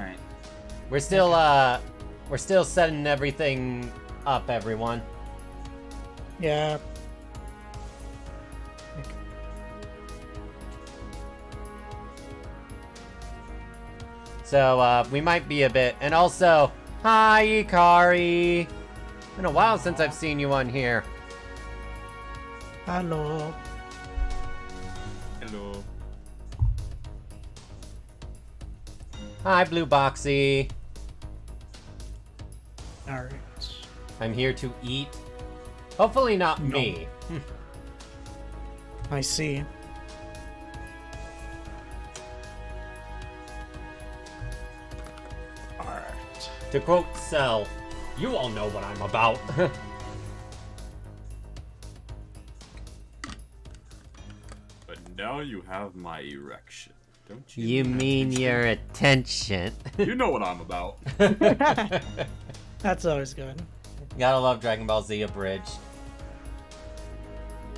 Alright. We're still, uh, we're still setting everything up, everyone. Yeah. So, uh, we might be a bit, and also, hi, Ikari! It's been a while since I've seen you on here. Hello. Hello. Hi, Blue Boxy. Alright. I'm here to eat. Hopefully not No. me. I see. Alright. To quote Cell, you all know what I'm about. But now you have my erection. Don't you? you mean your attention. You know what I'm about. That's always good. You Gotta love Dragon Ball Z abridged.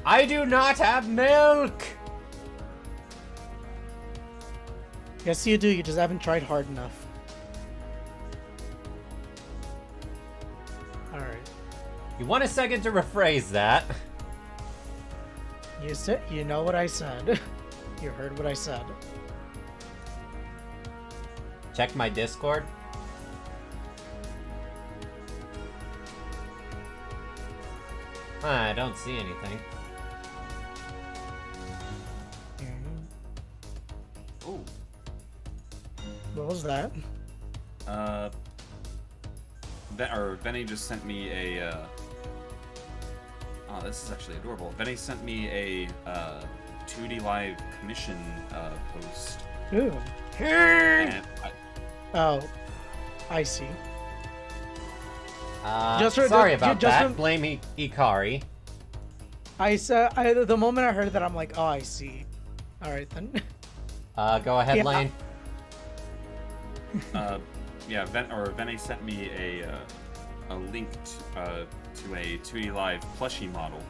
I do not have milk! Yes, you do. You just haven't tried hard enough. Alright. You want a second to rephrase that? You said you know what I said. you heard what I said. Check my Discord. I don't see anything. Ooh. What was that? Uh. Ben, or Benny just sent me a. Uh, oh, this is actually adorable. Benny sent me a uh, 2D Live commission uh, post. Ooh. And I, Oh. I see. Uh, Just for- sorry ju- about just that. for- Blame I- Ikari. I said I, the moment I heard that I'm like, oh, I see. All right then. Uh, go ahead, Yeah. Lane. uh, yeah, Ven- or Benny sent me a uh, a link to, uh, to a 2D Live plushie model.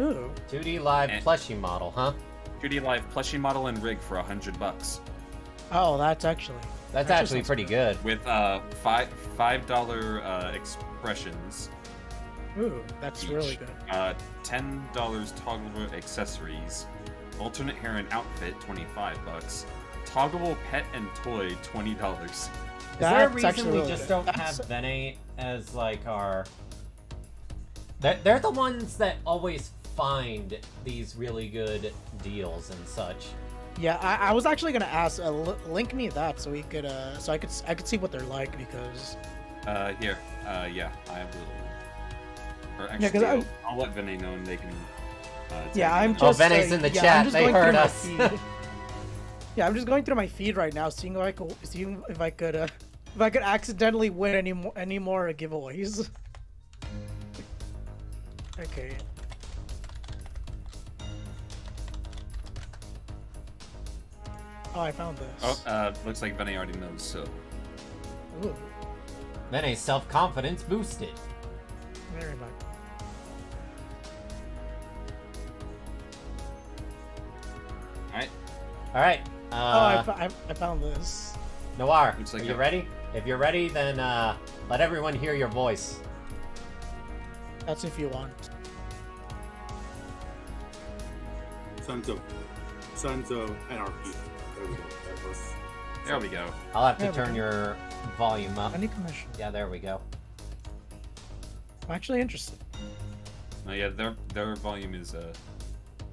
Ooh. 2D live And- plushie model, huh? 2D Live plushie model and rig for a hundred bucks Oh, that's actually. That's That actually pretty good. with uh five five dollar uh, expressions. Ooh, that's each. really good. Uh, ten dollars toggleable accessories, alternate hair and outfit twenty five bucks, toggleable pet and toy twenty dollars. Is there a reason actually we really just good. don't That's- have Bene as like our? They're, they're the ones that always find these really good deals and such. Yeah, I, I was actually gonna ask, uh, li- link me that so we could, uh, so I could, s- I could see what they're like because. Uh, here, uh, yeah, I will. Or Yeah, actually, 'cause I- I'll, I'll let Vinny know and they can. Uh, tell Yeah, you. I'm Oh, just. Vene's uh, in the yeah, chat. They going heard through my us. feed. yeah, I'm just going through my feed right now, seeing if I could, seeing if I could, uh, if I could accidentally win any more, any more giveaways. okay. Oh, I found this. Oh, uh, looks like Vinny already knows. So, Ooh, Bene's self-confidence boosted. very much. all right. All right. oh, I, Uh, I, I found this. Noir, Looks like are you you- ready? If you're ready, then uh, let everyone hear your voice. That's if you want. Sons of Sons of Anarchy. There we go. That was There we go. I'll have to There turn go. your volume up. Any commission? Yeah, there we go. I'm actually interested. No, yeah, their their volume is. Uh,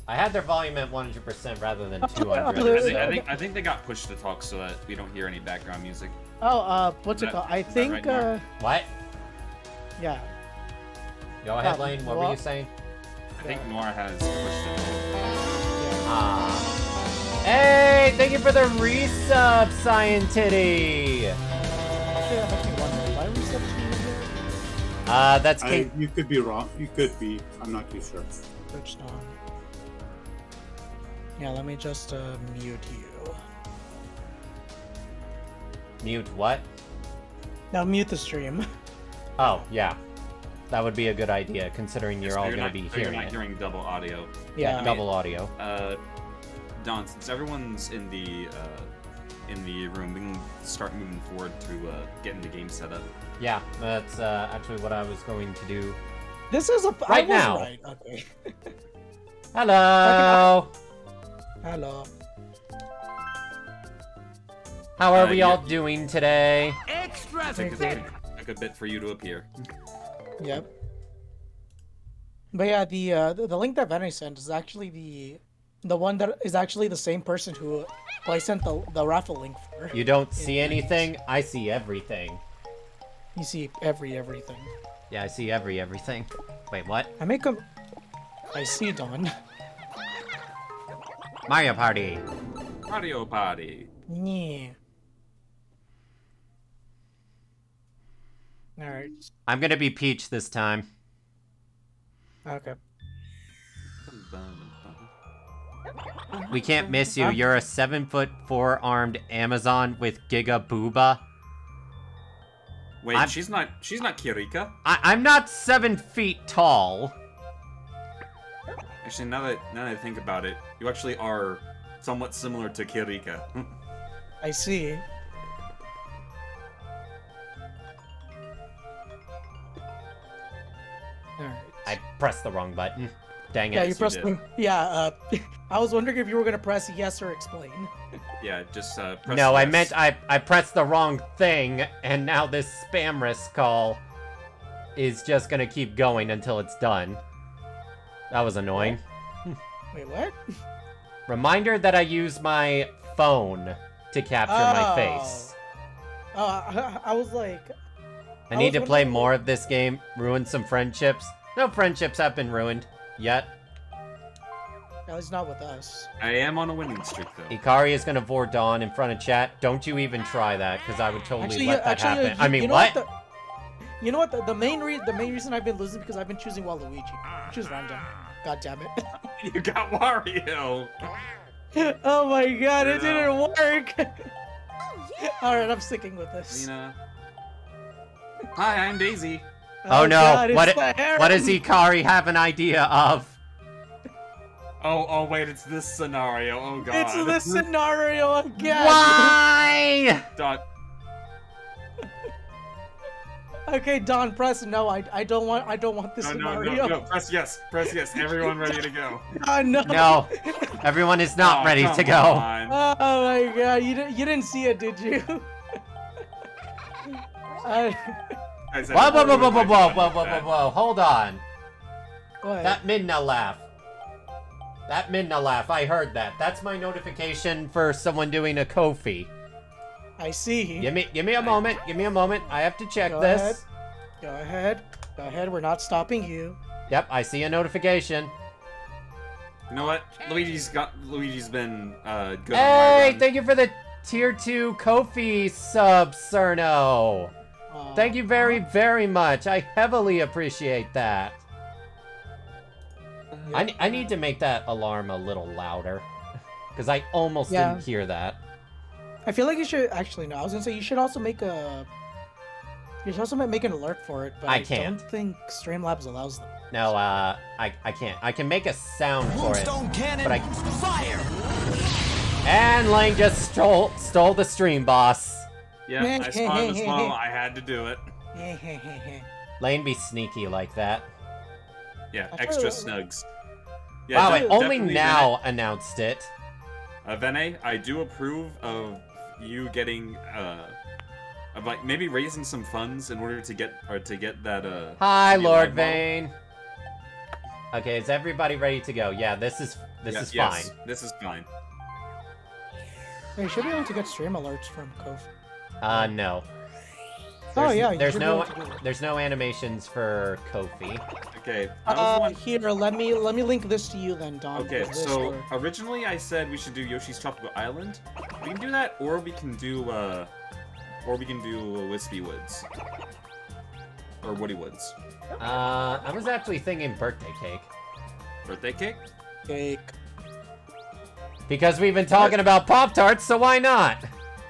I had their volume at 100% rather than Oh, 200. I think, I think I think they got pushed to talk so that we don't hear any background music. Oh, uh, what's it That- called? I think, right, uh, What? yeah. Go ahead, Yeah, Lane. What were you saying? I think Yeah. Noir has pushed it. talk. yeah. Ah. Hey, thank you for the resub, Scientity. Actually, that makes me wonder. Why was that being Uh, that's I, you could be wrong. You could be. I'm not too sure. switched on? Yeah, let me just uh, mute you. Mute what? Now mute the stream. Oh, yeah. That would be a good idea, considering you're So all gonna be so you're hearing not it. hearing double audio. Yeah. double audio. Uh, Dawn, since everyone's in the uh, in the room. We can start moving forward to uh, getting the game set up. Yeah, that's uh, actually what I was going to do. This is a. I Right was now. Right. Okay. Hello. Hello. How are Uh, we yeah. all doing today? Took a, took a good bit for you to appear. Yep. But yeah, the uh, the, the link that Venny sent is actually the the one that is actually the same person who who I sent the the raffle link for. You don't see anything? I see everything. You see every everything. Yeah, I see every everything. Wait, what? I make a. I see Dawn. Mario Party. Audio party. Yeah. All right. I'm gonna be Peach this time. Okay. We can't miss you. You're a seven foot four armed Amazon with Giga Booba. Wait, I'm- she's not. She's not Kirika. I- I'm not seven feet tall. Actually, now that now that I think about it, you actually are somewhat similar to Kirika. I see. All right. I pressed the wrong button. Dang it. Yeah, you you pressed. did. Yeah. Uh, I was wondering if you were gonna press yes or explain. yeah, just uh. Press no, I meant I I pressed the wrong thing, and now this spam risk call is just gonna keep going until it's done. That was annoying. Wait, what? Reminder that I use my phone to capture my Oh. face. Oh, I, I was like, I I need to play more of this game, ruin some friendships. No friendships have been ruined yet. No, he's not with us. I am on a winning streak though. Ikari is gonna vor Dawn in front of chat. Don't you even try that, because I would totally Actually, let yeah, that actually, happen. you- I mean, you know what? the, you know what? The, the main re- the main reason I've been losing because I've been choosing Waluigi. Choose random. God damn it. you got Wario. oh my god, it didn't work. Oh, All right, I'm sticking with this. Lena. Hi, I'm Daisy. Oh, no! God, what? the What does. Ikari have an idea of? Oh, oh wait, it's this scenario. Oh god. It's this scenario again. Why? Dot. Okay, Dawn, press no. I, I don't want I don't want this No, no, scenario. no, no. Press yes. Press yes. Everyone ready to go. Ah, no. No, everyone is not Oh, ready to go. on. Oh my god, you didn't you didn't see it, did you? uh, I said Whoa, whoa, whoa, whoa, whoa, whoa, whoa, whoa, whoa, whoa! Hold on. what? That Midna laugh. That Midna laugh. I heard that. That's my notification for someone doing a Kofi. I see. Give me, give me a moment. Give me a moment. I have to check Go this. ahead. Go ahead. Go ahead. We're not stopping you. Yep, I see a notification. You know what? Luigi's got Luigi's been uh good on my Hey, run. thank you for the tier two Kofi sub, Cerno. Aw. Thank you very, very much. I heavily appreciate that. I, I need to make that alarm a little louder. Because I almost Yeah. didn't hear that. I feel like you should actually no. I was gonna say you should also make a. You should also make an alert for it, but I I, can't. don't think Streamlabs allows them. No, uh, I, I can't. I can make a sound for it. Cannon, but I- fire! And Lang just stole, stole the stream, boss. Yeah, I saw him as well. I had to do it. Lane be sneaky like that. Yeah, extra snugs. Yeah, wow, I only definitely now announced it. Vene, uh, Vene, I do approve of you getting uh, of like maybe raising some funds in order to get or to get that uh. Hi, Lord live. Vane. Okay, is everybody ready to go? Yeah, this is this Yeah, is yes, fine. This is fine. You should be able to get stream alerts from Kofi. Uh, no. Oh There's- yeah, there's no be able to do it. there's no animations for Kofi. Okay. I Uh, one- here, let me let me link this to you then, Dawn. Okay, this so or- originally I said we should do Yoshi's Tropical Island. We can do that, or we can do uh, or we can do Wispy Woods, or Woody Woods. Uh, I was actually thinking birthday cake Birthday cake? cake. because we've been talking about Pop Tarts, so why not?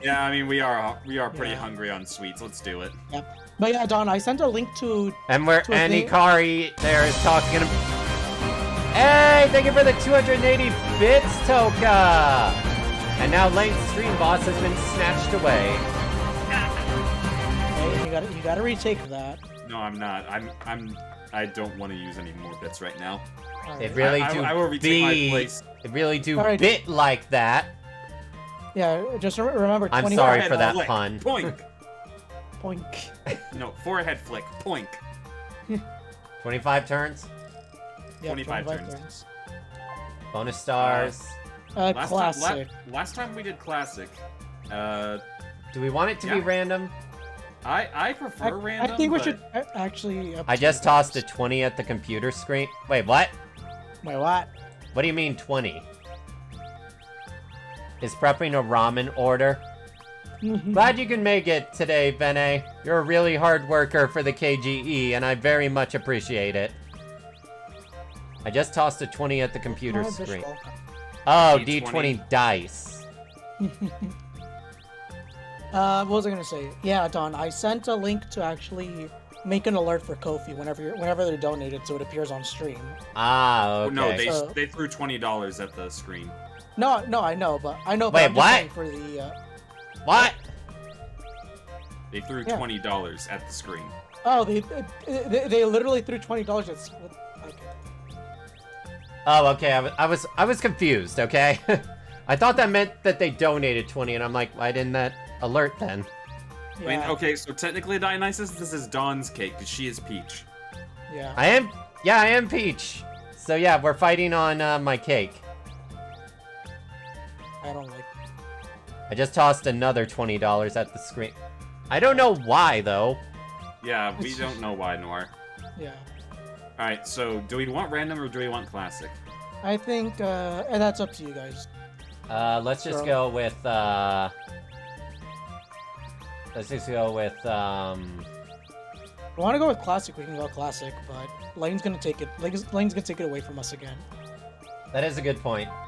Yeah, I mean we are we are pretty Yeah. hungry on sweets. Let's do it. Yep. But yeah, Dawn, I sent a link to. And we're To and thing- there is talking. To... Hey, thank you for the 280 bits, Toka. And now Lane's stream boss has been snatched away. Hey, you gotta you gotta retake that. No, I'm not. I'm I'm I don't want to use any more bits right now. All They really I- I- do I will retake my place. They really do Alright. bit like that. Yeah, just re- remember. I'm sorry for that flick. pun. Poink. Poink. no, forehead flick. Poink. 25 turns, Yeah, 25 turns. bonus stars. Uh, Last classic. Time, la- last time we did classic. Uh, Do we want it to be random? I I I, prefer random. I think we but- should uh, actually. I just tossed a 20 at the computer screen. Wait, what? Wait, what? What do you mean 20? Is prepping a ramen order? Glad you can make it today, Bene. You're a really hard worker for the KGE, and I very much appreciate it. I just tossed a 20 at the computer Oh, screen. Oh, D20. D20 dice. Uh, what was I gonna say? Yeah, Dawn, I sent a link to actually make an alert for Kofi whenever you're, whenever they're donated, so it appears on stream. Ah, Oh, okay. No, they So- they threw twenty dollars at the screen. No, no, I know, but I know. But Wait, I'm what? For the uh, What? They threw Yeah. twenty dollars at the screen. oh, they, they they literally threw twenty dollars at. Okay. Oh, okay. I was, I was, I was confused. Okay, I thought that meant that they donated 20, and I'm like, why didn't that alert then? Yeah, I mean, okay, so technically, Dionysus, this is Dawn's cake because she is Peach. yeah. I am, yeah, I am Peach. So yeah, we're fighting on uh, my cake. I don't like. I just tossed another twenty dollars at the screen. I don't know why though. Yeah, we don't know why, Noir. Yeah. All right, so do we want random or do we want classic? I think, uh, and that's up to you guys. Uh, let's just Sure. go with. Uh, let's just go with. Um, If we want to go with classic, we can go classic, but Lane's gonna take it. Lane's, Lane's gonna take it away from us again. that is a good point.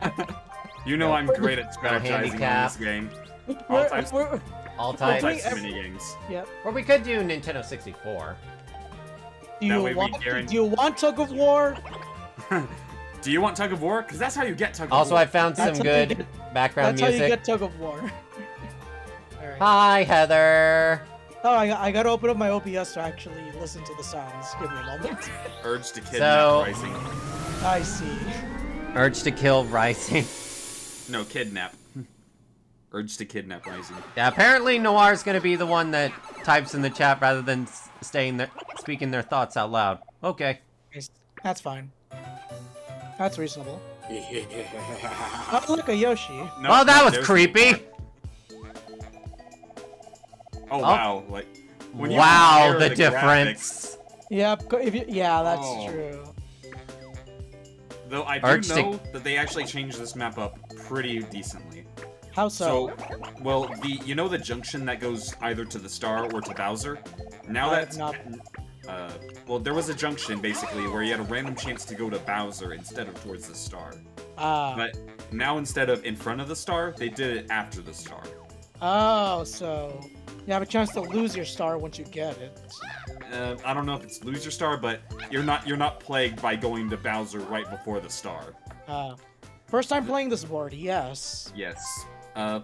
You know Yeah. I'm great at Got a strategizing on this game. All We're, types, we're, All all types. doing types of mini games. yeah. Or we could do Nintendo 64. Do you want? guarantee- Do you want tug of war? Do you want tug of war? Because that's how you get tug of Also, war. I found some That's how you good get- background That's how you get tug of war. All right. Hi, Heather. Oh, I, I gotta open up my OBS to actually listen to the sounds. Give me a moment. Urge to kidnap So- Rising. I see. Urge to kill Rising. No, kidnap. Urge to kidnap Rising. Yeah, apparently Noir's gonna be the one that types in the chat rather than staying there, speaking their thoughts out loud. Okay. That's fine. That's reasonable. Yeah. Oh, look, a Yoshi. No, well, that no, was there's- creepy. Oh, oh, wow, like when Wow, compare the, graphics- difference. Yep. If you, yeah, that's Oh. true. Though I do Urge to- know that they actually changed this map up pretty decently. How so? So, well, the you know the junction that goes either to the star or to Bowser. Now I that's not- uh, well, there was a junction basically where you had a random chance to go to Bowser instead of towards the star. Ah. But now instead of in front of the star, they did it after the star. oh, so you have a chance to lose your star once you get it. Uh, I don't know if it's loser star, but you're not you're not plagued by going to Bowser right before the star. Uh, first time playing this board, yes. Yes. Uh,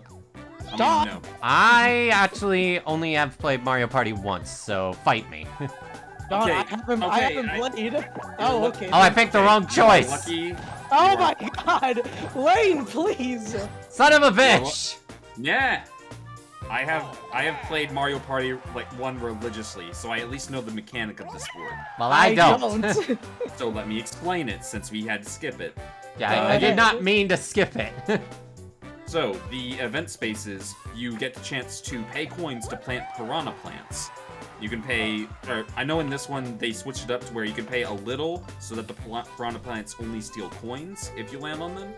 I Stop! mean, no. I actually only have played Mario Party once, so fight me. Dawn, Okay, I haven't, I haven't I- played. Oh, okay. oh, I picked the wrong choice. Lucky. Oh my god! Lane, please! Son of a Yeah, bitch! Yeah. I have I have played Mario Party like one religiously, so I at least know the mechanic of the sport. Well, I, don't. don't. So let me explain it since we had to skip it. yeah, I, I uh, did not mean to skip it. So the event spaces, you get the chance to pay coins to plant piranha plants. You can pay, or I know in this one they switched it up to where you can pay a little so that the pila- piranha plants only steal coins if you land on them.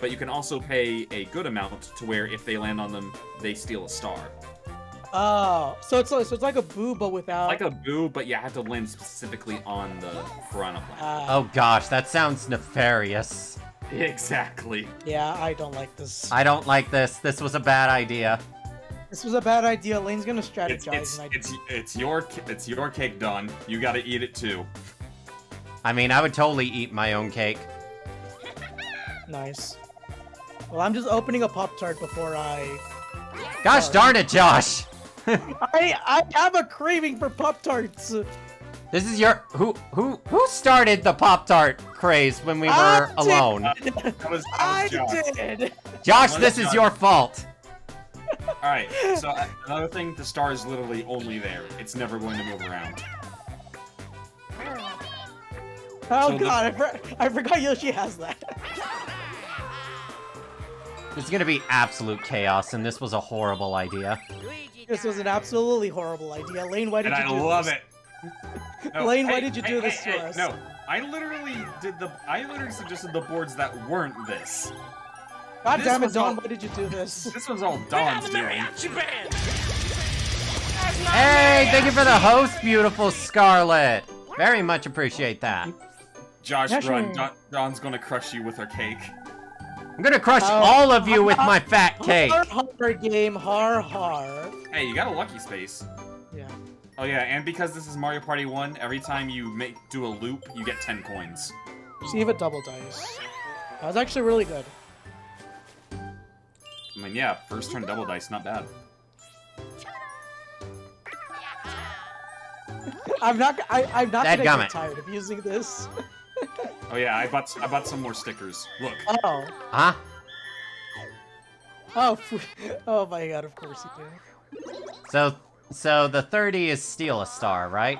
But you can also pay a good amount to where if they land on them, they steal a star. oh, so it's like, so it's like a boo, but without. like a boo, but you have to land specifically on the piranha plant. uh, oh gosh, that sounds nefarious. exactly. Yeah, I don't like this. I don't like this. This was a bad idea. This was a bad idea. Lane's gonna It's strategize. it's, and I... it's it's your ki- it's your cake, Dawn. You got to eat it too. I mean, I would totally eat my own cake. Nice. Well, I'm just opening a Pop Tart before I. Gosh Sorry. darn it, Josh! I I have a craving for Pop Tarts. This is your who who who started the Pop Tart craze when we were I did. alone? That was, I that was Josh. did. Josh, this is not- your fault. All right. So uh, another thing, the star is literally only there. It's never going to move around. Oh So the- god, I, for- I forgot Yoshi has that. It's gonna be absolute chaos, and this was a horrible idea. This was an absolutely horrible idea. Lane, why did you do this? And you I do love this? it. Lane, why did you hey, do hey, this to hey, us? No, I literally did the. I literally suggested the boards that weren't this. God This damn it, was Dawn, all- why did you do this? This was all Dawn's doing. Hey, thank you for the host, beautiful Scarlet. Very much appreciate that. Josh, Yeah, run. sure. Dawn, Dawn's gonna crush you with her cake. I'm gonna crush Oh. all of you with my fat cake. Har har game, har har. Hey, you got a lucky space. Yeah. Oh yeah, and because this is Mario Party 1, every time you make do a loop, you get 10 coins. Receive a double dice. That was actually really good. I mean, yeah, first turn double dice, not bad. I'm not. I, I'm not gonna get tired of using this. Oh yeah, I bought I bought some more stickers. Look, Oh. Huh? Oh. Oh my god! Of course you do. So, so the 30 is steal a star, right?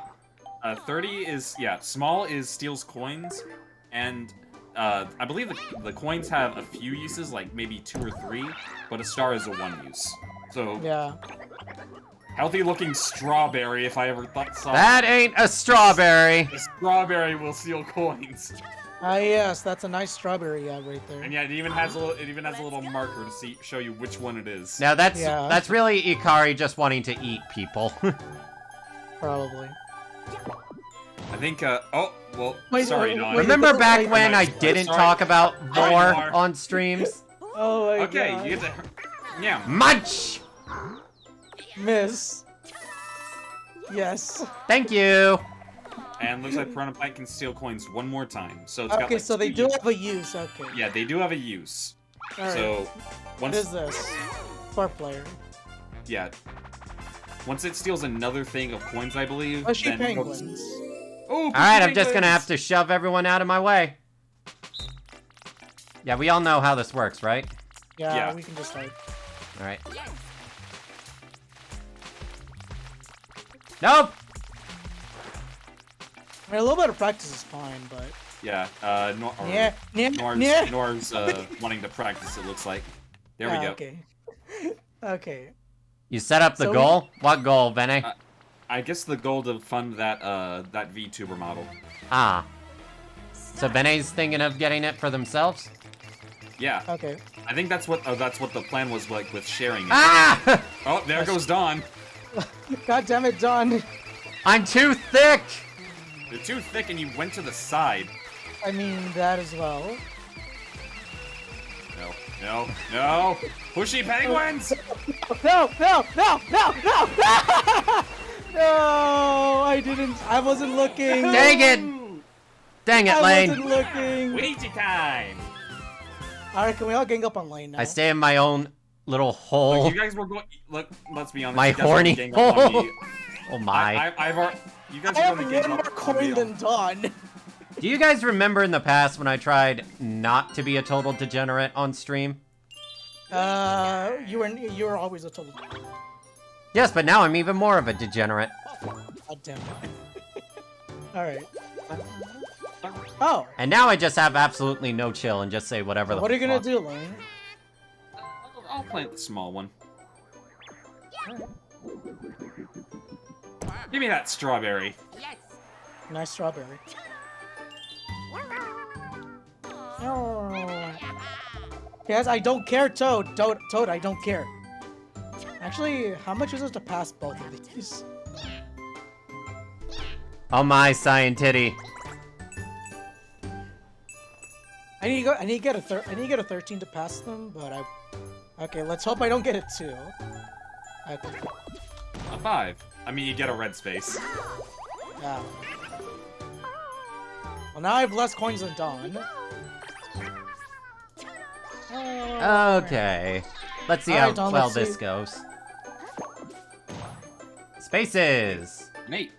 uh, 30 is yeah, small is steals coins, and uh, I believe the, the coins have a few uses, like maybe two or three, but a star is a one use. So Yeah. Healthy looking strawberry, if I ever thought saw That ain't a strawberry. the strawberry will steal coins. Ah yes, that's a nice strawberry yeah, right there. And yeah, it even has a little, it even has a little marker to see show you which one it is. Now that's Yeah. that's really Ikari just wanting to eat people. Probably. I think. Uh, oh well, Wait, sorry, wait, Dawn. wait, Remember wait, back wait, when I didn't sorry. talk about more on streams? Oh my Okay, god. you get to. Yeah. Munch! Miss. Yes. Thank you. And looks like Piranha Plant can steal coins one more time. So it's got Okay, like so they do uses. have a use. Okay. Yeah, they do have a use. All right. So what once is this? Four player. yeah, once it steals another thing of coins, I believe. Oh, she then it goes- penguins. Oh, All right, I'm just gonna have to shove everyone out of my way. Yeah, we all know how this works, right? Yeah, Yeah. we can just like. All right. Nope. I mean, a little bit of practice is fine, but. Yeah. Uh, Nor- Yeah. Yeah. Nor's, yeah. Nor's uh, wanting to practice. It looks like. There we Ah, go. Okay. okay. You set up the So we- goal. What goal, Vene? Uh, I guess the goal to fund that uh that VTuber model. ah. So Vene's thinking of getting it for themselves. Yeah, Okay. I think that's what uh, that's what the plan was like with sharing it. Ah! Oh, there goes Dawn. God damn it, Dawn. I'm too thick. You're too thick, and you went to the side. I mean that as well. No, no, no! Pushy penguins! No, no, no, no, no, no! No, I didn't. I wasn't looking. Dang it! Dang it, I Lane. wasn't looking. Ouija time! All right, can we all gang up on Lane now? I stay in my own little Look, hole. you guys were going. Look, let's be honest. My you horny gang up on hole. Oh my. I, I've already. You guys I are have one more up coin than Don. Do you guys remember in the past when I tried not to be a total degenerate on stream? Uh, you were you were always a total. Yes, but now I'm even more of a degenerate. God damn it. All right. Oh, And now I just have absolutely no chill and just say whatever the what are you gonna do, Lane? I'll, I'll plant the small one. Give me that strawberry. Yes. Nice strawberry. Oh. Yes, I don't care, Toad. Toad, Toad, I don't care. Actually, how much is it to pass both of these? Oh my, scientity. I need to go. I need to get a thir I need to get a 13 to pass them, but I. Okay, let's hope I don't get a two. Okay. A five. I mean, you get a red space. Yeah. Well, now I have less coins than Dawn. Okay. Let's see Alright, how Dawn, well let's this see. goes. Spaces! Nate.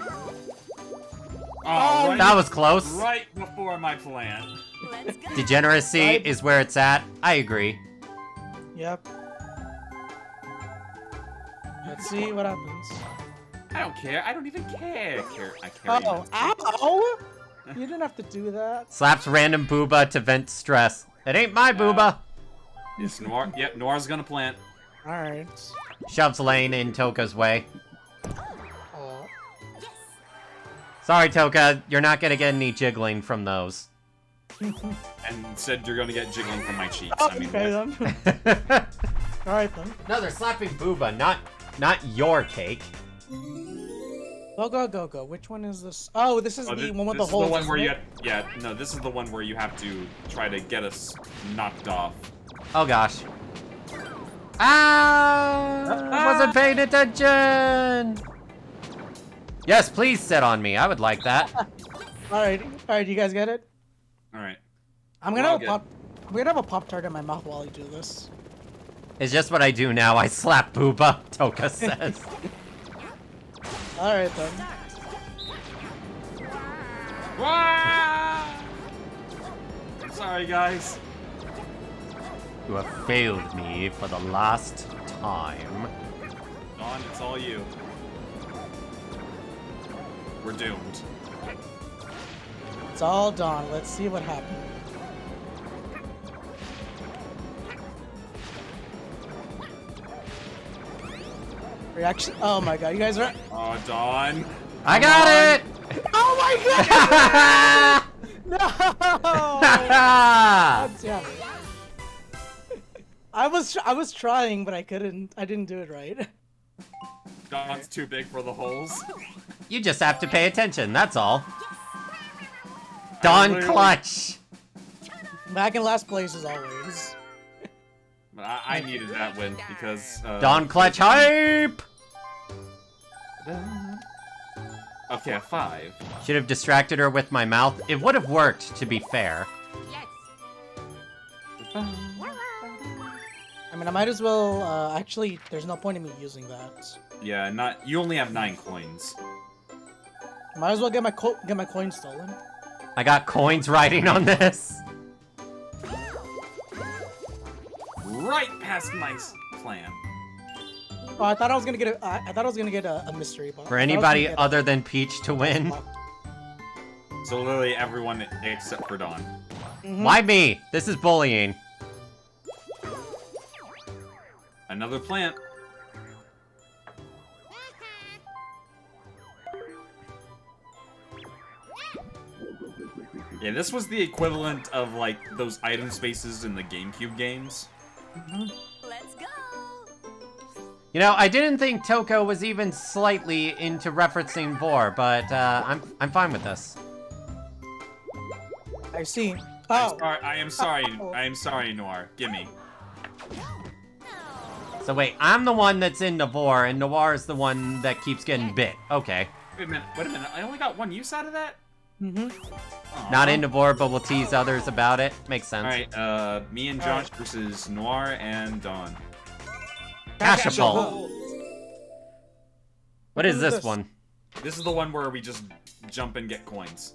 Oh, Oh, right, That was close. right before my plan. Degeneracy Right. is where it's at. I agree. Yep. Let's see what happens. I don't care. I don't even care. care. I care. Oh, ow! You didn't have to do that. Slaps random booba to vent stress. It ain't my booba. It's Noir. Yep, Noir's gonna plant. Alright. Shoves Lane in Toka's way. Oh. Sorry, Toka, you're not gonna get any jiggling from those. And said you're gonna get jiggling from my cheeks. Oh, I mean, okay what? then. Alright then. no, they're slapping booba, not not your cake. Go, go, go, go. Which one is this? Oh, this is Oh, the thi- one with this the holes. is the one where you have, yeah, no, this is the one where you have to try to get us knocked off. Oh gosh. Ah! Wasn't paying attention. Yes, please sit on me. I would like that. Alright, alright, you guys get it? All right. I'm gonna have a pop. I'm gonna have a pop tart in my mouth while I do this. It's just what I do now. I slap booba. Toka says. Alright then. Wah! I'm sorry, guys. you have failed me for the last time. Dawn, it's all you. We're doomed. It's all done. Let's see what happens. Reaction. Oh my god, you guys are. Oh, Dawn. I got on. it! Oh my god! no! God. I was I was trying, but I couldn't. I didn't do it right. Dawn's too big for the holes. you just have to pay attention, that's all. Dawn literally- Clutch! Back in last place as always. But I, I needed that win because. Uh, Dawn Clutch hype! Okay, a five. Should have distracted her with my mouth. It would have worked, to be fair. Yes. I mean, I might as well. Uh, actually, there's no point in me using that. Yeah, not. You only have nine coins. Might as well get my co- get my coin stolen. I got coins riding on this. Right past my s- plan. Oh, I thought I was gonna get a. I, I thought I was gonna get a, a mystery box. For I thought I was anybody gonna get other than Peach to win. So literally everyone except for Dawn. Mhm. Why me? This is bullying. Another plant. Yeah, this was the equivalent of like those item spaces in the GameCube games. Let's go. You know, I didn't think Toka was even slightly into referencing Vor, but uh, I'm I'm fine with this. I see. I'm Oh, sorry, I am sorry. Oh. I am sorry, Noir. Gimme. So wait, I'm the one that's in Vor, and Noir is the one that keeps getting bit. Okay. Wait a minute. Wait a minute. I only got one use out of that. Hmm Not in Vor, but we'll tease others about it. Makes sense. All right. Uh, me and All Josh versus Noir and Dawn. Cashable. What is What is this this? one? This is the one where we just jump and get coins.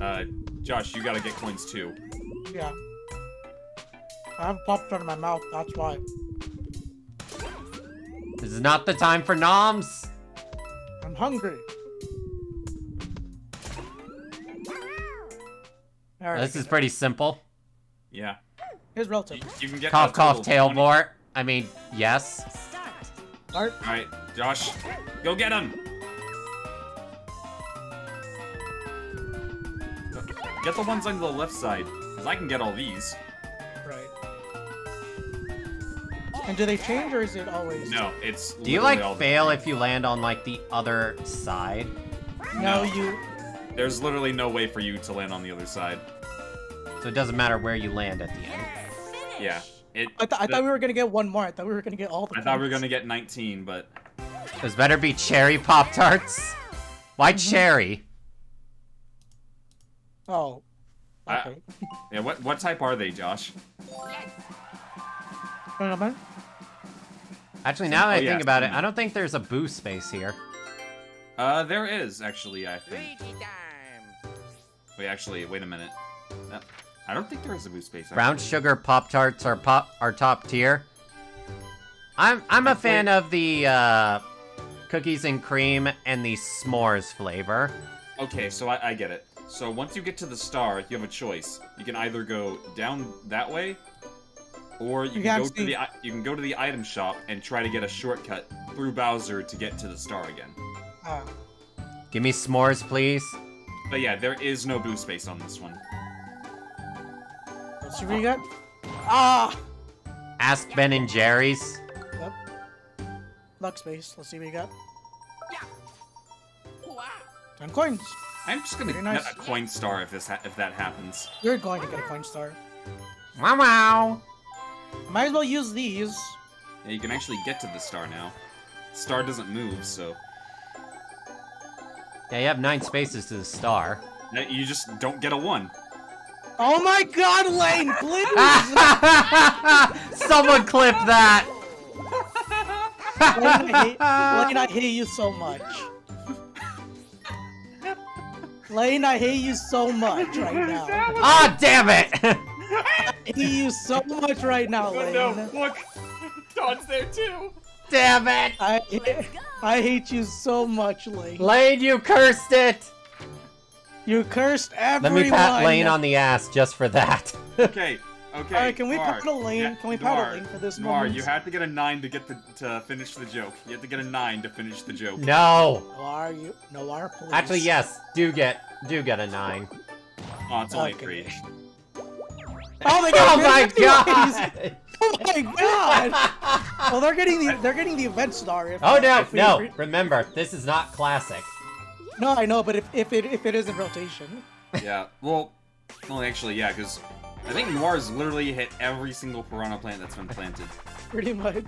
Uh, Josh, you gotta get coins too. Yeah. I have pop tart in my mouth. That's why. This is not the time for noms. I'm hungry. Alright. This is pretty simple. Yeah. Here's relative. You, you can get Cough, cough, total tail 20 Vor. I mean, yes. Start. Alright. All right, Josh, go get him. Get the ones on the left side, because I can get all these. And do they change or is it always? No, it's Do you like all fail if you land on like the other side? No, No. you. There's literally no way for you to land on the other side. So it doesn't matter where you land at the end. Yeah, it. I, th- I the- thought we were gonna get one more. I thought we were gonna get all the. I thought we were gonna get 19, but Those better be cherry Pop Tarts. Why mm-hmm. cherry? Oh. I- Yeah, what what type are they, Josh? Wait a minute. Actually, now that I Oh, yeah, think about it. I don't think there's a boost space here. Uh, there is actually, I think. Wait, actually, wait a minute. No, I don't think there is a boost space. Brown sugar pop tarts are pop are top tier. I'm I'm a fan of the uh, cookies and cream and the s'mores flavor. Okay, so I, I get it. So once you get to the star, you have a choice. You can either go down that way, or you, You can can go to the you can go to the item shop and try to get a shortcut through Bowser to get to the star again. Give me s'mores, please. But yeah, there is no boost space on this one. What should we get? Ah! Ask Ben and Jerry's. Yep. Luck space. Let's see what you got. Yeah. Wow. Ten coins. I'm just gonna Very get nice. a coin star if this ha- if that happens. You're going to get a coin star. Wow wow. Might as well use these. Yeah, you can actually get to the star now. Star doesn't move, so Yeah, you have nine spaces to the star. you just don't get a one. Oh my god, Lane, please! Someone clip that. Lane, I hate, Lane, I hate you so much. Lane, I hate you so much right now. Ah, damn it! I hate you so much right now, Lane. look, Dawn's there too. damn it! I, I hate you so much, Lane. Lane, you cursed it! You cursed Let me pat Lane on the ass just for that. Okay, okay. Alright, can we Noir. pat a lane? Yeah, Can we pat a Noir, lane for this Noir, moment? you had to get a nine to get the to finish the joke. You had to get a nine to finish the joke. no. Noir, you Noir, please. Actually, yes. Do get do get a nine. Oh, it's only Okay. three. Oh my god! Oh my god! Oh my god! well, they're getting the they're getting the event star. If, Oh no, if we- no! Remember, this is not classic. No, I know, but if, if it if it is in rotation, yeah. Well, well, actually, yeah, because I think Noir's literally hit every single piranha plant that's been planted. pretty much.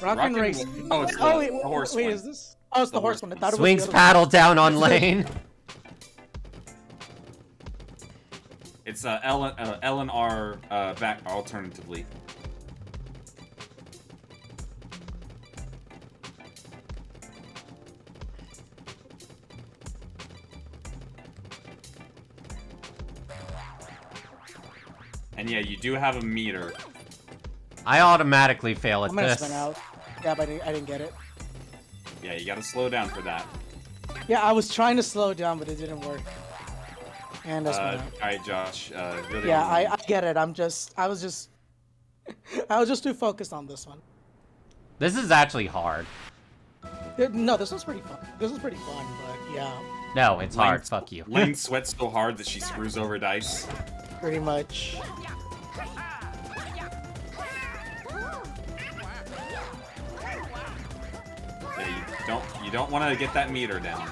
Rock, Rock and and- race. oh, it's oh, the- oh, wait, the horse wait, one. is this? Oh, it's the, The horse horse one. I thought it was Swings the other paddle down on Lane. It's uh, L, uh, L and R uh, back alternatively. And yeah, you do have a meter. I automatically fail at I'm gonna this. spin out. Yeah, but I didn't, I didn't get it. Yeah, you gotta slow down for that. Yeah, I was trying to slow down, but it didn't work. And I spun Uh. Alright, Josh. Uh, really Yeah, I, I get it. I'm just, I was just, I was just too focused on this one. This is actually hard. Yeah, No, this was pretty fun. This was pretty fun, but yeah, No, it's hard. Fuck you. Lane sweats so hard that she screws over dice. pretty much. Yeah, you don't you don't want to get that meter down.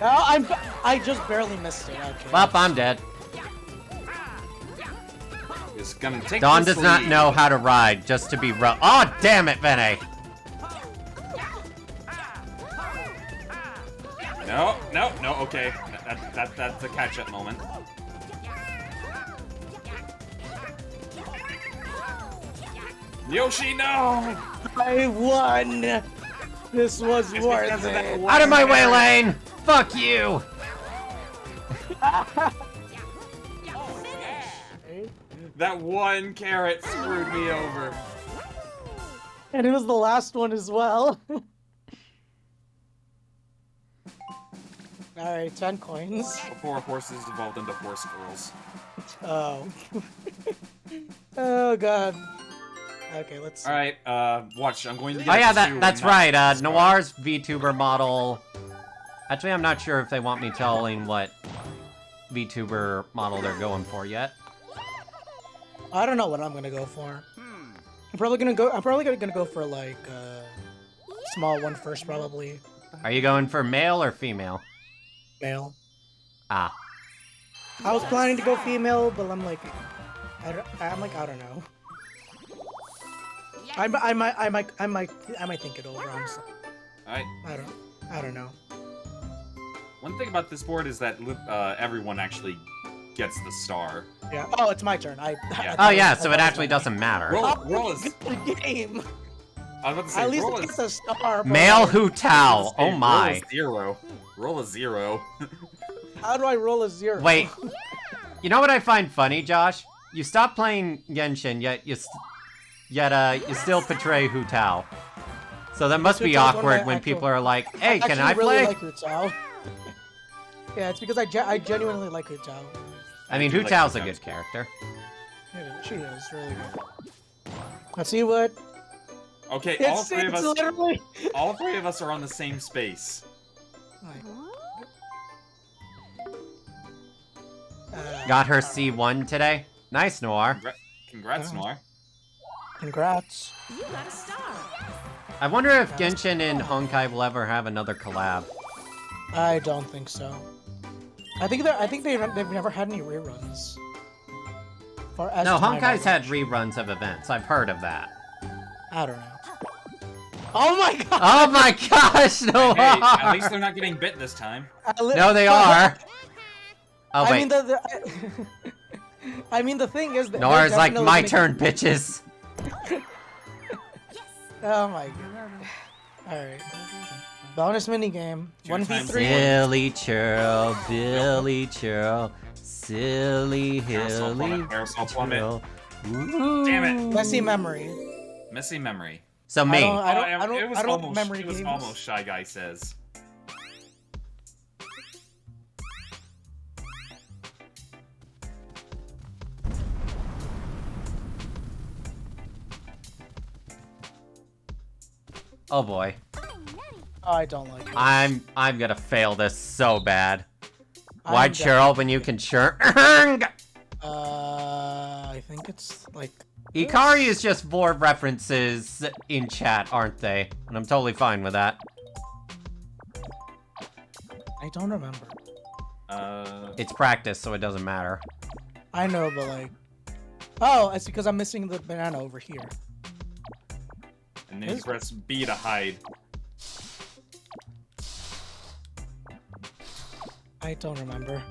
Oh, I'm, I just barely missed it. Okay. Well, I'm dead. It's gonna take. Dawn this does not know how to ride, just to be ru- Oh, damn it, Vene! No, no, no. Okay, that, that, that that's a catch-up moment. Yoshi, no! I won. This was It's worth because of that it. one Out of my way. Lane! Fuck you! That one carrot screwed me over. And it was the last one as well. Alright, 10 coins. Before horses evolved into horse girls. Oh. oh god. Okay, let's All right, uh, watch. I'm going to. Get Oh yeah, that that's right. Uh, a star. Noir's VTuber model. Actually, I'm not sure if they want me telling what VTuber model they're going for yet. I don't know what I'm gonna go for. I'm probably gonna go. I'm probably gonna, gonna go for like uh, small one first, probably Are you going for male or female? male. Ah, I was planning to go female, but I'm like, I don't, I'm like I don't know. I, I might I might I might I might think it over. Honestly, Alright. I don't I don't know. One thing about this board is that uh, everyone actually gets the star. Yeah. Oh, it's my turn. I. Yeah. Oh yeah, so it actually doesn't matter. Roll, Oh, roll a, good game. I was about to say, At least roll it a, gets a star. Male like, Hu Tao. Oh roll a my. zero. Roll a zero. How do I roll a zero? Wait. You know what I find funny, Josh? You stop playing Genshin, yet you, st- yet uh, you still portray Hu Tao. So that must be Tao's one of awkward when actual- people are like, "Hey, can actually I really play?" Like Hu Tao. yeah, it's because I, ge- I genuinely like Hu Tao. I mean, do Hu like Tao's Hu a good character. Yeah, she is really good. Let's see what. Okay, all It's, three of us, literally. all three of us are on the same space. Uh, Got her C1 today. Nice, Noir. Congrats, Oh. Noir. Congrats. You got a star. I wonder if Genshin and Honkai will ever have another collab. I don't think so. I think that I think they they've never had any reruns. For as No, Honkai's had reruns of events. I've heard of that. I don't know. Oh my god! Oh my gosh, Noir! Hey, at least they're not getting bit this time. No, they are. Oh wait. I mean the, the I, mean the thing is that Noir's they're like my turn, bitches. Oh my god. Alright. Bonus mini game. Your One v three. to- Silly churl, Billy churl, silly Carousel hilly plummet, carousel plummet. churl. Damn it. Messy memory. Messy memory. So I me. don't, I don't, Oh, I don't, it was I don't almost, memory it was games. almost Shy Guy says. Oh boy, I don't like it. I'm I'm gonna fail this so bad. Why I'm churl when you can churl? def- Uh, I think it's like. Ikari is just more references in chat, aren't they? And I'm totally fine with that. I don't remember. Uh, It's practice, so it doesn't matter. I know, but like. Oh, it's because I'm missing the banana over here. and then you press B to hide. I don't remember.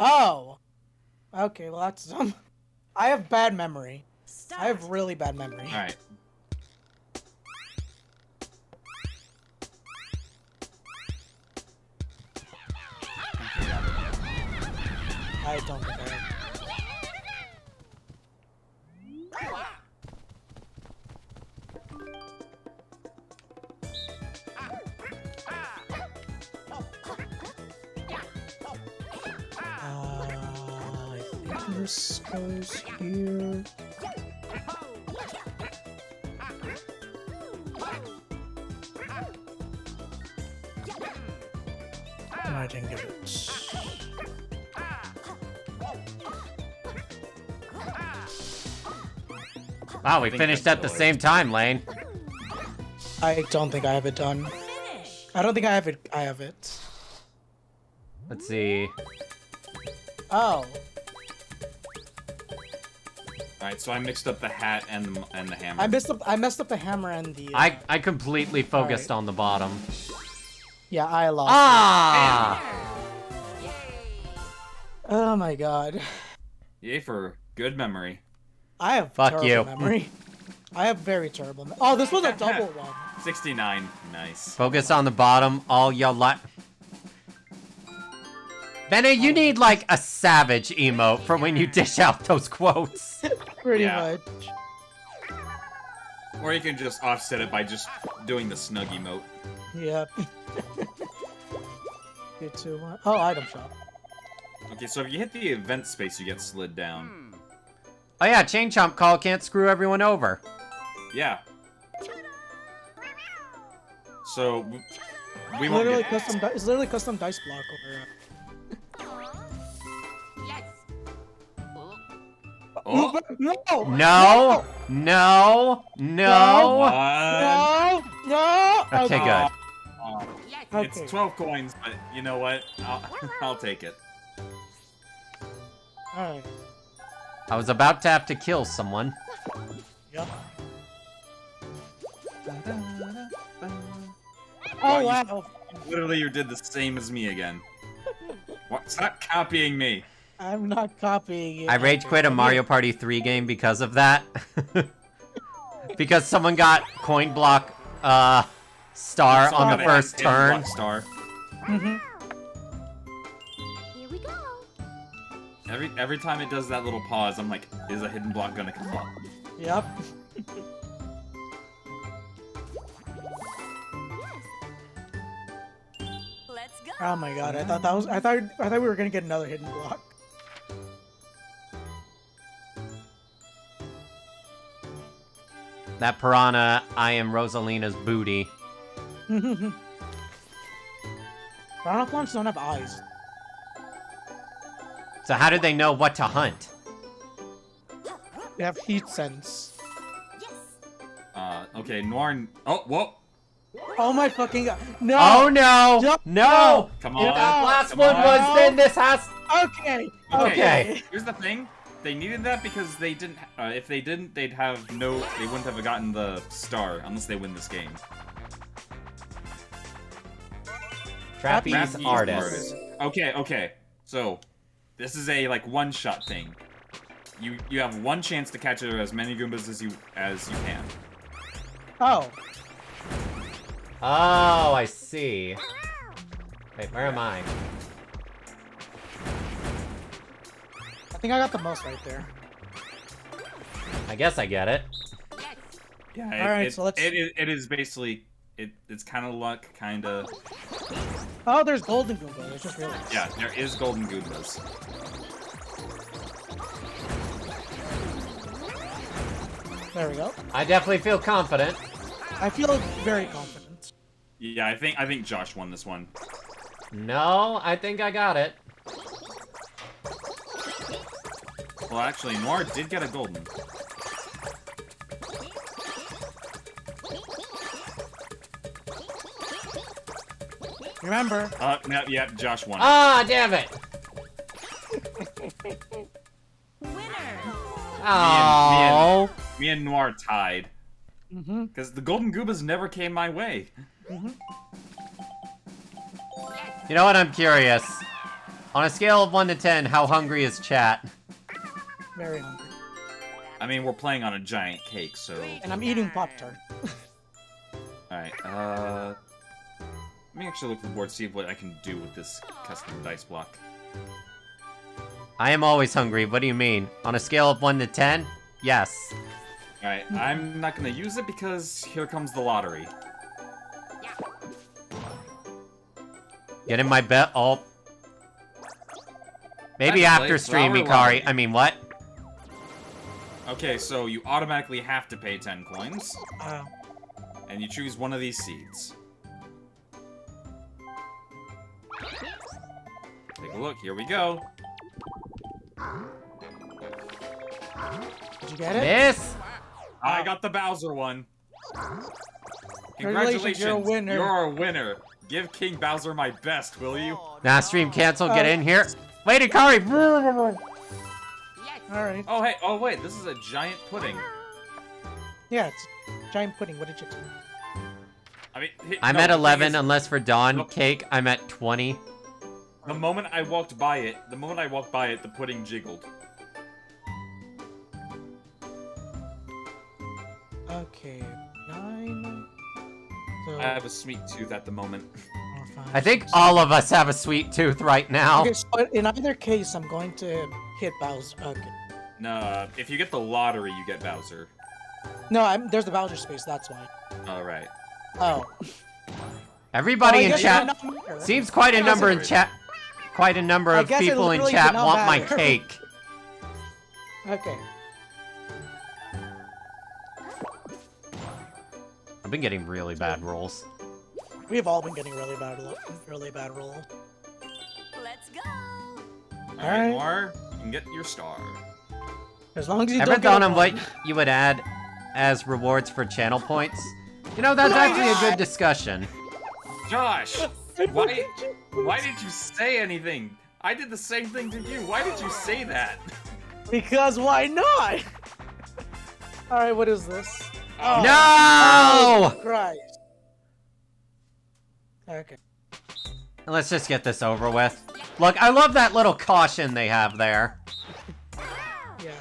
Oh! Okay, well that's um I have bad memory. Start. I have really bad memory. Alright. I don't think I this goes here. And I didn't get it. Wow, we finished at the the same time, Lane. I don't think I have it done. I don't think I have it. I have it. Let's see. Oh, Alright, so I mixed up the hat and the, and the hammer. I messed up. I messed up the hammer and the. uh, I I completely focused Alright. on the bottom. yeah, I lost. Ah! Oh my god, Yay for good memory. I have Fuck terrible you. memory. I have very terrible. Me- oh, this was a double one. 69. Nice. Focus on the bottom. All your lot. Benny, you need like a savage emote for when you dish out those quotes. Pretty Yeah. much. Or you can just offset it by just doing the snug emote. Yep. Get to one. Oh, item shop. Okay, so if you hit the event space, you get slid down. Oh yeah, Chain Chomp Call can't screw everyone over. Yeah. So we won't literally get. custom. It's literally custom dice block over. Uh, Oh, No! No, no, no. what? No! No! Okay, good. Okay. It's 12 coins, but you know what? I'll, I'll take it. Alright. I was about to have to kill someone. Yep. Oh, wow, Oh you- Literally, you did the same as me again. What? Stop copying me. I'm not copying it. I rage quit a Mario Party 3 game because of that. because someone got coin block uh star on the first hit turn. block Star. Mhm. Here we go. Every every time it does that little pause, I'm like, is a hidden block gonna come up? Yep. Oh my god! I thought that was. I thought. I thought we were gonna get another hidden block. That piranha, I am Rosalina's booty. Piranha plants don't have eyes. So how did they know what to hunt? They have heat sense. Yes. Uh, okay, Noir. Oh, whoa! Oh my fucking god! No. Oh no! No! No! Come If on! that last come one on. was, then this has. Okay. Okay. Okay. Here's the thing. They needed that because they didn't. Uh, if they didn't, they'd have no. They wouldn't have gotten the star unless they win this game. Trapeze Trapeze artist. Okay, okay. So, this is a like one-shot thing. You you have one chance to catch as many Goombas as you as you can. Oh. Oh, I see. Wait, where am I? I think I got the most right there. I guess I get it. Yes. Yeah. All right, it, so let's- It, is- it is basically it. It's kind of luck, kind of. Oh, there's golden Goomba. I just realized. Yeah, there is golden Goombas. There we go. I definitely feel confident. I feel very confident. Yeah, I think I think Josh won this one. No, I think I got it. Well, actually, Noir did get a golden. Remember, Uh, no, yeah, Josh won. Ah, damn it! Winner. Oh, Me and Noir tied. mm-hmm. Because the golden Goombas never came my way. Mhm. you know what? I'm curious. On a scale of one to ten, how hungry is chat? Very hungry, I mean, we're playing on a giant cake, so... and I'm eating Pop Tart. Alright, uh... Let me actually look at the board, see what I can do with this custom dice block. I am always hungry. What do you mean? On a scale of one to ten? Yes. Alright, I'm not gonna use it because here comes the lottery. Get in my bet. Oh. Maybe after place, stream, Flower Mikari. I mean, what? Okay, so you automatically have to pay 10 coins, Uh, and you choose one of these seeds. Take a look, here we go. did you get it? Miss. I got the Bowser one. Congratulations, you're a winner. You're a winner. Give King Bowser my best, will you? Nah, stream cancel. Get Uh, in here. Wait, Ikari. Yes. All right. Oh, hey, oh wait, this is a giant pudding. Yeah, it's giant pudding. What did you expect? I mean, hi- I'm no, at 11, is, unless for Dawn Nope. Cake, I'm at 20. The moment I walked by it, the moment I walked by it, the pudding jiggled. Okay, nine. So, I have a sweet tooth at the moment. five, I think six, all of us have a sweet tooth right now. Okay, so in either case, I'm going to hit Bowser. Okay. No, uh, if you get the lottery, you get Bowser. No, I'm, there's the Bowser space. That's why. All right. Oh. Everybody Oh, in chat would not matter. seems quite a number in chat. Quite a number of people in chat would not want my cake. Okay. I've been getting really bad rolls. We've all been getting really bad, lo- really bad roll. Let's go. All right, Alright. Noir, you can get your star. As long as you Ever don't get thought on what you would add as rewards for channel points? You know, that's Oh my actually a good discussion. Josh, why, why did you say anything? I did the same thing to you. Why did you say that? Because why not? All right, what is this? Oh, No! Oh, Christ. Okay. Let's just get this over with. Look, I love that little caution they have there. Yeah.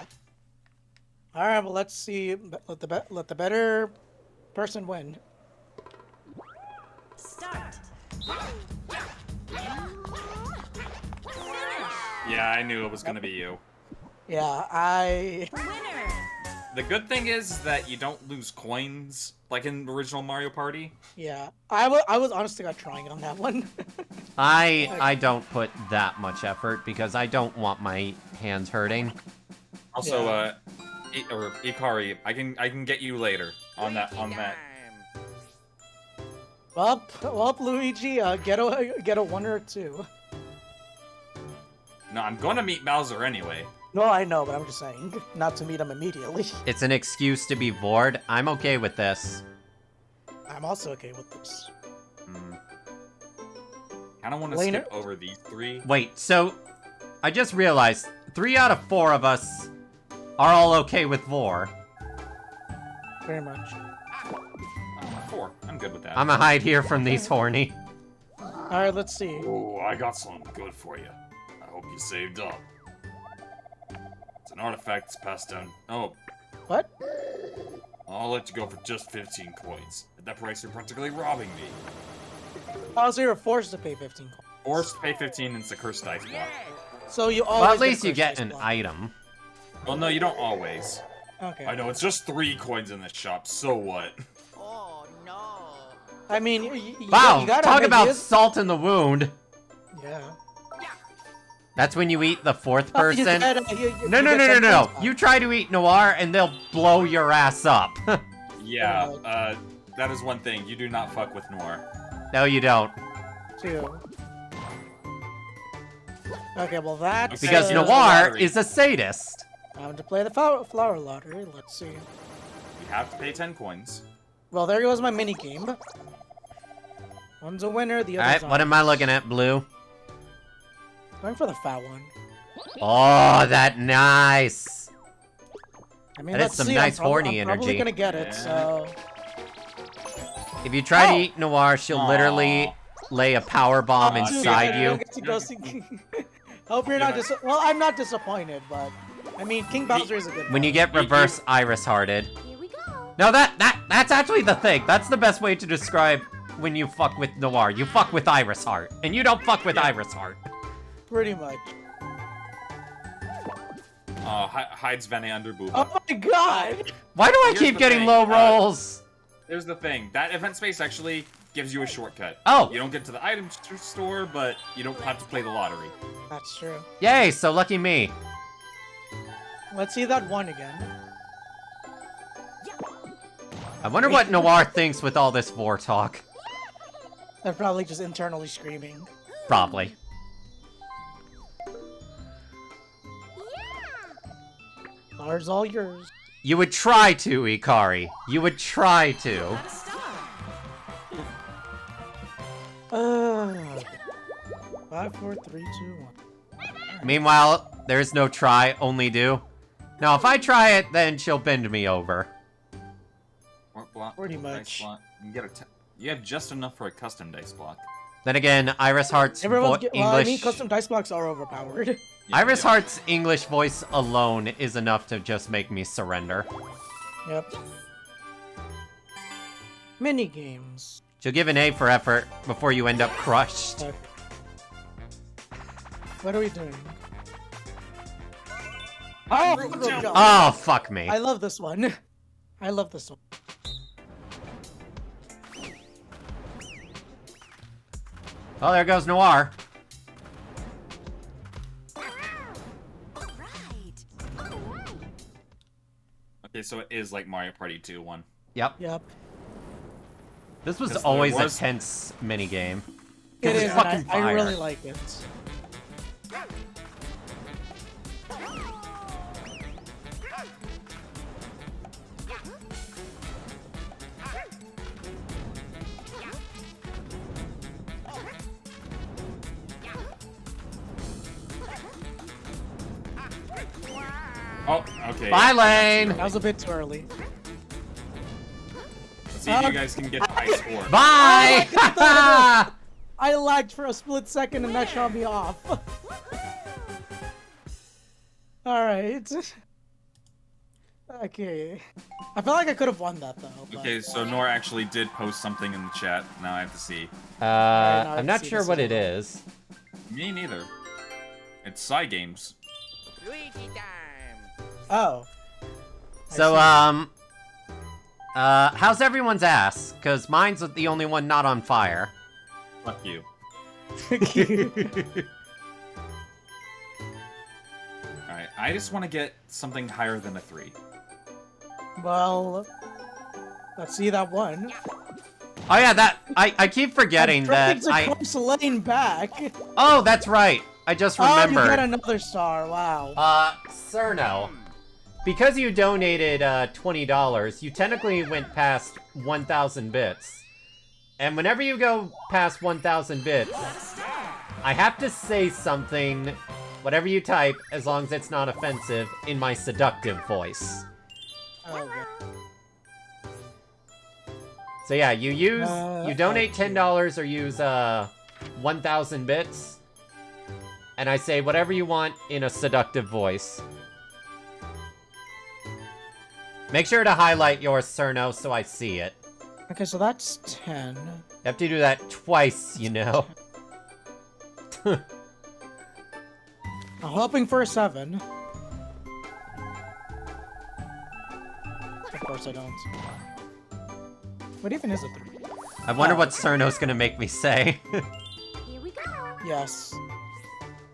All right, well, let's see. Let the be- let the better person win. Start. Yeah, I knew it was gonna be you. Yeah, I. Winner. The good thing is that you don't lose coins like in the original Mario Party. Yeah, I was. I was honestly got trying on that one. I I don't put that much effort because I don't want my hands hurting. Also, Yeah. uh, I- or Ikari, I can I can get you later on that on that. well, p- well, Luigi, uh, get a get a one or two. No, I'm gonna meet Bowser anyway. No, I know, but I'm just saying, not to meet him immediately. It's an excuse to be bored. I'm okay with this. I'm also okay with this. I don't want to skip over these three. Wait, so I just realized three out of four of us are all okay with Vor. Very much. Oh, four. I'm good with that. I'm gonna hide here from these horny. All right, let's see. Oh, I got something good for you. I hope you saved up. It's an artifact that's passed down. Oh, What? I'll let you go for just 15 coins. At that price, you're practically robbing me. Oh, so you're forced to pay 15 coins. Forced to pay 15 and it's a cursed dice block. So you always. Well, at get least you get an block. item. Well, no, you don't always. Okay. I know, it's just three coins in this shop, so what? Oh no. I mean, you, you, you Wow, gotta talk about salt in the wound. Yeah. That's when you eat the fourth Oh, person. get, uh, you- you- No, no, no, no, no. You try to eat Noir and they'll blow your ass up. Yeah, uh, that is one thing. You do not fuck with Noir. no, you don't. Two. Okay, well that's Because Okay, uh, Noir is a sadist. Time to play the flower, flower lottery. Let's see. You have to pay 10 coins. Well, there goes my mini game. One's a winner, the other's Alright, what am I looking at, Blue? Going for the fat one. Oh, that nice. I mean, That is some see. nice I'm horny I'm probably energy. gonna get it. Yeah. So If you try Oh. to eat Noir, she'll literally lay a power bomb Aw, Dude, inside I you. don't get to go see- Hope you're not dis. Well, I'm not disappointed, but I mean, King Bowser is a good. When you get reverse iris hearted. Here we go. No, that that that's actually the thing. That's the best way to describe when you fuck with Noir. You fuck with Iris Heart, and you don't fuck with Yeah. Iris Heart. Pretty much. Uh, hi- hides Vene under Booba. Oh my god! Why do I Here's keep getting thing, low uh, rolls? Here's the thing. That event space actually gives you a shortcut. Oh. You don't get to the item store, but you don't have to play the lottery. That's true. Yay! So lucky me. Let's see that one again. I wonder what Noir thinks with all this war talk. They're probably just internally screaming. Probably. Ours all yours. You would try to, Ikari. You would try to. Uh, five, four, three, two, one. Meanwhile, there's no try, only do. Now, if I try it, then she'll bend me over. Or block, Pretty dice much. block. You, get a t- you have just enough for a custom dice block. Then again, Iris Heart's Everyone, vo- get, English. well, I mean, custom dice blocks are overpowered. Yeah, Iris yeah. Heart's English voice alone is enough to just make me surrender. yep. Mini games. She'll give an A for effort before you end up crushed. Okay. What are we doing? Oh, Root good jump. job. Oh, fuck me. I love this one. I love this one. Oh, there goes Noir. Okay, so it is like Mario Party 2 one. Yep. Yep. This was always was- a tense minigame. It It's fucking I, I really like it. Okay. Bye, Lane. That was a bit too early. Let's see if you guys can get the high score. Bye. I lagged for a split second and that shot me off. Alright. Okay. I feel like I could have won that though. but- Okay, so Noir actually did post something in the chat. Now I have to see. uh, I've I'm not sure what as it is. Me neither. It's Psy Games. Luigi time. Oh. So, um, uh, how's everyone's ass? Cause mine's the only one not on fire. Fuck you. Alright, I just want to get something higher than a 3. well, let's see that one. Oh yeah, that I I keep forgetting I'm that trying I. coax Lane back. Oh, that's right. I just Oh, you get another star. Wow. Uh, Cerno, because you donated uh twenty dollars, you technically went past one thousand bits, and whenever you go past one thousand bits, I have to say something, whatever you type, as long as it's not offensive, in my seductive voice. So yeah, you use Uh, you donate ten dollars or use uh one thousand bits, and I say whatever you want in a seductive voice. Make sure to highlight your Cerno so I see it. Okay, so that's 10. You have to do that twice, you know. I'm hoping for a 7. Of course I don't. What even is a 3? I wonder Oh, what okay. Cerno's gonna make me say. Here we go. Yes.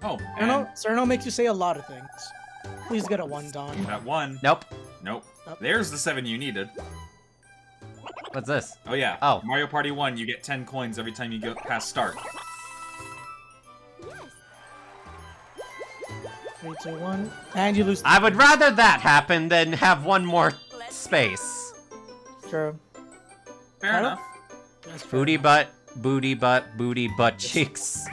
Oh, and Cerno, Cerno makes you say a lot of things. Please get a 1, Dawn. that one. nope. Nope. Nope. There's the 7 you needed. What's this? Oh yeah. Oh. Mario Party 1, you get 10 coins every time you go past start. Yes. 3, 2, 1. And you lose. I would rather that happen than have one more space. True. Fair enough. That's fair Booty enough. butt, booty butt, booty butt cheeks.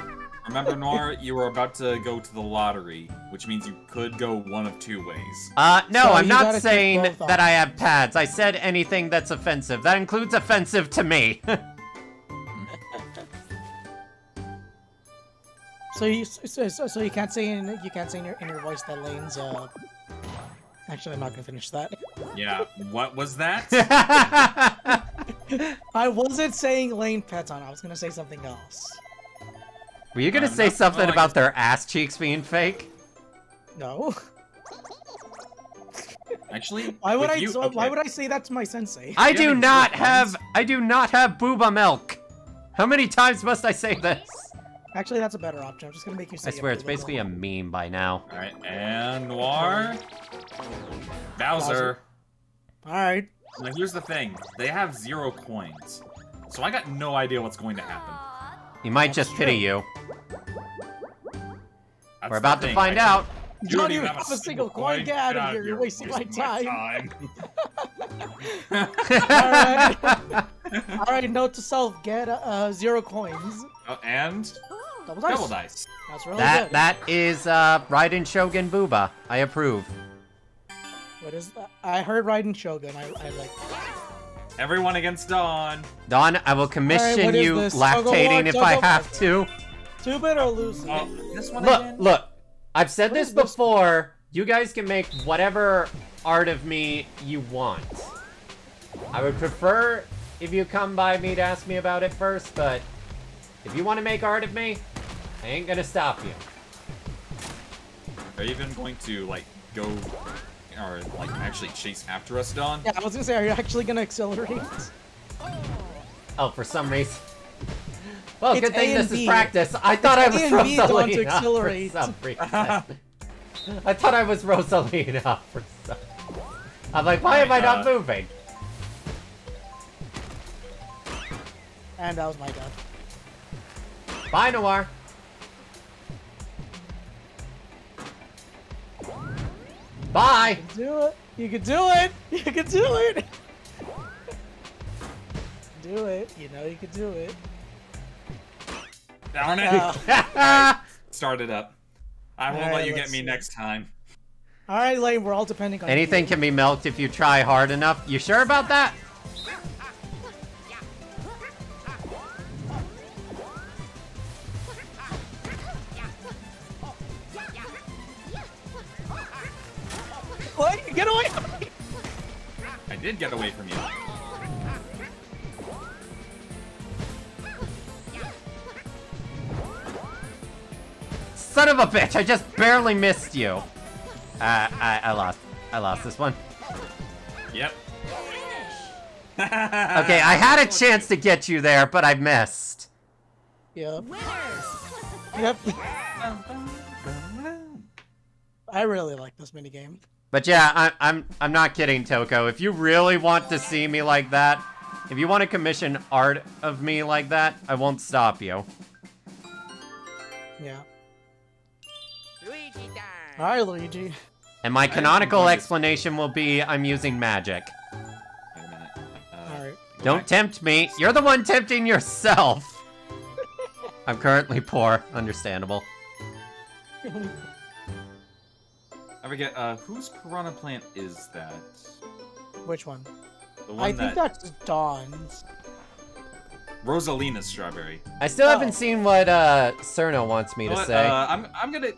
Remember, Noir, you were about to go to the lottery, which means you could go one of two ways. Uh, no, So I'm not saying that I have pads. I said anything that's offensive. That includes offensive to me. So you so, so, so you can't say in you can't say in your in your voice that Lane's uh. Actually, I'm not gonna finish that. Yeah, what was that? I wasn't saying Lane pets on. I was gonna say something else. Were you gonna Um, say no- something no, about guess- their ass cheeks being fake? No. Actually, Why would I? you- so, Why would I say that to my sensei? I You do not have. points? I do not have booba milk. How many times must I say this? Actually, that's a better option. I'm just gonna make you say. I swear it's it basically a meme by now. Alright, and Noir. Bowser. All right. Now here's the thing. They have zero coins. So I got no idea what's going to happen. He might That's just pity you. That's We're the about to find I- out. You You don't even have a single coin. Get out of here. You're wasting my time. time. Alright. All right. Note to self: get uh, zero coins. oh, and Double dice. double dice. That's really That good. that is uh Raiden Shogun Booba. I approve. What is that? I heard Raiden Shogun. I, I like. Everyone against Dawn. Don, I will commission what is you this? lactating Tug if I tug of have to. Two bit or loose? Oh, this one Look, again? look. I've said What this is this? before. You guys can make whatever art of me you want. I would prefer if you come by me to ask me about it first, but if you want to make art of me, I ain't gonna stop you. Are you even going to like go or like actually chase after us, Dawn? Yeah, I was gonna say, are you actually gonna accelerate? Oh, for some reason. Well, It's good thing A and this is practice. I thought I was A and B, Dawn, to Rosalina accelerate. for some reason. I thought I was Rosalina for some. I'm like, why am I not Uh, moving? And that was my dad. Bye, Noir. Bye. Do it. You can do it. You can do it. Do it. You know you can do it. Darn it! Uh, Alright, start it up. I won't Alright, let you get me see. next time. All right, Lane, we're all depending on Anything you. can be milked if you try hard enough. You sure about that? What? Get away! I did get away from you. Son of a bitch, I just barely missed you. Uh, I, I lost. I lost this one. Yep. Okay, I had a chance to get you there, but I missed. Yep. Yep. I really like this minigame. But yeah, I, I'm I'm not kidding, Toka. If you really want to see me like that, if you want to commission art of me like that, I won't stop you. Yeah. Luigi Hi, Luigi. And my canonical explanation will be I'm using magic. Wait a minute. Uh, All right. Don't back. tempt me. You're the one tempting yourself. I'm currently poor. Understandable. I forget. Uh, whose piranha plant is that? Which one? The one I that think that's Dawn's. Rosalina's strawberry. I still Oh. haven't seen what uh Cerno wants me You know to what, say. Uh, I'm I'm gonna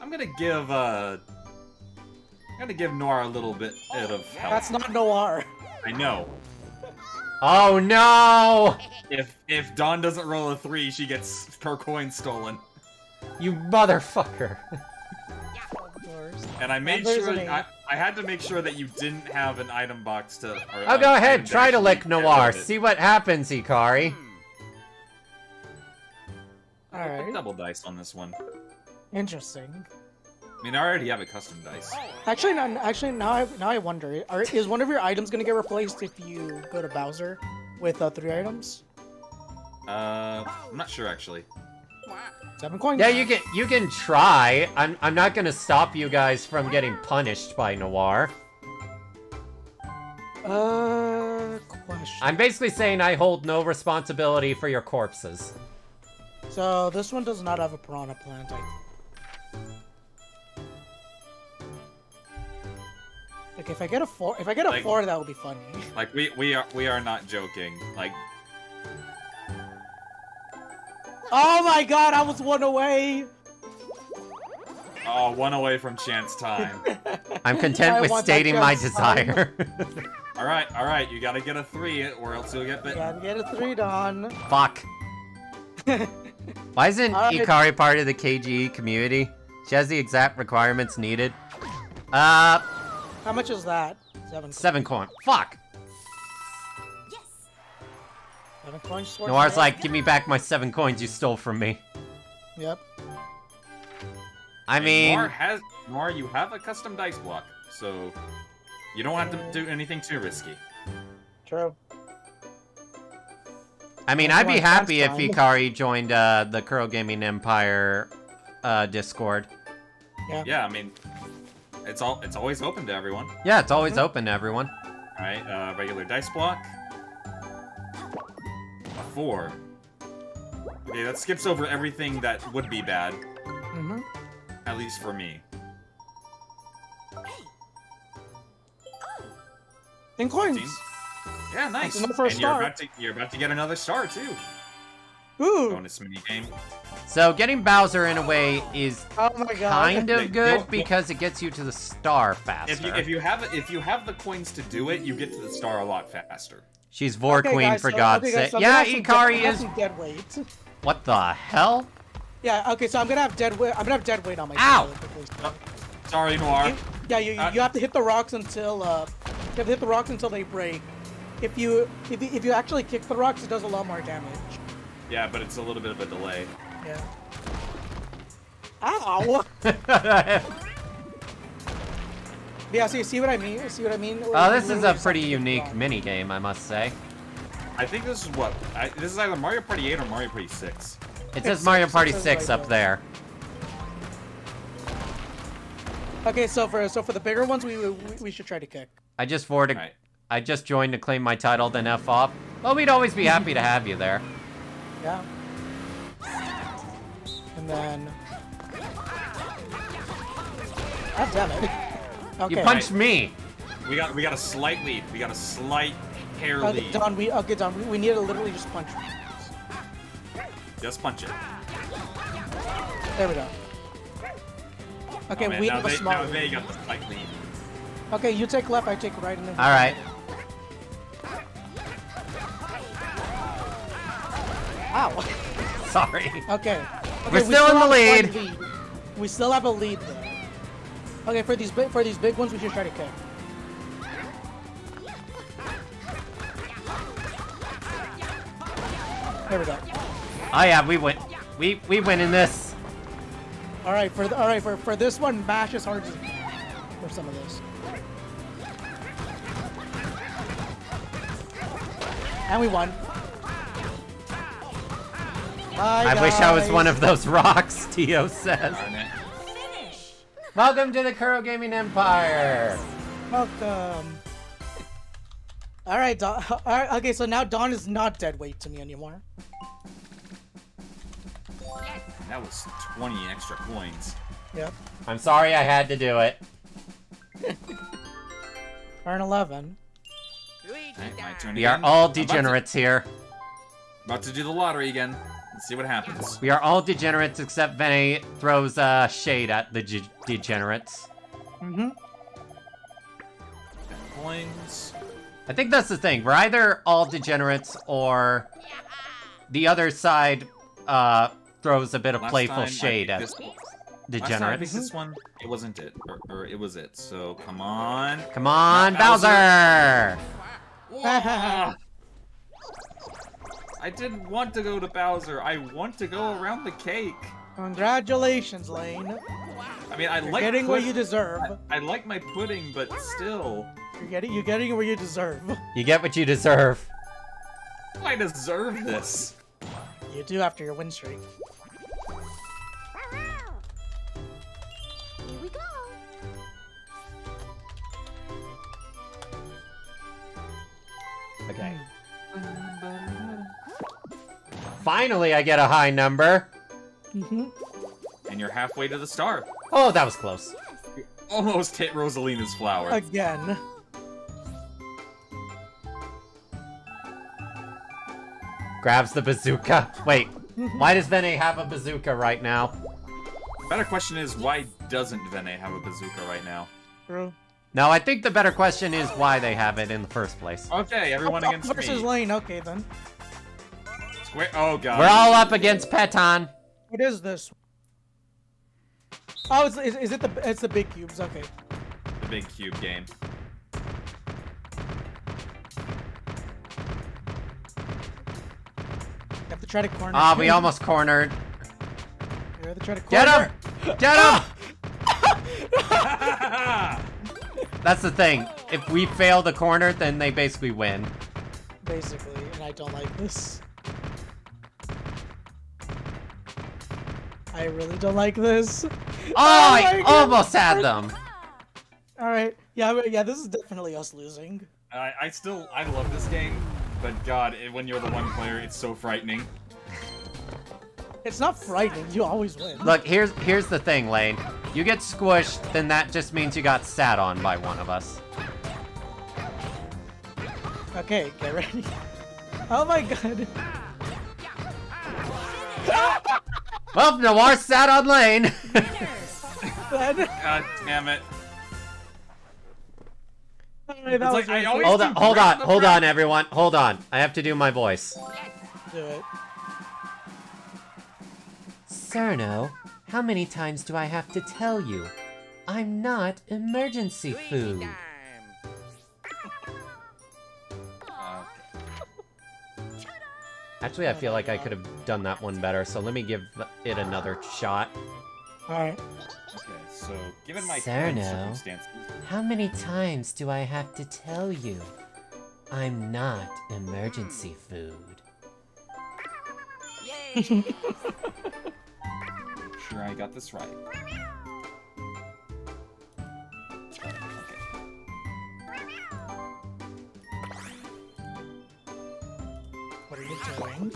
I'm gonna give uh I'm gonna give Noir a little bit of help. That's not Noir. I know. oh no! If if Dawn doesn't roll a three, she gets her coin stolen. You motherfucker. Of course. And I made there's sure. I, I had to make sure that you didn't have an item box to. Or, Oh, uh, go ahead. Try to lick Noir. See what happens, Ikari. All I put right. Double dice on this one. Interesting. I mean, I already have a custom dice. Actually, now, actually, now I now I wonder: are, is one of your items gonna get replaced if you go to Bowser with uh, three items? Uh, I'm not sure actually. Seven coins. Yeah, you can you can try. I'm I'm not gonna stop you guys from getting punished by Noir. Uh, question. I'm basically saying I hold no responsibility for your corpses. So this one does not have a piranha plant. I... Like if I get a four, if I get a Like- four, that would be funny. Like we we are we are not joking. Like Oh my god, I was one away. oh, one away from chance time. I'm content I with stating my desire. all right, all right. You gotta get a three, or else you'll get bit. Gotta get a three done. Fuck. Why isn't Alright. Ikari part of the KGE community? She has the exact requirements needed. Uh, How much is that? Seven. seven coin. Fuck. Seven coins. sword Noir's like, give me back my seven coins you stole from me. Yep. I And mean, Noir has Noir. You have a custom dice block, so you don't have to do anything too risky. True. I mean, I'd be happy if last Ikari joined uh, the Kuro Gaming Empire uh, Discord. Yeah. Yeah, I mean, it's all it's always open to everyone. Yeah, it's always open to everyone. All right, uh, regular dice block. A four. Okay, that skips over everything that would be bad, Mm-hmm. at least for me. And coins. Fifteen. Yeah, nice. enough for a and star. you're about to you're about to get another star too. Ooh. Bonus mini game. So getting Bowser in a way is Oh my god. kind of good yeah. because it gets you to the star faster. If you if you have if you have the coins to do it, you get to the star a lot faster. She's Vor Okay, Queen guys, for so- God's okay, guys, sake. so yeah, gonna have some dead- Ikari is. dead weight. What the hell? Yeah. Okay. So I'm gonna have dead weight. I'm gonna have dead weight on my. Ow! really quickly, so- Sorry, Noir. Yeah, you, Uh, you have to hit the rocks until uh, you have to hit the rocks until they break. If you if you, if you actually kick the rocks, it does a lot more damage. Yeah, but it's a little bit of a delay. Yeah. Ow! yeah. So you see what I mean? See what I mean? Oh, this is a pretty have to kick the unique mini game, I must say. I think this is what I, this is either Mario Party 8 or Mario Party 6. It says It's Mario six, Party 6 right up there. Okay, so for so for the bigger ones, we we, we should try to kick. I just for to, Alright. I just joined to claim my title, then F off. Well, we'd always be happy to have you there. Yeah. And then. God damn it. Okay. You punched me. We got we got a slight lead. We got a slight hair Okay, lead. Dawn, we okay, Dawn. We, we need to literally just punch. Just punch it. There we go. Okay, oh, man, we now have a small. now they got the slight lead. Okay, you take left, I take right, and then. All right. Ow. Sorry. Okay. okay We're we still in the have lead. We still have a lead though. Okay, for these big for these big ones, we should try to kick. There we go. Oh yeah, we win. We we win in this. All right, for the, all right for for this one, mash as hard as for some of this. And we won. Bye, I wish I was one of those rocks. Tio says. Darn it. Welcome to the Kuro Gaming Empire. Welcome. All right, Dawn. All right, okay, so now Dawn is not dead weight to me anymore. That was 20 extra coins. Yep. I'm sorry I had to do it. Turn 11. Luigi Alright, my turn We are all I'm about to- degenerates here. About to do the lottery again. Let's see what happens. We are all degenerates except Vinny throws uh, shade at the ge- degenerates. Mm-hmm. coins. I think that's the thing. We're either all degenerates or the other side uh, throws a bit of Last playful time shade at this- Last time I degenerates. this one, it wasn't it. Or, or it was it. So come on. Come on, Bowser. Bowser! I didn't want to go to Bowser. I want to go around the cake. Congratulations, Lane. I mean, I You're like getting what you deserve. I, I like my pudding, but still, You're getting you're getting what you deserve. You get what you deserve. I deserve this. You do after your win streak. Here we go. Okay. Hmm. Finally, I get a high number. Mm-hmm. And you're halfway to the star. Oh, that was close. Almost hit Rosalina's flower. Again. Grabs the bazooka. Wait, why does Vene have a bazooka right now? Better question is, why doesn't Vene have a bazooka right now? True. No, I think the better question is why they have it in the first place. Okay, everyone against versus me. Lane. Okay then. Square. Oh god. We're all up against Peton. What is this? Oh, is, is, is it the it's the big cubes? Okay. the big cube game. You have to try to corner. Ah, we almost cornered. You have to try to corner. Get corner. him! Get him! That's the thing. If we fail the corner, then they basically win. Basically, and I don't like this. I really don't like this. Oh, I my almost God. had them. All right. Yeah, yeah. This is definitely us losing. I, I still I love this game, but God, it, when you're the one player, it's so frightening. It's not frightening. You always win. Look, here's here's the thing, Lane. You get squished, then that just means you got sat on by one of us. Okay, get ready. Oh my god. Well, Noir sat on Lane. God damn it. Alright, It's like, I hold on, hold on, hold on, everyone. Hold on. I have to do my voice. do it. Cerno, how many times do I have to tell you? I'm not emergency Luigi food. Actually, I feel like I could have done that one better, so let me give it another shot. Alright. okay, so given my Cerno. current circumstances, How many times do I have to tell you? I'm not emergency food. Yay! sure I got this right. Doing?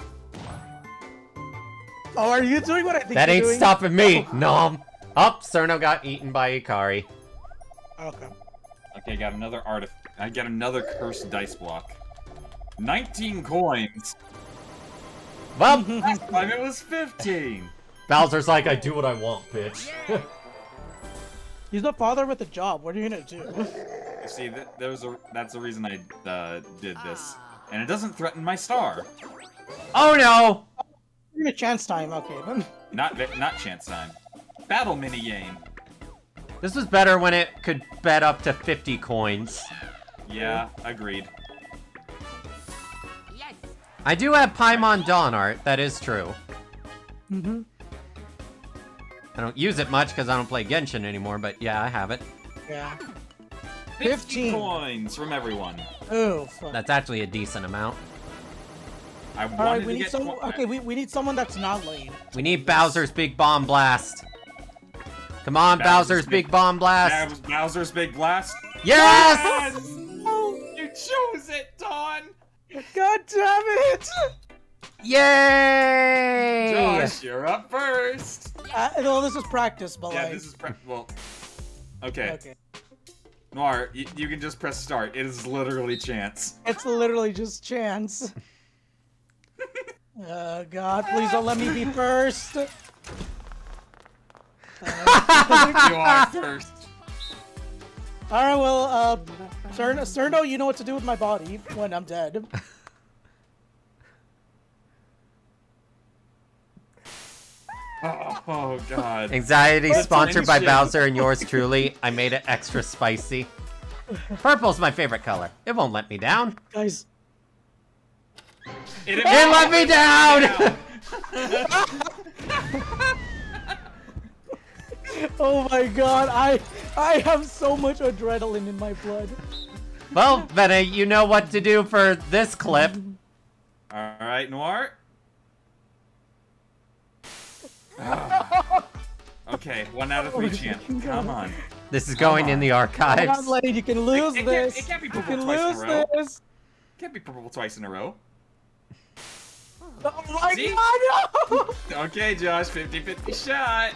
Oh, are you doing what I think That you're ain't doing? stopping me, nom. Oh, Cerno got eaten by Ikari. Okay. Okay, got another artif- I got another cursed dice block. 19 coins. Well, Last time it was 15. Bowser's like, I do what I want, bitch. He's the father with a job. What are you gonna do? You see, th there's a that's the reason I uh, did this, and it doesn't threaten my star. oh no! You're gonna chance time. Okay. then. Not not chance time. Battle mini game. This was better when it could bet up to 50 coins. Yeah, agreed. Yes. I do have Paimon Dawn art, that is true. Mhm. I don't use it much because I don't play Genshin anymore, but yeah, I have it. Yeah. 50 15. coins from everyone. Oh fuck. That's actually a decent amount. I wanted All right. to We need get some. Okay. We, we need someone that's not lame. We need Bowser's Big Bomb Blast. Come on, Bowser's Bowser's Big- Big Bomb Blast. That Bowser's big blast. Yes! You chose it, Dawn. God damn it! Yay! Josh, you're up first. Uh, well, this is practice, but Yeah, like. this is practice. well. Okay, Okay. Noir, you, you can just press start. It is literally chance. It's literally just chance. Oh God! Please don't let me be first. you are first. All right. Well, uh, Cerno, Cerno, you know what to do with my body when I'm dead. Oh, oh God. Anxiety That's sponsored by shit. Bowser and yours truly. I made it extra spicy. Purple's my favorite color. It won't let me down. Guys, It, It let me down! oh my God! I I have so much adrenaline in my blood. well, Vene, you know what to do for this clip. All right, Noir. okay, one out of three oh, chance. Come on. This is going in the Come archives. on, lady, you can lose it can't- this. it can't be you purple can twice in a row. this. Can't be purple twice in a row. Oh my See? God! No! Okay, Josh, 50-50 shot.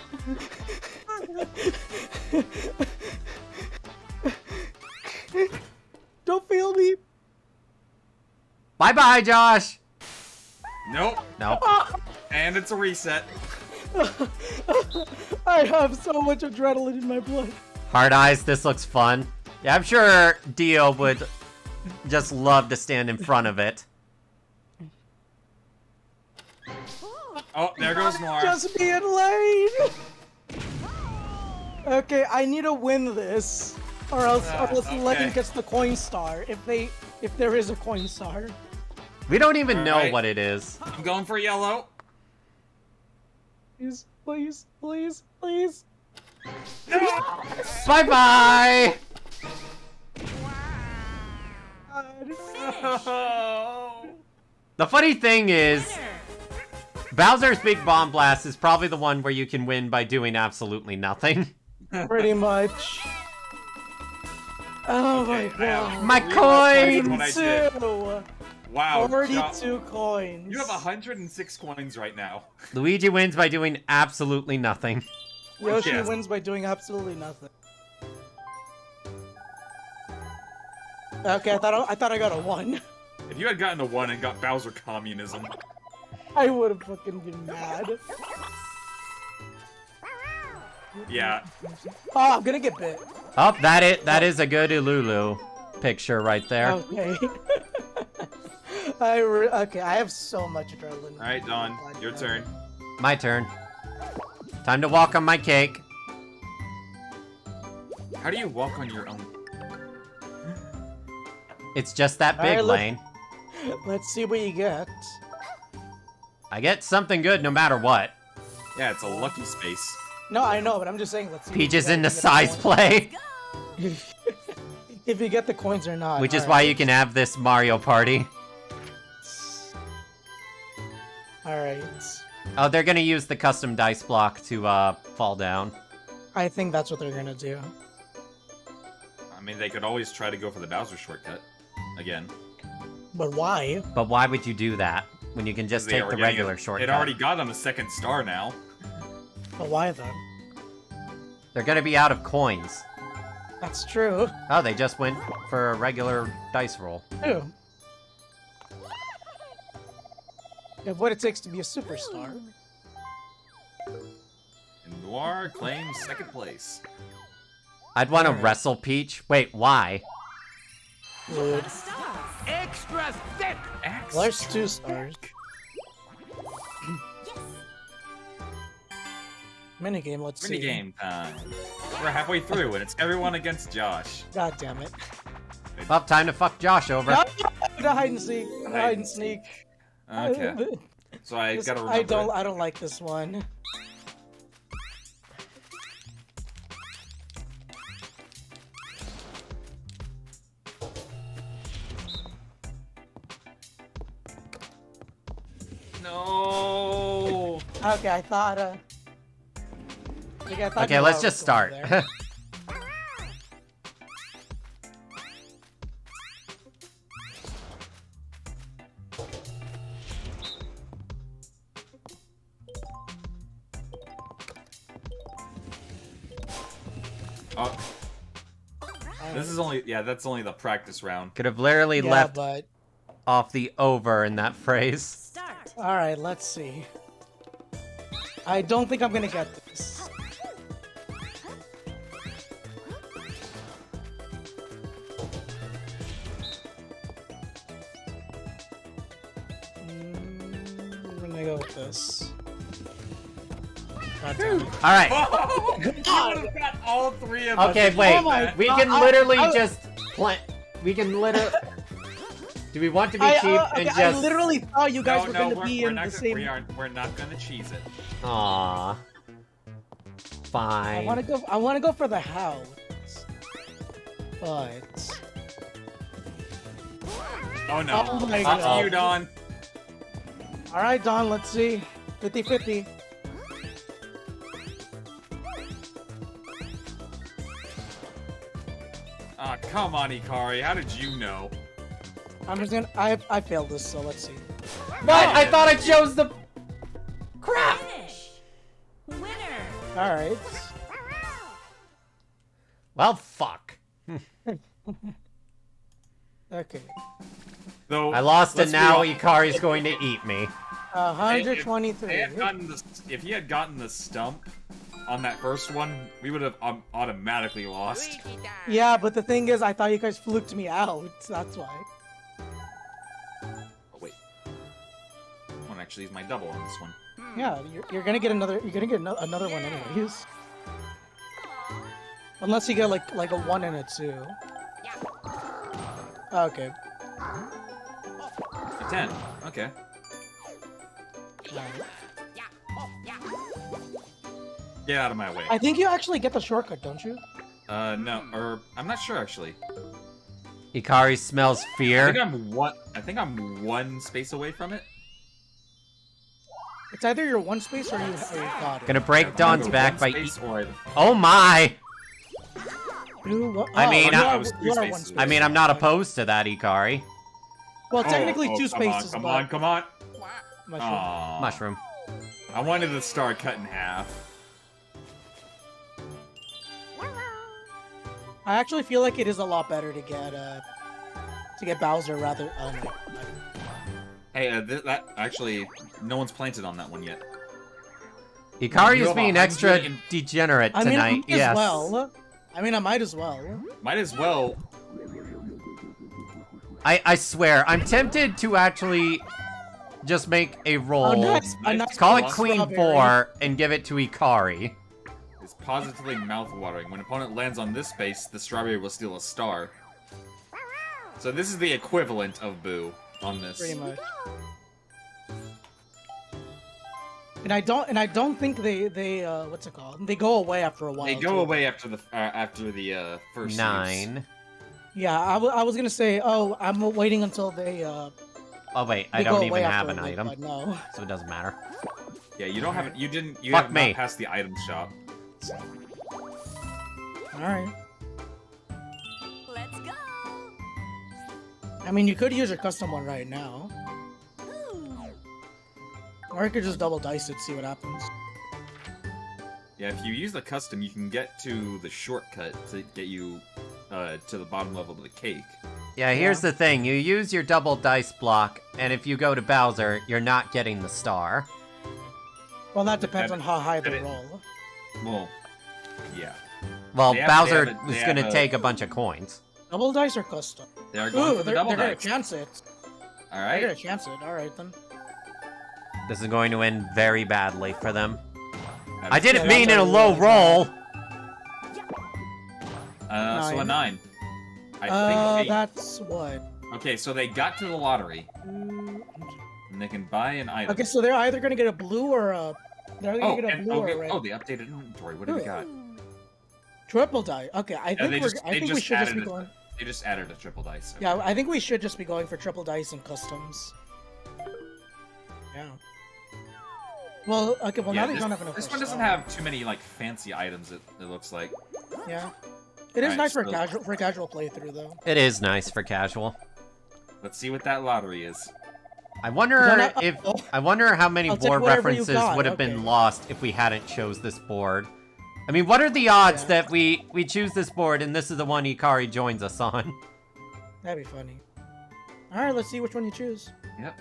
Don't fail me. Bye bye, Josh! Nope. Nope. And it's a reset. I have so much adrenaline in my blood. Hard eyes, this looks fun. Yeah, I'm sure Dio would just love to stand in front of it. Oh, there goes Noir. Just being late. Okay, I need to win this, or else, Ah, or else Legend okay. gets the coin star. If they, if there is a coin star. We don't even know Alright. what it is. I'm going for yellow. Please, please, please, please. Bye bye! God. Oh. The funny thing is, Bowser's Big Bomb Blast is probably the one where you can win by doing absolutely nothing. Pretty much. Oh Okay, my I god. My three more coins than what I did. Forty-two. Wow. Jo- Forty-two coins. You have 106 coins right now. Luigi wins by doing absolutely nothing. Yoshi Yes. wins by doing absolutely nothing. Okay, I thought I, I thought I got a one. If you had gotten a one and got Bowser communism, I would have fucking been mad. yeah. Oh, I'm gonna get bit. Oh, that it. That is a good Ululu picture right there. Okay. I re- okay. I have so much adrenaline. All right, Dawn, your turn. My turn. Time to walk on my cake. How do you walk on your own? It's just that big Alright, look- lane. Let's see what you get. I get something good no matter what. Yeah, it's a lucky space. No, I know, but I'm just saying. Let's see. what Peach is get in the if you get size the play, coins. if you get the coins or not. which is Alright. why you can have this Mario Party. All right. Oh, they're gonna use the custom dice block to uh fall down. I think that's what they're gonna do. I mean, they could always try to go for the Bowser shortcut again. But why? But why would you do that when you can just take the regular it, shortcut? It already got him a second star now. But why then? They're gonna be out of coins. That's true. Oh, they just went for a regular dice roll. Too. Yeah, what it takes to be a superstar. And Noir claims second place. I'd want to wrestle Peach. Wait, why? Good. Extra thick! X. Well, there's two stars. Minigame, let's see. Minigame time. We're halfway through, and it's everyone against Josh. God damn it. Well, time to fuck Josh over. No, the hide and seek. The hide and sneak. Okay. So I This- gotta remember. I don't. it. I don't like this one. No. Okay, I thought. Uh, like, I thought Okay, let's just start. yeah. That's only the practice round. Could have literally yeah, left but off the over in that phrase. Start. all right. Let's see. I don't think I'm gonna get this. Mm, I'm gonna go with this. God damn it. All right. All three of us. Okay, wait. did my that. We Uh, can I- literally I- just play. We can literally. Do we want to be I, cheap uh, okay, and I just? literally thought you guys no, were no, gonna be we're in the gonna, same. we aren't. We're not gonna cheese it. Aww. I Fine. want to go. I want to go for the house, but Oh no. Oh my It's God. you, Dawn. all right, Dawn. Let's see. 50-50. Come on, Ikari. How did you know? I'm just gonna. I I failed this, so let's see. What? I thought I chose the. Crap. Finish. Winner. All right. Well, fuck. Okay. Though I lost, and now hon- Ikari's going to eat me. Uh, If- If, 123. he had gotten the, if he had gotten the stump on that first one, we would have um, automatically lost. Yeah, but the thing is, I thought you guys fluked me out. That's why. Oh, wait. One actually is my double on this one. Yeah, you're, you're gonna get another. You're gonna get ano- another one anyways. Unless you get like like a one and a two. Okay. A ten. Okay. alright. Get out of my way. I think you actually get the shortcut, don't you? Uh, no, or I'm not sure actually. Ikari smells fear. I fear. think I'm one. I think I'm one space away from it. It's either your one space or you, or you got it. Gonna break I'm Dawn's gonna go back one by. space or I- Oh my! You, what- I oh, mean, you I- are- I was two you are one spaces. I mean, I'm not opposed to that, Ikari. Well, Oh, technically oh, two come on, spaces, Come but on, come on. mushroom. Aw. Mushroom. I wanted the star cut in half. I actually feel like it is a lot better to get uh to get Bowser rather. Oh no. Hey, uh, th that actually, no one's planted on that one yet. Ikari is being 100 extra and- degenerate I mean, I tonight. might as well. I mean, I might as well. Might as well. I I swear, I'm tempted to actually just make a roll. Oh, nice. A nice Call it Queen strawberry. Four and give it to Ikari. It's positively mouth-watering. When opponent lands on this space, the strawberry will steal a star. So this is the equivalent of Boo on this. Pretty much. And I don't, and I don't think they, they, uh, what's it called? They go away after a while. They too. go away after the uh, after the uh, first use. Nine. Yeah, I, w- I was gonna say, oh, I'm waiting until they, uh, Oh wait, I don't even have an item, but no. so it doesn't matter. Yeah, you don't have it. You didn't. You Fuck have me. not passed the item shop. All right. Let's go. I mean, you could use your custom one right now, or you could just double dice it, see what happens. Yeah, if you use the custom, you can get to the shortcut to get you uh, to the bottom level of the cake. Yeah, here's the thing. You use your double dice block, and if you go to Bowser, you're not getting the star. Well, that depends That- on how high that they it- roll. Well, yeah. Well, They have- Bowser have a- is gonna a- take a bunch of coins. Double dice or custom? They are going Ooh, for the they're, double they're gonna chance it. All right. They're right. gonna chance it. All right then. This is going to end very badly for them. That's- I didn't mean in a a low really roll. Uh, so a Nine. nine. I Uh, think. eight. that's what. Okay, so they got to the lottery, Mm, and they can buy an item. Okay, so they're either gonna get a blue or a. They're Oh, gonna and, blue okay, a red. oh, the updated inventory. What do we got? Triple die. Okay, I think they we're. just- I they think we just should just added be it. going. They just added a triple dice. Yeah. I think we should just be going for triple dice and customs. Yeah. Well, okay. Well, Yeah, now they this, don't have enough. this for one doesn't star. have too many like fancy items. It, it looks like. Yeah. It is Alright, nice for so- casual for casual playthrough though. It is nice for casual. Let's see what that lottery is. I wonder No, no, if. I wonder how many I'll board references would have okay. been lost if we hadn't chose this board. I mean, what are the odds Yeah. that we we choose this board and this is the one Ikari joins us on? That'd be funny. All right, let's see which one you choose. Yep.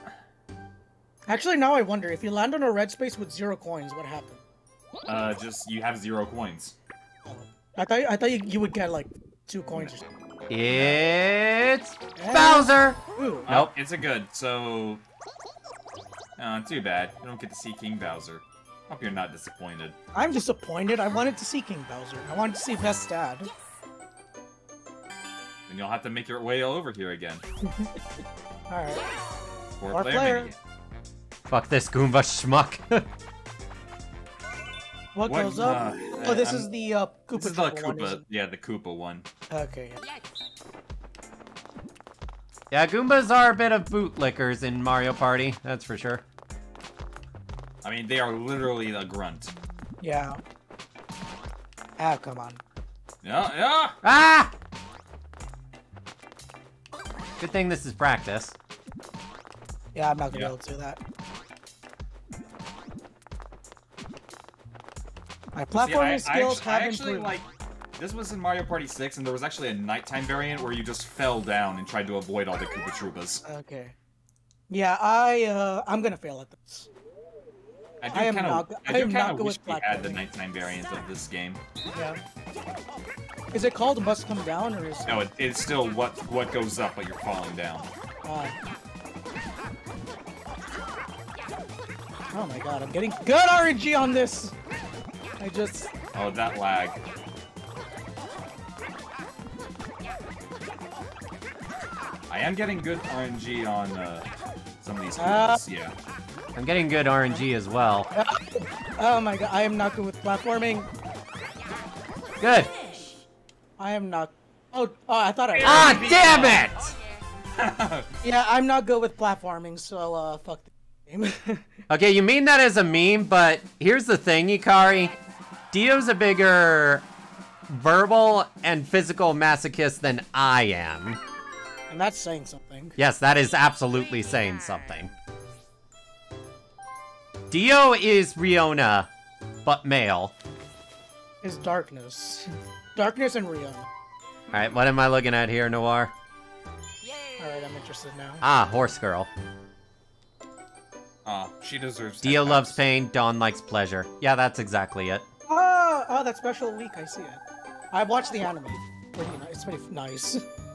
Actually, now I wonder if you land on a red space with zero coins, what happened? Uh, just you have zero coins. I thought I thought you, you would get like two coins or something. It's Yeah. Bowser. Ooh. Oh, Nope. it's a good. So. Uh, too bad. You don't get to see King Bowser. Hope you're not disappointed. I'm disappointed. I wanted to see King Bowser. I wanted to see Best Dad. And you'll have to make your way over here again. All right. Four Four player. player. Fuck this Goomba schmuck. What, What, goes up? uh, oh, this I'm- is the uh, Koopa This is the Troopa one, Koopa. Yeah, the Koopa one. Okay. Yeah. Yeah, Goombas are a bit of bootlickers in Mario Party, that's for sure. I mean, they are literally a grunt. Yeah. Ah, come on. Yeah, yeah. Ah! Good thing this is practice. Yeah, I'm not gonna Yeah. be able to do that. My See, platforming I, I skills actu- I have actually improved. like. This was in Mario Party 6, and there was actually a nighttime variant where you just fell down and tried to avoid all the Koopa Troopas. Okay. Yeah, I uh, I'm gonna fail at this. I do kind not- of, I do am not kind of wish with we had the nighttime variant of this game. Yeah. Is it called Must Come Down or is No, it, it's still what what goes up, but you're falling down. Uh, oh my god, I'm getting good RNG on this! I just... Oh, that lag. I am getting good RNG on uh, some of these Ah. Koopas, yeah. I'm getting good RNG as well. Oh my god, I am not good with platforming. Good. I am not... Oh, oh I thought I... Ah, damn it! Yeah, I'm not good with platforming, so uh, fuck the game. Okay, you mean that as a meme, but here's the thing, Ikari. Dio's a bigger verbal and physical masochist than I am. And that's saying something. Yes, that is absolutely saying something. Dio is Riona, but male. Is darkness. Darkness and Riona. Alright, what am I looking at here, Noir? Alright, I'm interested now. Ah, Horse Girl. Aw, she deserves Dio 10 loves pain, Dawn likes pleasure. Yeah, that's exactly it. Oh, oh, that special week, I see it. I watched the anime. Pretty nice. It's pretty nice.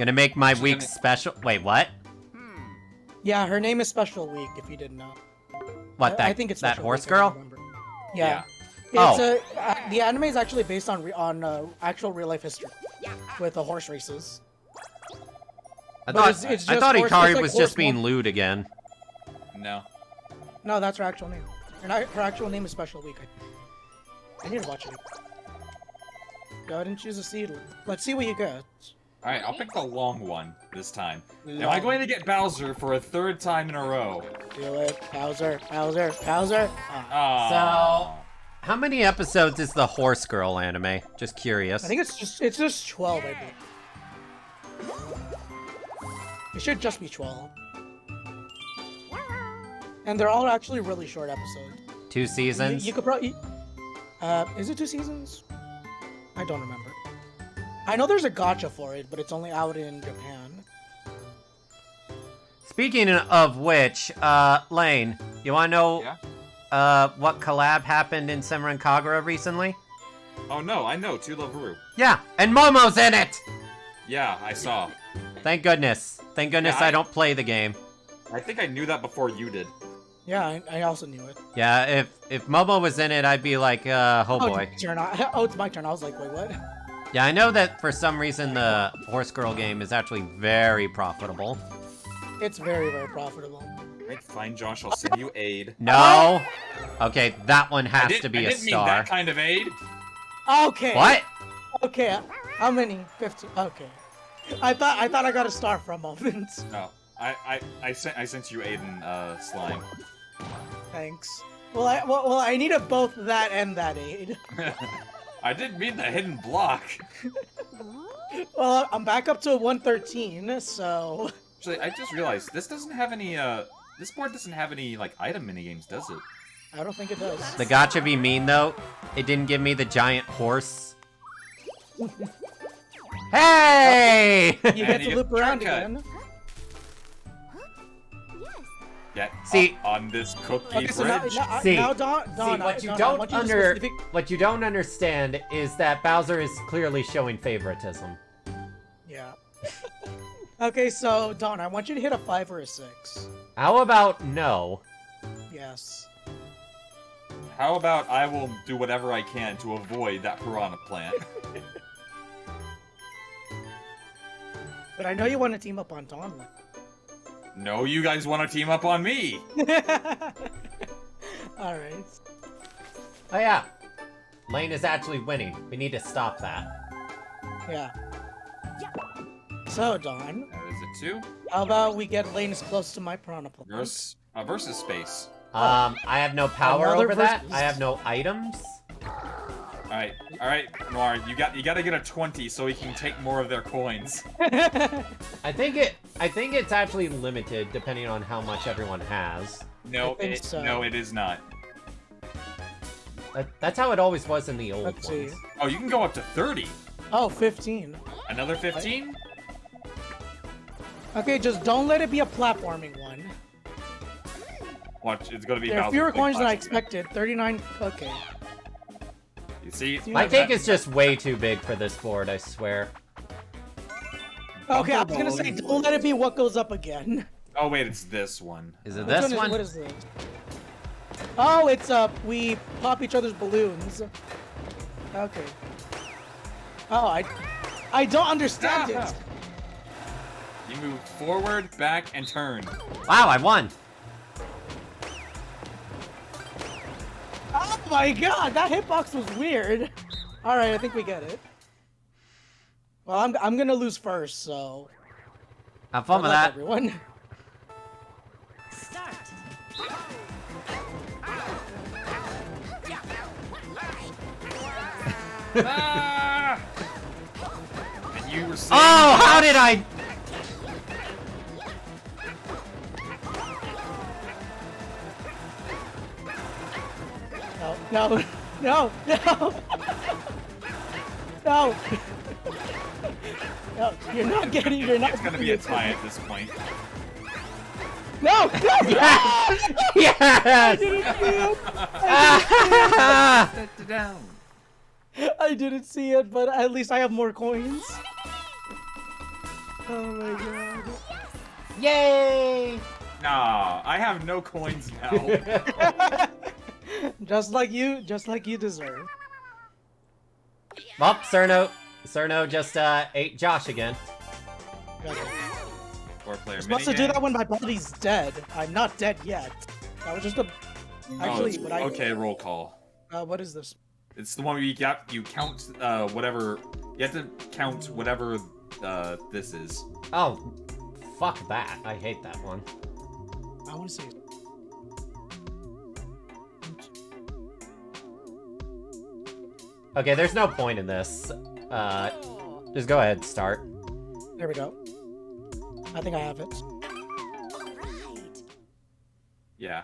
Gonna make my She's week gonna- special. Wait, what? Yeah, her name is Special Week, if you didn't know. What, I- that, I think it's that Special horse Week, girl? remember. Yeah. Oh. A, uh, the anime is actually based on re- on uh, actual real life history with the horse races. I But thought, it's- it's I thought horse- Ikari like was just being one. lewd again. No. No, that's her actual name. Her, her actual name is Special Week. I, I need to watch it. Go ahead and choose a seed. Let's see what you get. Alright, I'll pick the long one this time. Am I going to get Bowser for a third time in a row? Do it. Bowser, Bowser, Bowser. Ah. Aww. How many episodes is the Horse Girl anime? Just curious. I think it's just it's just 12, I believe. It should just be 12. and they're all actually really short episodes. Two You, seasons. you could probably. Uh, is it two seasons? I don't remember. I know there's a gacha for it, but it's only out in Japan. Speaking of which, uh, Lane, you wanna know Yeah? uh what collab happened in Senran Kagura recently? Oh no, I know, To Love Ru. Yeah, and Momo's in it! Yeah, I saw. Thank goodness. Thank goodness Yeah, I... I- don't play the game. I think I knew that before you did. Yeah, I, I also knew it. Yeah, if if Momo was in it, I'd be like, uh, oh Oh, boy. turn. I- Oh, it's my turn. I was like, wait, what? Yeah, I know that for some reason the Horse Girl game is actually very profitable. It's very, very profitable. Right, fine, Josh. I'll send you aid. No. Okay, that one has didn't- to be I a didn't mean star. that kind of aid. Okay. What? Okay. How many? Fifteen. Okay. I thought I thought I got a star for a moment. No, I, I, I sent, I sent you Aiden uh, slime. Thanks. Well, I well, well I needed both that and that aid. I didn't mean the hidden block. Well, I'm back up to 113, so Actually, I just realized this doesn't have any. Uh, this board doesn't have any like item minigames, does it? I don't think it does. The gacha be mean though. It didn't give me the giant horse. hey! You And get you to get loop around shortcut. again. Get See- up on this cookie Okay, so bridge. now, I- See- now Dawn, Dawn, See, I- what you Dawn, don't want you under specific- what you don't understand is that Bowser is clearly showing favoritism. Yeah. okay, so Dawn, I want you to hit a five or a six. How about no? Yes. How about I will do whatever I can to avoid that piranha plant? But I know you want to team up on Dawn. No, you guys want to team up on me? All right. Oh yeah. Lane is actually winning. We need to stop that. Yeah. So Dawn, That is it too. how about we get Lane as close to my piranha plant? Versus, uh, versus space. Um, I have no power Another over that. I have no items. All right, all right, Noir, you got you got to get a twenty so we can take more of their coins. I think it. I think it's actually limited depending on how much everyone has. No, it, so. no, it is not. That, that's how it always was in the old Let's see. ones. Oh, you can go up to thirty. oh, 15. Another fifteen? Okay, just don't let it be a platforming one. Watch, it's gonna be. There are fewer Big coins than I expected. 39. Okay. You see, My Yeah, cake is just way too big for this board. I swear. Okay, I was gonna say, don't let it be what goes up again. Oh wait, it's this one. Is it Which this is- one? What is this? Oh, it's uh, we pop each other's balloons. Okay. Oh, I, I don't understand Ah. it. You move forward, back, and turn. Wow, I won. Oh my god, that hitbox was weird. All right, I think we get it. Well, I'm I'm gonna lose first, so. Have fun good with luck, that. everyone. Start. ah! And you were saying. Oh, how did I? No, no, no, no, no. No, you're not getting. You're not. It's gonna be a tie at this point. No, no, no! yes! down. I didn't see it, but at least I have more coins. Oh my god. Yay! Nah, I have no coins now. just like you, just like you deserve. Well, Cerno, Cerno just uh, ate Josh again. Okay. Four player Supposed to do that when my body's dead. I'm not dead yet. That was just a. Actually, oh, but I. okay, roll call. Uh, what is this? It's the one where you got you count uh whatever you have to count whatever uh this is. Oh, fuck that. I hate that one. I want to see. Okay, there's no point in this. Uh, just go ahead, start. There we go. I think I have it. Alright. Yeah.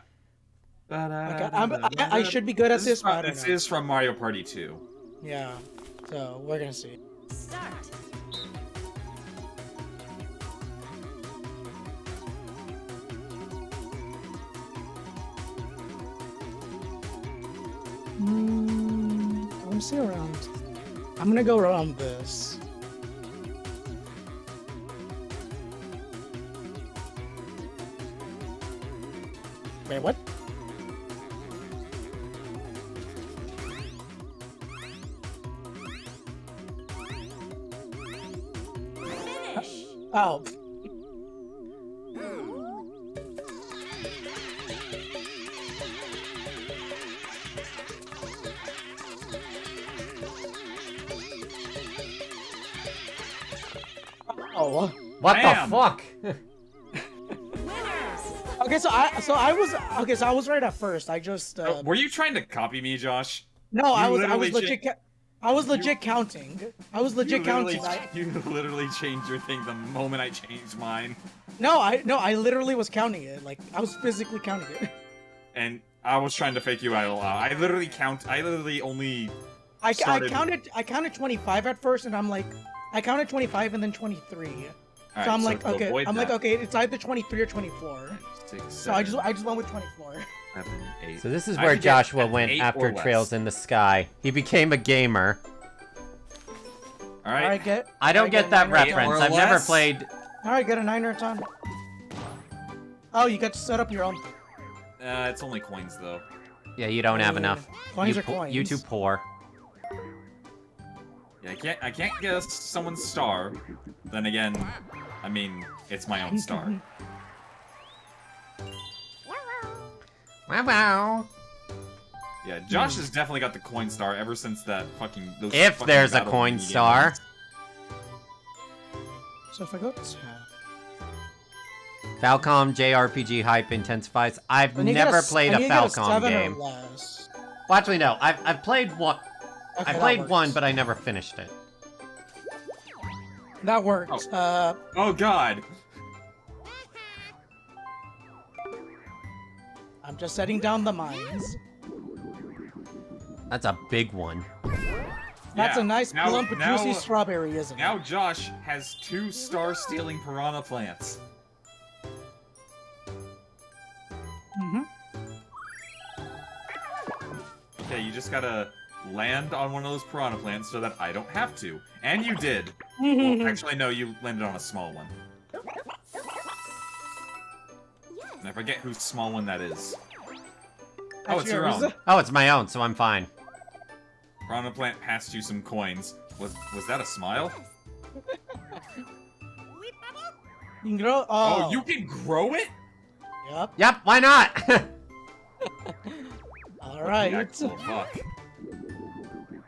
Okay, I'm, I, I should be good at This, this, is but I from, this know. is from Mario Party 2. Yeah. So we're gonna see. Start. Mm, let me see around. I'm gonna go around this. Wait, what? Finish. Oh, oh. What Bam! the fuck? Okay, so I so I was okay, so I was right at first. I just uh, Oh, Were you trying to copy me, Josh? no, I was I was legit. Ca- I was legit counting. I was legit you counting. I, you literally changed your thing the moment I changed mine. no, I no, I literally was counting it. Like I was physically counting it. And I was trying to fake you out. I literally count. I literally only. I, I counted I counted 25 at first, and I'm like, I counted 25 and then 23. Alright, so I'm like, okay, I'm like, okay, it's either 23 or 24. Six, So I just I just went with 24. seven, eight. So this is where Joshua went after. Trails in the Sky. He became a gamer. All All right. right, get. I don't all right, get that a nine or a Eight reference. I've never less? played. All right, get a nine or a ton. Oh, you got to set up your own. Uh, it's only coins though. Yeah, you don't have Uh, enough. Coins you, are coins. you too poor. Yeah, I can't. I can't guess someone's star. Then again, I mean, it's my own mm-hmm. star. Wow, wow. Yeah, Josh has definitely got the coin star ever since that fucking. Those If fucking there's a battle coin mini star. games. So if I go to Falcom JRPG hype intensifies. I've I need to get never a s- played I a need to get Falcom seven or game. less. Well, actually, no. I've, I've played one. Okay, I played one, but I never finished it. That works. Uh, Oh God. I'm just setting down the mines. That's a big one. That's Yeah, a nice now- plump, now- juicy strawberry, isn't Now it? Now Josh has two star-stealing piranha plants. Mm-hmm. Okay, you just gotta land on one of those piranha plants so that I don't have to. And you did. well, actually, no, you landed on a small one. And I forget whose small one that is. Oh, it's your own. Oh, it's my own, so I'm fine. Piranha plant passed you some coins. Was was that a smile? You can grow. Oh, Oh, you can grow it? Yep. Yep, why not? All right.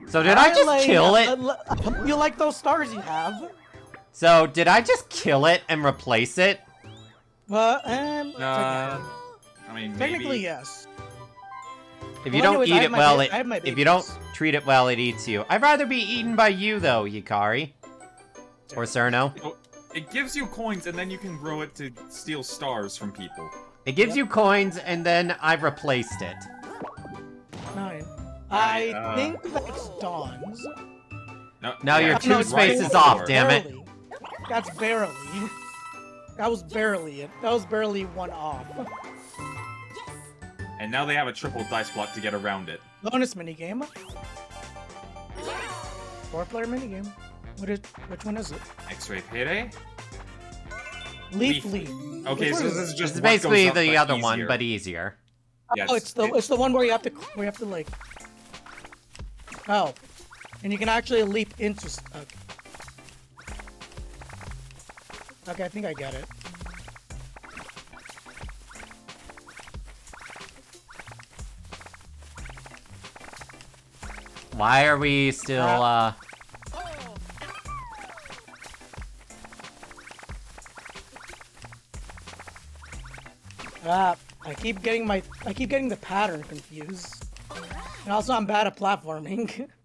Actual fuck. so did I just like- kill it? You like those stars you have? So did I just kill it and replace it? Well, um, Uh, I mean, maybe. technically yes. If you Well, don't anyways, eat it well, it, I have my if you don't treat it well, it eats you. I'd rather be eaten by you though, Hikari. Or Cerno. It gives you coins, and then you can grow it to steal stars from people. It gives Yep. you coins and then I've replaced it. Nine. I Alright, uh, think that's Dawn's. No, Now your No, two it's spaces barely- off, damn it. barely. That's barely. That was barely it. That was barely one off. And now they have a triple dice block to get around it. Bonus minigame. Four player minigame. What is which one is it? X-ray payday. Leaf Leaf. Leaf. Okay, Which so this is is just This is what goes basically up, the but other one, but easier. Yes, oh, it's the it's the one where you have to where you have to like. Oh, and you can actually leap into. Okay. Okay, I think I get it. Why are we still, uh... Ah, I keep getting my I keep getting the pattern confused. And also, I'm bad at platforming.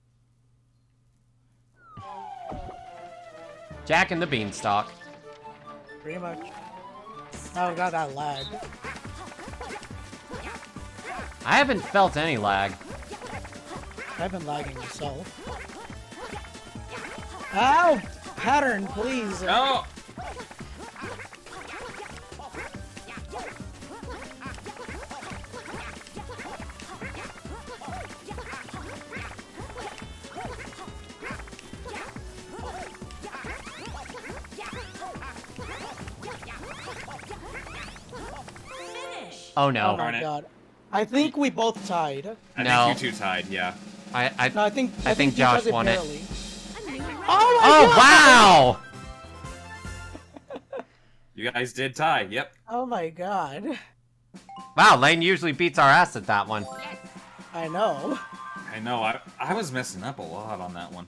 Jack and the Beanstalk. Pretty much. Oh god, that lag. I haven't felt any lag. I've been lagging myself. Ow! Pattern, please. Oh! Finish. no. Oh no. my it. god. I think we both tied. I No. think you two tied, yeah. I I, No, I think I think you Josh won it. barely. A new record. Oh my Oh god! wow! You guys did tie, yep. Oh my god. Wow, Lane usually beats our ass at that one. I know. I know, I, I was messing up a lot on that one.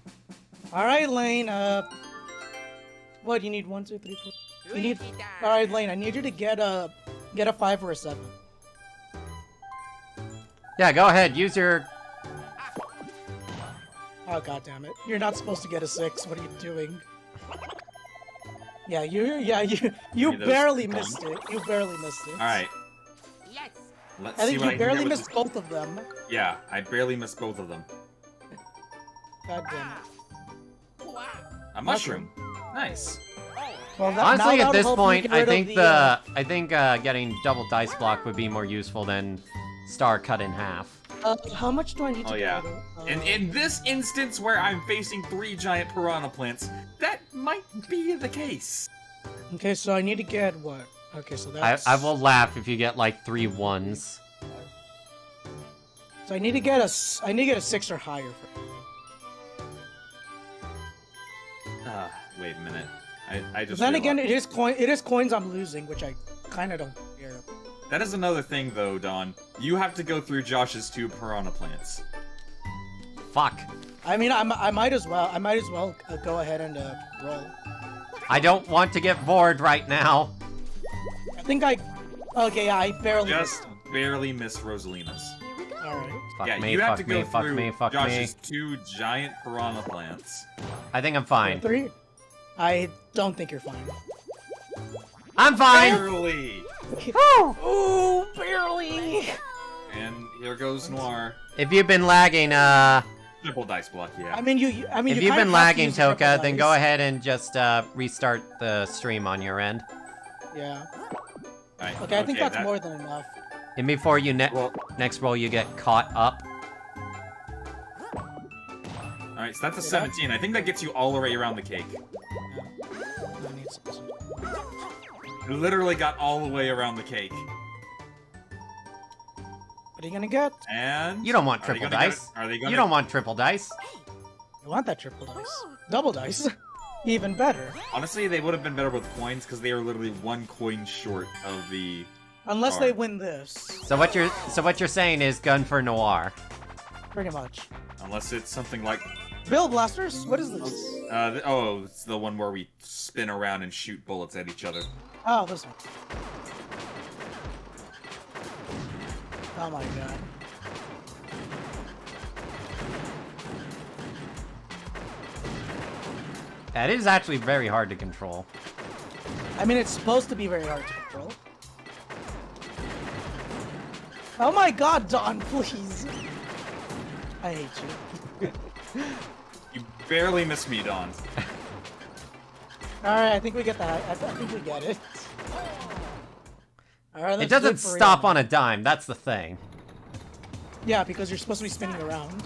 Alright, Lane, uh... What, you need one, two, three, four... You need... Alright, Lane, I need you to get a... Get a five or a seven. Yeah, go ahead. Use your. Oh god damn it. You're not supposed to get a six. What are you doing? Yeah, you yeah, you you Give me those barely points. missed it. You barely missed it. Alright. Yes. Let's I think what you I barely missed this- both of them. Yeah, I barely missed both of them. God damn it. A mushroom. Nice. Well, that, Honestly, at this point, I think the, the uh, I think uh, getting double dice block would be more useful than star cut in half. uh, how much do I need to get? Oh, yeah. Uh, And in this instance where I'm facing three giant piranha plants, that might be the case. Okay, so I need to get what? Okay, so I, that's... I will laugh if you get like three ones. So I need to get a... s- I need to get a six or higher for... Ah, wait a minute. I, I just. Then again, it is coin. It is coins I'm losing, which I kind of don't care. that is another thing, though, Dawn. You have to go through Josh's two piranha plants. Fuck. I mean, I'm, I might as well. I might as well uh, go ahead and uh, roll. I don't want to get bored right now. I think I. Okay, yeah, I barely Just missed. barely miss Rosalina's. Here we go. All right. Fuck yeah, me, you have fuck to go me, fuck through me, fuck me. Josh's two giant piranha plants. I think I'm fine. Three. I don't think you're fine. I'm fine! Barely. oh, barely. And here goes Noir. If you've been lagging, uh, Triple dice block, yeah. I mean, you. you- I mean, if you you've been of to lagging, use Toka, then go ahead and just, uh, restart the stream on your end. Yeah. Alright, Okay, I think that's that- more than enough. And before you ne Well, next roll, you get caught up. Alright, so that's a 17. I think that gets you all the way around the cake. I need some- You literally got all the way around the cake. What are you gonna get? And You don't want are they triple gonna dice. Get, are they gonna? You don't want triple dice. You want that triple dice? Double dice. Even better. Honestly, they would have been better with coins because they are literally one coin short of the. Unless they win this. So what you're so what you're saying is gun for noir. Pretty much. Unless it's something like. Bill Blasters? What is this? Uh, th- oh, it's the one where we spin around and shoot bullets at each other. Oh, this one. Oh my god. That is actually very hard to control. I mean, it's supposed to be very hard to control. Oh my god, Dawn, please. I hate you. You barely missed me, Dawn. Alright, I think we get that. I, think we get it. Alright, It doesn't stop on a dime. That's the thing. Yeah, because you're supposed to be spinning around.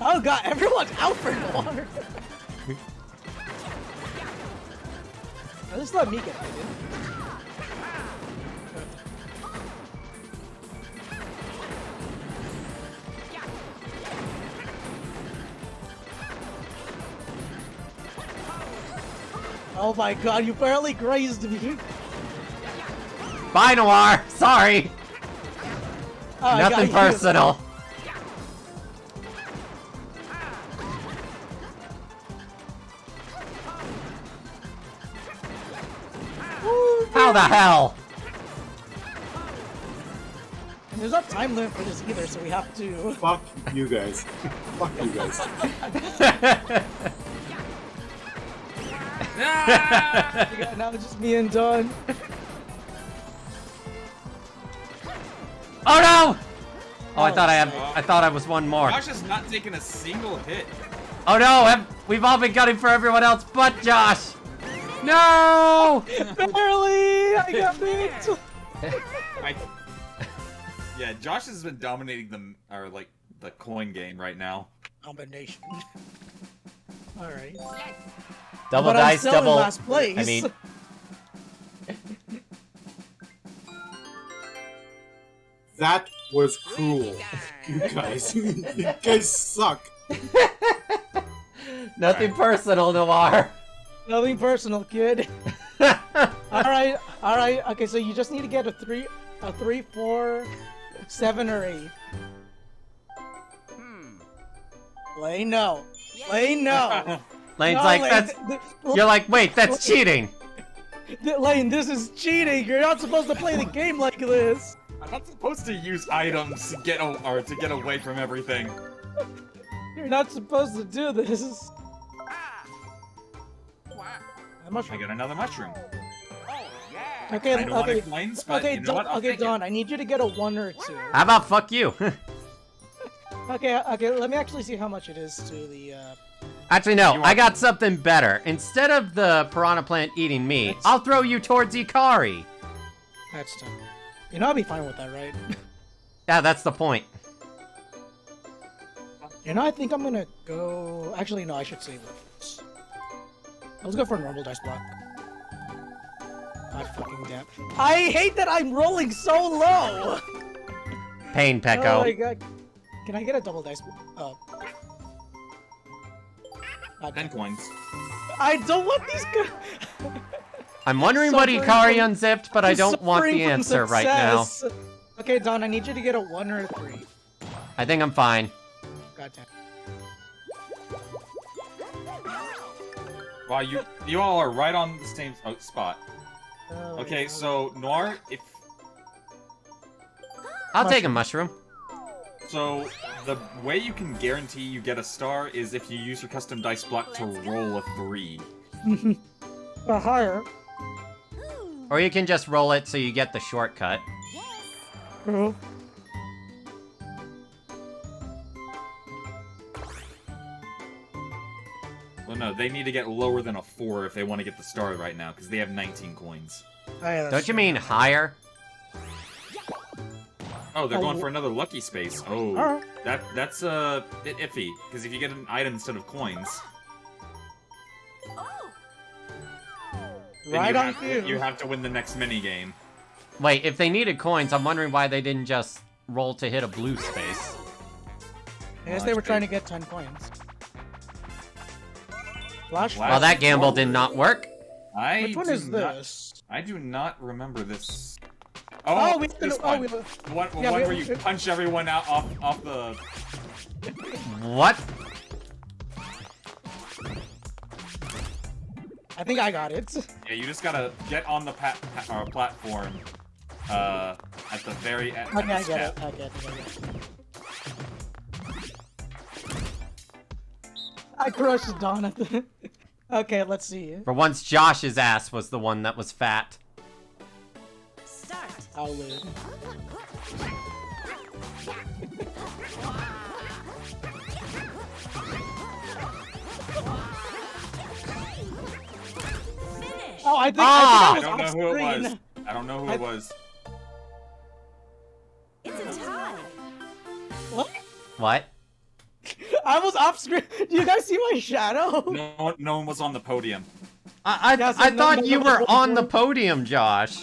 Oh god, everyone's out for Noir! At least let me get hit. Oh my god, you barely grazed me! Bye, noir. Sorry. Oh, Nothing personal. Woo, How the hell? And there's not time limit for this either, so we have to. Fuck you guys. Fuck you guys. Ah! Yeah, now it's just me and Dawn. Oh no! Oh, I Oh, thought I had. shit. I thought I was one more. Josh has not taken a single hit. Oh no! ev- We've all been gunning for everyone else but Josh. No! Barely! I got beat! I... Yeah, Josh has been dominating the or like the coin game right now. Combination. Alright. Yes. Double but I'm dice, still double. in last place. I mean, That was cruel. You guys, you guys suck. nothing personal, Noir. Nothing personal, kid. alright, alright. Okay, so you just need to get a three, a three, four, seven, or eight. Hmm. Lane, no. Lane, no. Lane's No, like, Lane, that's. th- You're like, wait, that's cheating. th- Lane, this is cheating. You're not supposed to play the game like this. I'm not supposed to use items to get or to get away from everything. You're not supposed to do this. Ah. Wow. How? I got another mushroom. Oh yeah. Okay, I don't want okay. to complaints, but Okay, you know Dawn, what? I'll okay, take it. Dawn, I need you to get a one or a two. How about fuck you? Okay, okay, let me actually see how much it is to the, uh... Actually, no. I got something better. Instead of the piranha plant eating me, That's- I'll throw you towards Ikari. That's done. You know I'll be fine with that, right? Yeah, that's the point. you know, I think I'm gonna go... Actually, no, I should save it. Let's go for a normal dice block. God fucking damn. I hate that I'm rolling so low! Pain, Oh my Pecco. god. Can I get a double dice block? Oh. God Ten coins. I don't want these go- I'm wondering what Ikari from- unzipped, but I don't want the answer right now. Okay, Dawn, I need you to get a one or a three. I think I'm fine. God damn. Wow, you you all are right on the same spot. Oh, Okay, yeah. so Noir, if I'll take a mushroom. So, the way you can guarantee you get a star is if you use your custom dice block to roll a three. Or higher. Or you can just roll it so you get the shortcut. Yes. True. Well, no, they need to get lower than a four if they want to get the star right now because they have 19 coins. Oh, yeah, Don't you true. mean higher? Oh, they're Oh. going for another lucky space. Oh, Alright. that that's uh, a bit iffy because if you get an item instead of coins, Oh. Right you, on have cue. to, you have to win the next mini game. Wait, if they needed coins, I'm wondering why they didn't just roll to hit a blue space. I guess they were trying to get 10 coins. Flash. Flash Well, that gamble did not work. I Which one do is not- this? I do not remember this. Oh, Oh, we this oh, one. we The one, yeah, one we- where you punch everyone out off off the. What? I think I got it. Yeah, you just gotta get on the pat, pa- or platform. Uh, at the very at, at Okay, I get it. I get it. I get it. I crushed Dawn at the... Okay, let's see. For once, Josh's ass was the one that was fat. Start. I'll live. Oh, I think, Ah! I I think I don't know who off it was. I don't know who I- it was. It's a tie. What? What? I was off screen. Do you guys see my shadow? No, one- no one was on the podium. I I, Yeah, so I no- thought no- you no- were no- on the podium, Josh.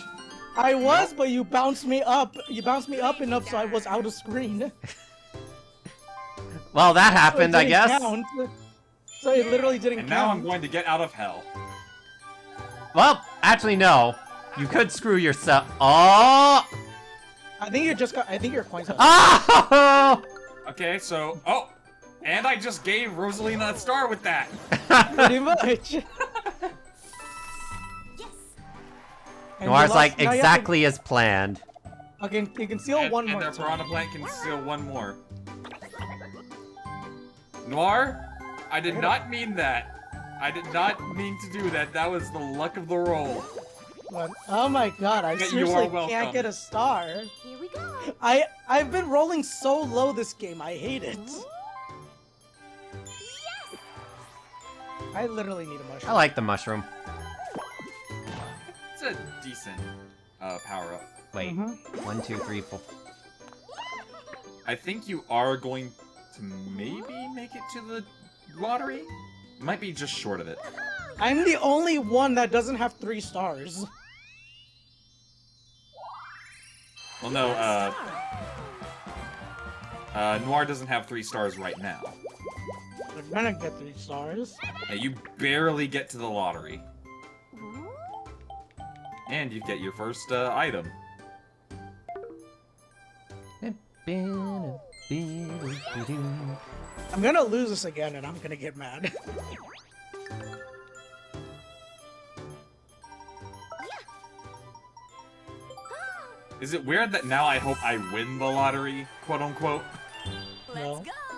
I was, but you bounced me up. You bounced me up enough so I was out of screen. Well, that So happened, I guess. count. So it literally didn't And now I'm going to get out of hell. Well, actually, no. You could screw yourself. Oh! I think you just got. I think your coins. Got... Oh! Ah! Okay, so oh, and I just gave Rosalina a star with that. Pretty much. And you Noir's lost- like now you to- exactly as planned. Okay, you can steal and, one and more. their time. piranha plant can steal one more. Noir, I did not mean that. I did not mean to do that. That was the luck of the roll. But, oh my god, I You seriously can't get a star. Here we go. I I've been rolling so low this game. I hate it. I literally need a mushroom. I like the mushroom. It's a decent uh, power up. Wait, Mhm. one, two, three, four. I think you are going to maybe make it to the lottery. Might be just short of it. I'm the only one that doesn't have three stars. Well, no. Uh, uh, Noir doesn't have three stars right now. I'm gonna get three stars. You barely get to the lottery, and you get your first uh, item. I'm gonna lose this again, and I'm gonna get mad. Is it weird that now I hope I win the lottery, quote unquote? Let's No. go.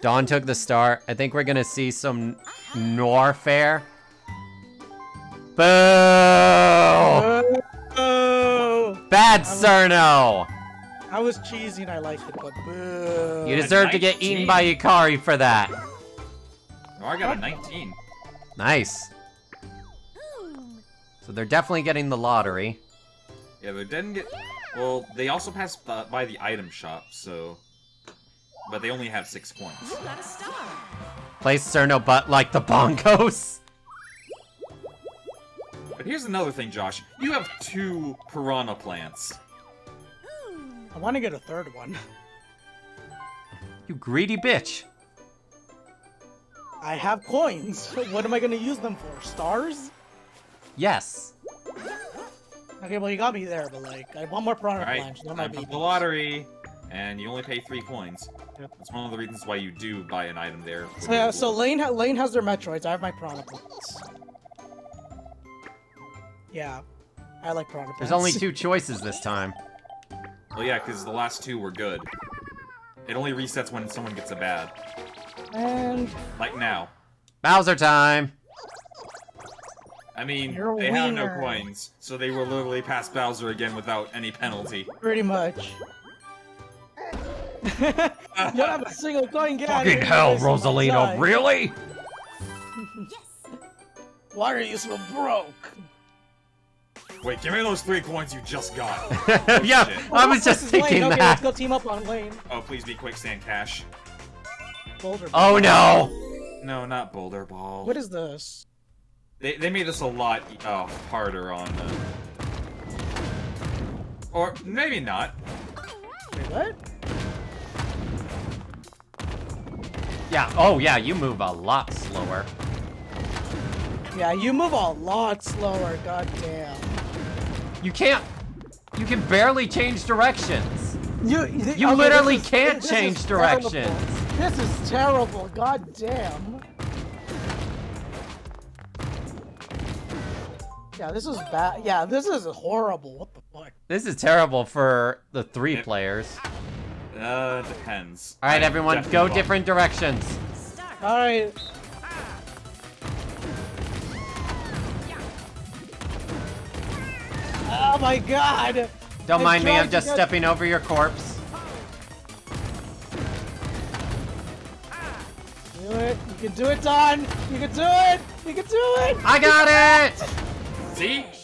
Dawn took the star. I think we're gonna see some noir fare. Boo! Boo! Bad was- Cerno! I was cheesy and I liked it, but boo. You deserve to get eaten by Ikari for that. Oh, noir got a 19. Nice. So they're definitely getting the lottery. Yeah, they didn't get. Well, they also passed by the item shop, so. But they only have six coins. You got a star. Place Cerno butt like the bongos. But here's another thing, Josh. You have two piranha plants. I want to get a third one. You greedy bitch. I have coins. What am I gonna use them for? Stars? Yes. Okay, well you got me there, but like I have one more piranha Alright, plant. They're my time for the babies. lottery. And you only pay three coins. Yep. That's one of the reasons why you do buy an item there. So yeah, so Lane ha Lane has their Metroids. I have my piranha plants. Yeah, I like piranha plants. There's only two choices this time. Well, yeah, because the last two were good. It only resets when someone gets a bad. And Like now. Bowser time. I mean, You're a they have no coins, so they will literally pass Bowser again without any penalty. pretty much. You don't have a single coin. Get out of Fucking here, hell, you're wasting my Rosalina, really? Yes. Why are you so broke? Wait, give me those three coins you just got. yeah, shit. I was just is Lane. thinking okay, let's that. go team up on Lane. oh, please be Quicksand Cache. Boulder. Ball. Oh no! No, not Boulder Ball. What is this? They, they made this a lot uh, harder on. Uh... Or maybe not. Wait, what? Yeah, oh yeah, you move a lot slower. Yeah, you move a lot slower. God damn. You can't. You can barely change directions. You You okay, literally this is- can't this change is directions. terrible. This is terrible. God damn. Yeah, this is bad. Yeah, this is horrible. What the fuck? This is terrible for the three players. Uh, depends. All right, I everyone, definitely go want- different directions. Start. All right. Oh my god! Dawn't I mind me, I'm just get- stepping over your corpse. Do it! You can do it, Don! You can do it! You can do it! I got it! See?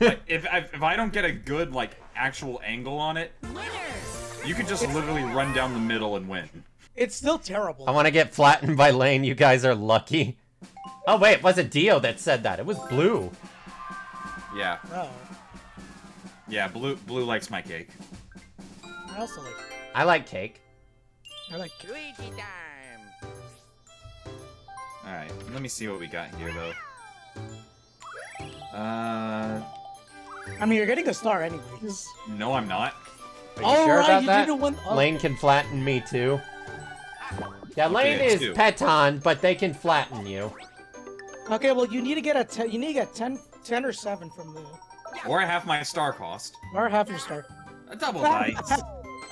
If, if if I don't get a good like actual angle on it, Winners. You could just literally run down the middle and win. It's still terrible. I want to get flattened by Lane. You guys are lucky. Oh wait, it wasn't Dio that said that. It was Blue. Yeah, Oh, yeah. Blue blue likes my cake. I also like. I like cake. I like. Luigi time! All right, let me see what we got here though. Uh, I mean, you're getting a star anyways. no, I'm not. Are you All sure right, about you that? didn't win- oh. Lane can flatten me too. Yeah, Lane it's is two. Peton, but they can flatten you. Okay, well, you need to get a ten. You need to get 10, 10 or seven from the Or half my star cost. or half your star. A double dice.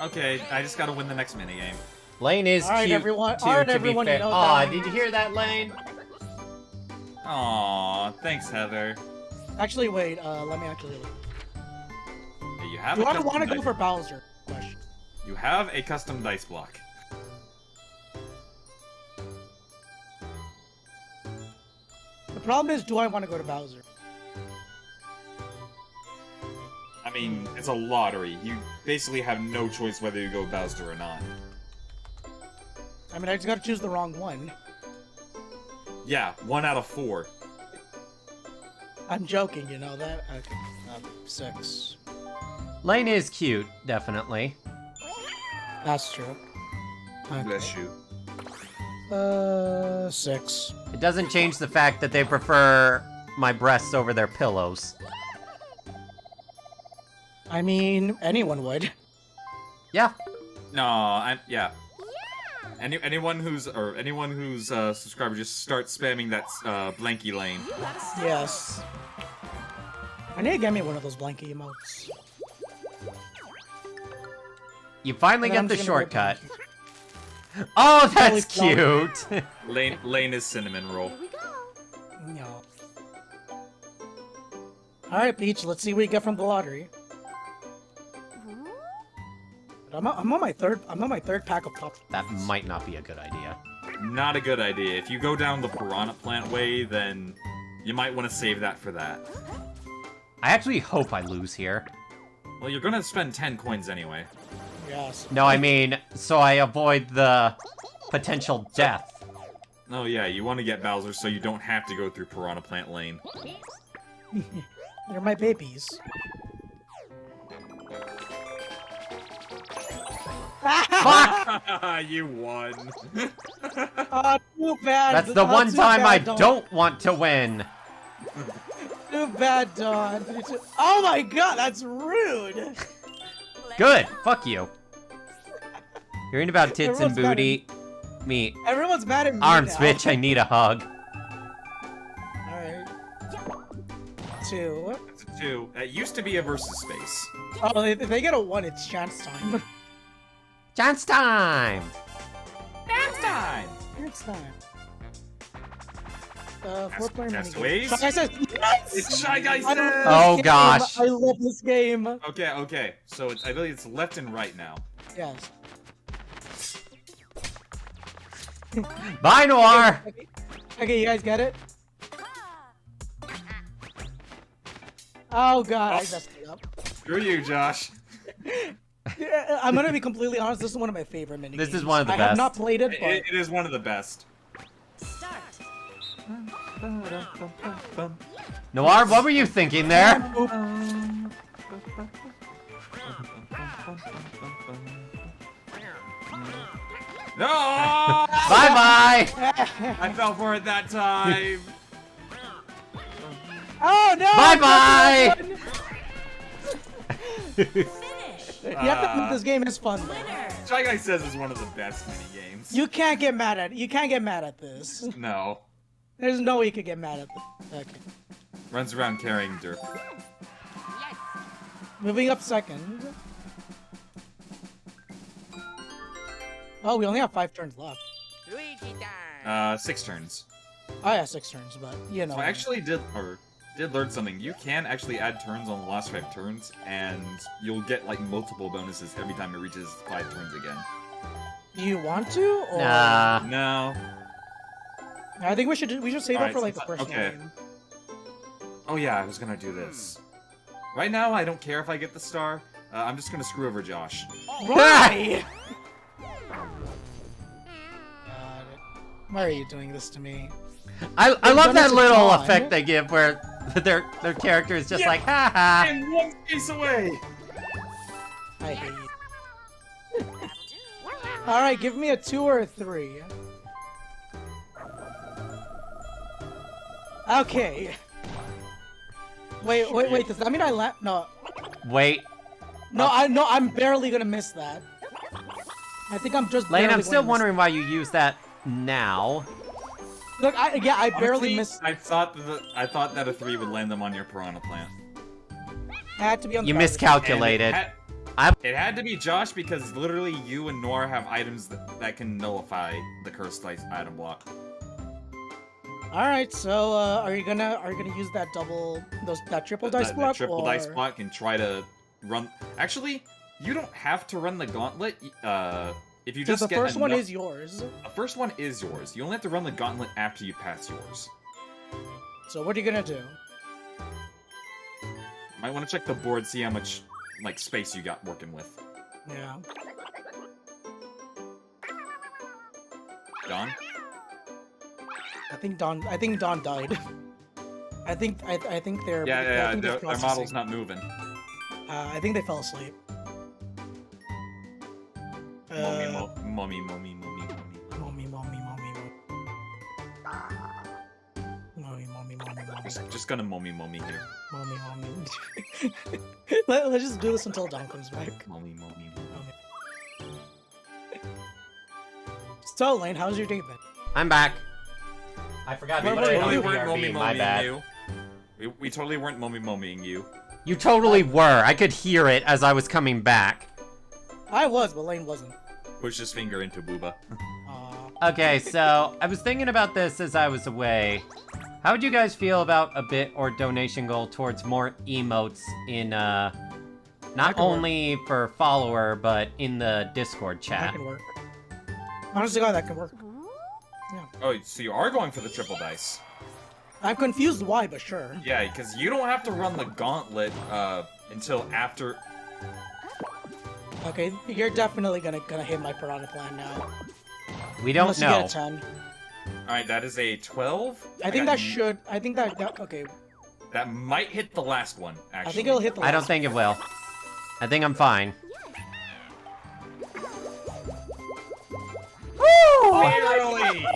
Okay, I just gotta win the next minigame. Lane is All right, cute everyone- too, all right, to everyone, be you fair. know Aw, did you hear that, Lane? Aw, thanks, Heather. Actually, wait. Uh, let me actually. Look. Have Do I want to go for Bowser? Question. You have a custom dice block. The problem is, do I want to go to Bowser? I mean, it's a lottery. You basically have no choice whether you go Bowser or not. I mean, I just got to choose the wrong one. Yeah, one out of four. I'm joking, you know that. Okay, um, six. Lane is cute, definitely. That's true. Okay. Bless you. Uh, six. It doesn't change the fact that they prefer my breasts over their pillows. I mean, anyone would. Yeah, No, I yeah. Any anyone who's or anyone who's uh, subscriber just start spamming that uh, blanky lane. You gotta stop. Yes. I need to get me one of those blanky emotes. You finally And I'm get the just gonna go shortcut. Oh, that's cute. Lane lane is cinnamon roll. Here we go. No. Alright, Peach, let's see what you get from the lottery. I'm, I'm on my third. I'm on my third pack of pop. that might not be a good idea. Not a good idea. If you go down the piranha plant way, then you might want to save that for that. I actually hope I lose here. Well, you're gonna spend ten coins anyway. Yes. No, I mean, so I avoid the potential death. Oh yeah, you want to get Bowser so you don't have to go through piranha plant lane. They're my babies. Fuck! you won. Oh, too bad. That's the one too time I bad, Dawn. don't want to win. Too bad, Dawn. Oh my god, that's rude. Good, fuck you. Hearing about tits and Everyone's mad at booty, me. Everyone's mad at me Arms, now. bitch, I need a hug. Alright. Two. It's a two. It used to be a versus space. Oh, if if they get a one, it's chance time. Chance time! Chance time. Chance time. Uh, four player Castaways? minigame. Shy Guy yes! It's Shy Guy I love Oh, game. gosh. I love this game. Okay, okay. So it's I believe it's left and right now. Yes. Bye, Noir! Okay, okay, you guys get it? Oh god, I messed it up. Screw you, Josh. I'm gonna be completely honest. This is one of my favorite minigames. This is one of the I have not played it, but It, it is one of the best. Start. Noir, what were you thinking there? No! Bye bye! I fell for it that time. oh no! Bye bye! Finish. You have to admit Uh, this game is fun. Though. Winner. Shy Guy says is one of the best mini games. You can't get mad at you can't get mad at this. No. There's no way you could get mad at this. Okay. Runs around carrying dirt. Yes. Moving up second. Oh, we only have five turns left. Luigi time. Uh, six turns. Oh yeah, six turns, but you know. So I actually did, or did learn something. You can actually add turns on the last five turns, and you'll get like multiple bonuses every time it reaches five turns again. Do you want to? Or... Nah. No. I think we should we should save Alright, that for like the since- first okay. game. Oh yeah, I was gonna do this. Right now, I don't care if I get the star. Uh, I'm just gonna screw over Josh. Why? God, why are you doing this to me? I, I love that little Dawn. effect they give where their their character is just Yeah. like, haha. And one piece away. I hate you. All right, give me a two or a three. Okay. Wait, wait, wait. Does that mean I la- No, Wait, no, I no. I'm barely gonna miss that. I think I'm just. Lane, barely I'm still wondering why you use that now. Look, I yeah, I barely Honestly, missed. I thought that the, I thought that a three would land them on your piranha plant. I had to be on. You miscalculated. It, had, It had to be Josh because literally you and Noir have items that, that can nullify the cursed item block. All right, so uh, are you gonna are you gonna use that double those that triple dice the block triple or... dice block and try to run. Actually, you don't have to run the gauntlet. Uh, if you just the first one is yours. the first one is yours. You only have to run the gauntlet after you pass yours. So what are you gonna do? Might want to check the board, see how much like space you got working with. Yeah. Dawn. I think Dawn. I think Dawn died. I think. I, I think they're. Yeah, yeah, yeah. Their, they're their model's not moving. Uh, I think they fell asleep. Mommy, Uh, mo- mommy, mommy, mommy, mommy. mommy, mommy, mommy, mommy. Mommy, mommy, mommy, mommy, Just, just gonna mommy, mommy here. mommy, mommy. Let, let's just do this until Dawn comes back. Mommy, mommy, mommy. So, Lane, how's your day been? I'm back. I forgot We to What put totally weren't BRB, mommy, my mommying bad. you. We, we totally weren't mommy, mommying you. You totally were. I could hear it as I was coming back. I was, but Lane wasn't. Push his finger into booba. Okay, so I was thinking about this as I was away. How would you guys feel about a bit or donation goal towards more emotes in, uh, not That could work. only for follower, but in the Discord chat? that chat? can work. Honestly, God, that can work. Oh, so you are going for the triple dice? I'm confused why, but sure. Yeah, because you don't have to run the gauntlet uh, until after. Okay, you're definitely gonna gonna hit my piranha plan now. We don't Unless you know. get a 10. All right, that is a twelve. I think got that should. I think that, that okay. That might hit the last one. Actually, I think it'll hit the. Last one. I don't last think it will. I think I'm fine. Barely.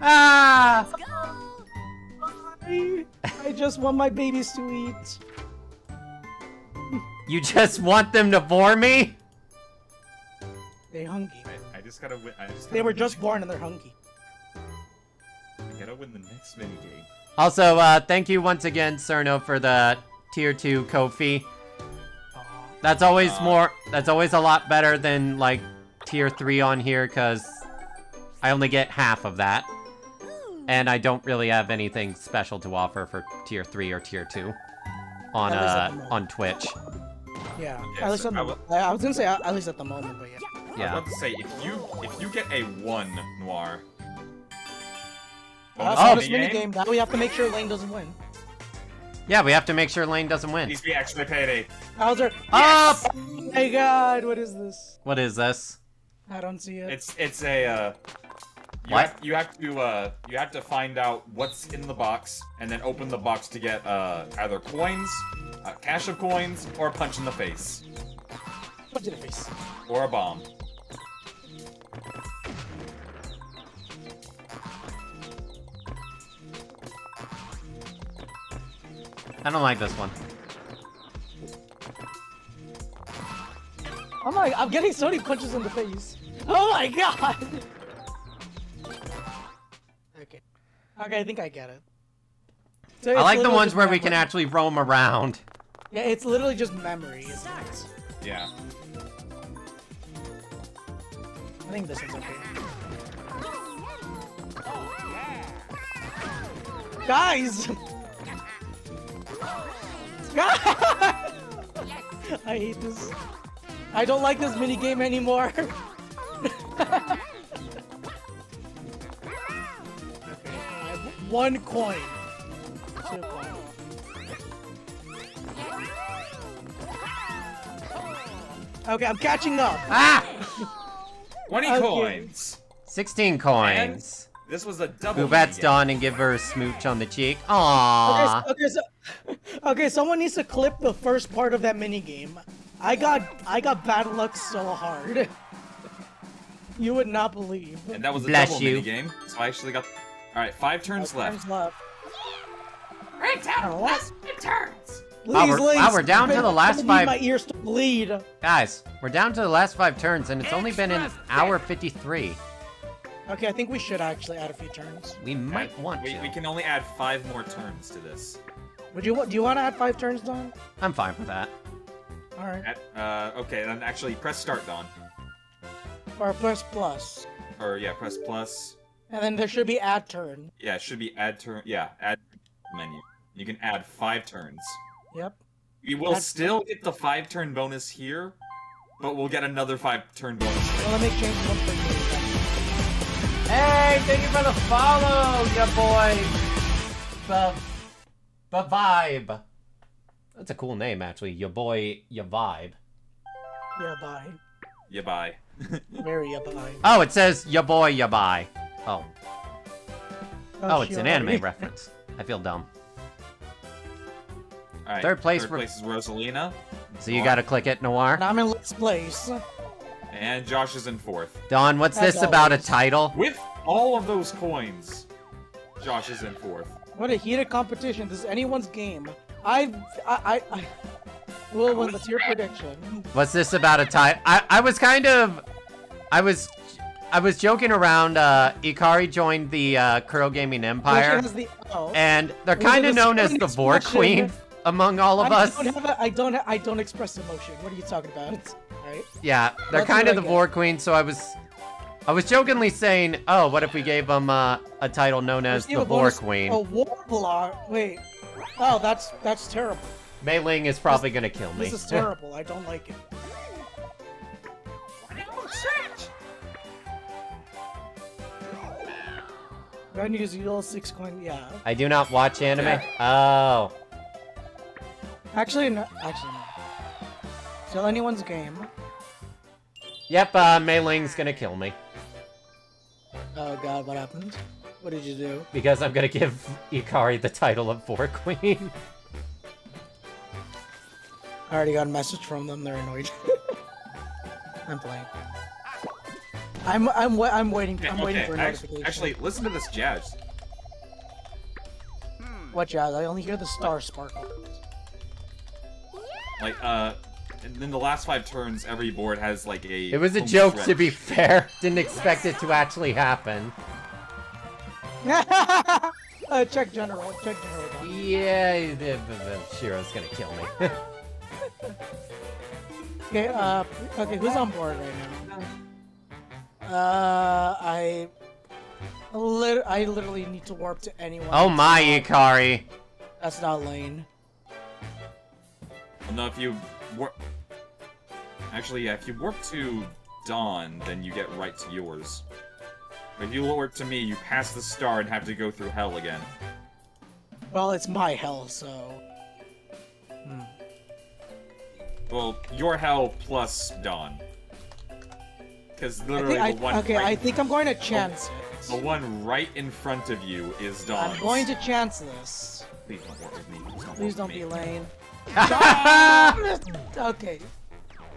I, I just want my babies to eat. you just want them to bore me? They hungry. I, I just gotta win. I just They gotta were win just the- born and they're hungry. I gotta win the next mini game. Also, uh, thank you once again, Cerno, for the tier 2 Kofi. That's always Uh, more, that's always a lot better than, like, tier 3 on here, because I only get half of that. And I don't really have anything special to offer for tier 3 or tier 2 on, At uh, on Twitch. Yeah, Yeah, at least so at the, I will- I, I was gonna say at, at least at the moment, but yeah. I was Yeah. about to say if you if you get a one noir. Oh. this mini game, now we have to make sure Lane doesn't win. Yeah, we have to make sure Lane doesn't win. Needs to be actually payday. Howser. Up! Oh my god, what is this? What is this? I don't see it. It's it's a uh, you What? have you have to uh you have to find out what's in the box and then open the box to get uh either coins, uh, cash of coins, or a punch in the face, Punch in the face. or a bomb. I don't like this one. Oh my, I'm getting so many punches in the face. Oh my god! okay. Okay, I think I get it. So I like the ones just where we can actually roam around. Yeah, it's literally just memory. It's Start. nice. Yeah. I think this one's okay. Guys! Guys! I hate this. I don't like this mini game anymore. okay, I have one coin. Okay, I'm catching up. Ah! Twenty Okay. coins. 16 coins. This was a double. Boobat's minigame. done and give her a smooch on the cheek. Okay, so, okay, so, okay, someone needs to clip the first part of that mini game. I got I got bad luck so hard. You would not believe. And that was a Bless double you. minigame. So I actually got. All right, five turns Five left. times left. Right down, down. last turns. Wow, we're- wow, we're down to the last five- my ears to bleed. Guys, we're down to the last five turns and it's only been an Extra hour 53. Okay, I think we should actually add a few turns. We might Add- want we, to. we can only add five more turns to this. Would you? wa- Do you want to add five turns, Dawn? I'm fine with that. Alright. At, uh, okay, then actually press start, Dawn. Or press plus plus. Or yeah, press plus. And then there should be add turn. Yeah, it should be add turn. Yeah, add menu. You can add five turns. Yep. We will That's- still get the five turn bonus here, but we'll get another five turn bonus. So let me change one for you. Hey, thank you for the follow, ya boy. The, the vibe. That's a cool name, actually. Your boy, your vibe. Yeah, bye. Yeah, bye. Very yeah, bye. Oh, it says your boy, your oh. bye. Oh, oh, it's an anime reference. I feel dumb. All right. Third place Third for- place is Rosalina, So you gotta click it, Noir. And I'm in last place. and Josh is in fourth. Dawn, what's As this about a title? With all of those coins, Josh is in fourth. What a heated competition. This is anyone's game. I, I, I, I win. What's your prediction? What's this about a title? I, I was kind of, I was, I was joking around. Uh, Ikari joined the uh, Kuro Gaming Empire, the, oh. and they're kind of known as the Vor? Queen among all of us. I us. Don't have a, I don't. I don't express emotion. What are you talking about? Right? Yeah, they're That's kind of the. Vor Queen, so I was I was jokingly saying, oh, what if we gave them uh, a title known as the bonus- Queen? A Warbler. Wait. Oh, that's that's terrible. Mei Ling is probably gonna kill me. This is terrible. I don't like it. To use the six coin. Yeah. I do not watch anime. Oh, Actually, no. Actually, no. Still anyone's game. yep. Uh, Mei Ling's gonna kill me Oh God, what happened? What did you do? because I'm gonna give Ikari the title of Four Queen. I already got a message from them. They're annoyed. I'm playing. I'm I'm I'm waiting. I'm okay, waiting for a notification. actually, listen to this jazz. what jazz? I only hear the star sparkle. Like, uh, and then the last five turns, every board has like a. It was a home joke, to be fair. Didn't expect it to actually happen. uh, check general. Check general. Yeah, Shiro's gonna kill me. Okay. Uh. Okay. Who's on board right now? Uh. I. Lit- I literally need to warp to anyone. oh my, not- Ikari. That's not Lane. Well, no, if you warp. Actually, yeah, if you warp to Dawn, then you get right to yours. But if you warp to me, you pass the star and have to go through hell again. Well, it's my hell, so. Well, your hell plus Dawn. Because I literally think, I, the one okay, I think I'm going to oh, chance the it. one right in front of you is Dawn's. I'm going to chance this. Please don't warp with me. Please don't, Please don't with be me. Lane. okay.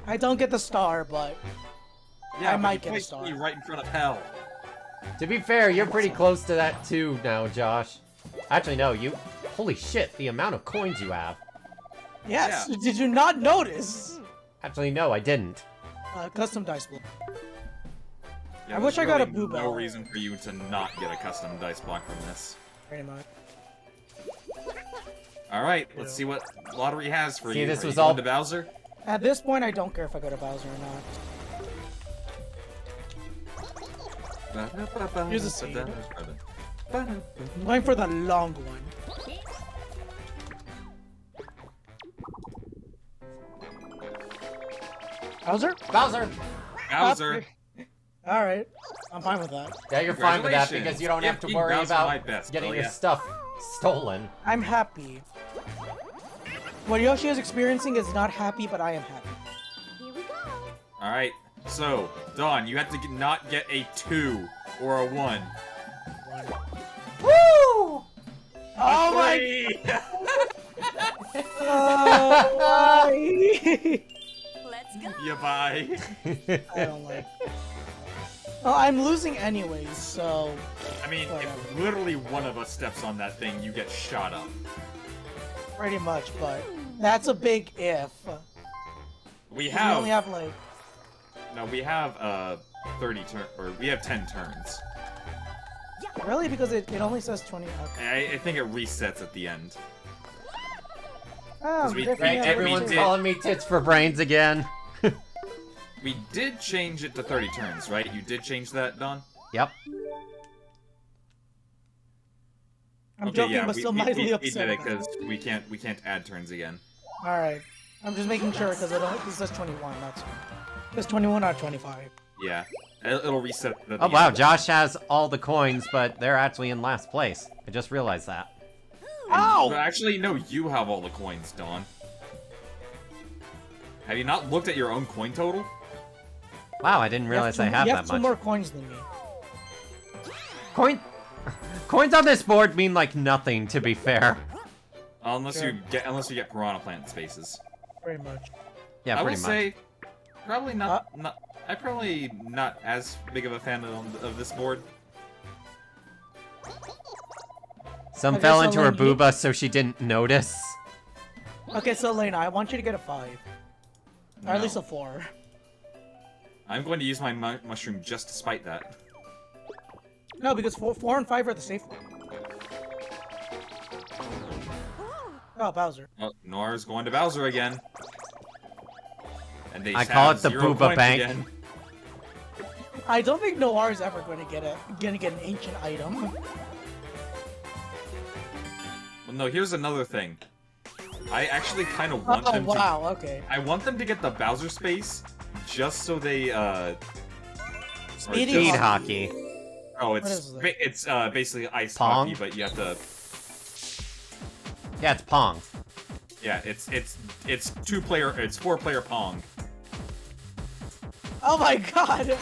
I don't get the star, but Yeah, I but might get a placed star. me right in front of hell. To be fair, you're pretty close to that too now, Josh. Actually, no, you. Holy shit, the amount of coins you have. Yes. Yeah. Did you not notice? Actually, no, I didn't. Uh, custom dice block. Yeah, I wish there's I got a really blue No reason for you to not get a custom dice block from this. Pretty much. All right, let's see what lottery has for See, you. this Are was you all- to Bowser. At this point, I don't care if I go to Bowser or not. Here's a seed. I'm going for the long one. Bowser? Bowser! Bowser. All right, I'm fine with that. Yeah, you're fine with that because you don't have to worry about best, getting hell your yeah. stuff stolen. I'm happy. What Yoshi is experiencing is not happy, but I am happy. Here we go. All right, so Dawn, you have to get, not get a two or a one. Woo! Oh my! Three! Oh, why? Let's go. you buy. I don't like. Oh, I'm losing anyways, so I mean, Whatever. if literally one of us steps on that thing, you get shot up. pretty much. But that's a big if. We have. We only have like. no, we have uh 30 turn or we have 10 turns. Really? Because it, it only says 20. Okay. I, I think it resets at the end. Oh, we- definitely we- Everyone's rotation. calling me tits for brains again. We did change it to 30 turns, right? You did change that, Dawn? Yep. I'm okay, joking, yeah, but we, still we, mildly we, we upset. did it about it. because we can't we can't add turns again. All right. I'm just making sure because it, don't- it says 21. That's it's 21 out of 25. Yeah, it'll, it'll reset. at the Oh wow. Josh has all the coins, but they're actually in last place. I just realized that. Ow! But actually, no, you have all the coins, Dawn. Have you not looked at your own coin total? Wow, I didn't You realize two- I have you that have two much. more coins than me. Coin coins on this board mean like nothing, to be fair. Unless Sure. you get unless you get piranha plant spaces. Pretty much. Yeah, I will pretty much. say, probably not. Uh, not I'm probably not as big of a fan of, of this board. Some Okay, fell so into her then booba, so she didn't notice. Okay, so Lena, I want you to get a five, or at least a four. I'm going to use my mu mushroom just to spite that. No, because four, four and five are the safe one. Oh, Bowser. Oh, Noir's going to Bowser again. And they I call it the zero Booba Bank. again. I don't think Noir is ever going to get a gonna get an ancient item. Well, no, here's another thing. I actually kind of want Oh them to. wow, okay. I want them to get the Bowser space, just so they uh. or Speedy just- Speed hockey. hockey. Oh, it's it? it's uh basically ice Pong? hockey, but you have to. Yeah, it's Pong. Yeah, it's it's it's two player. It's four player Pong. Oh my god.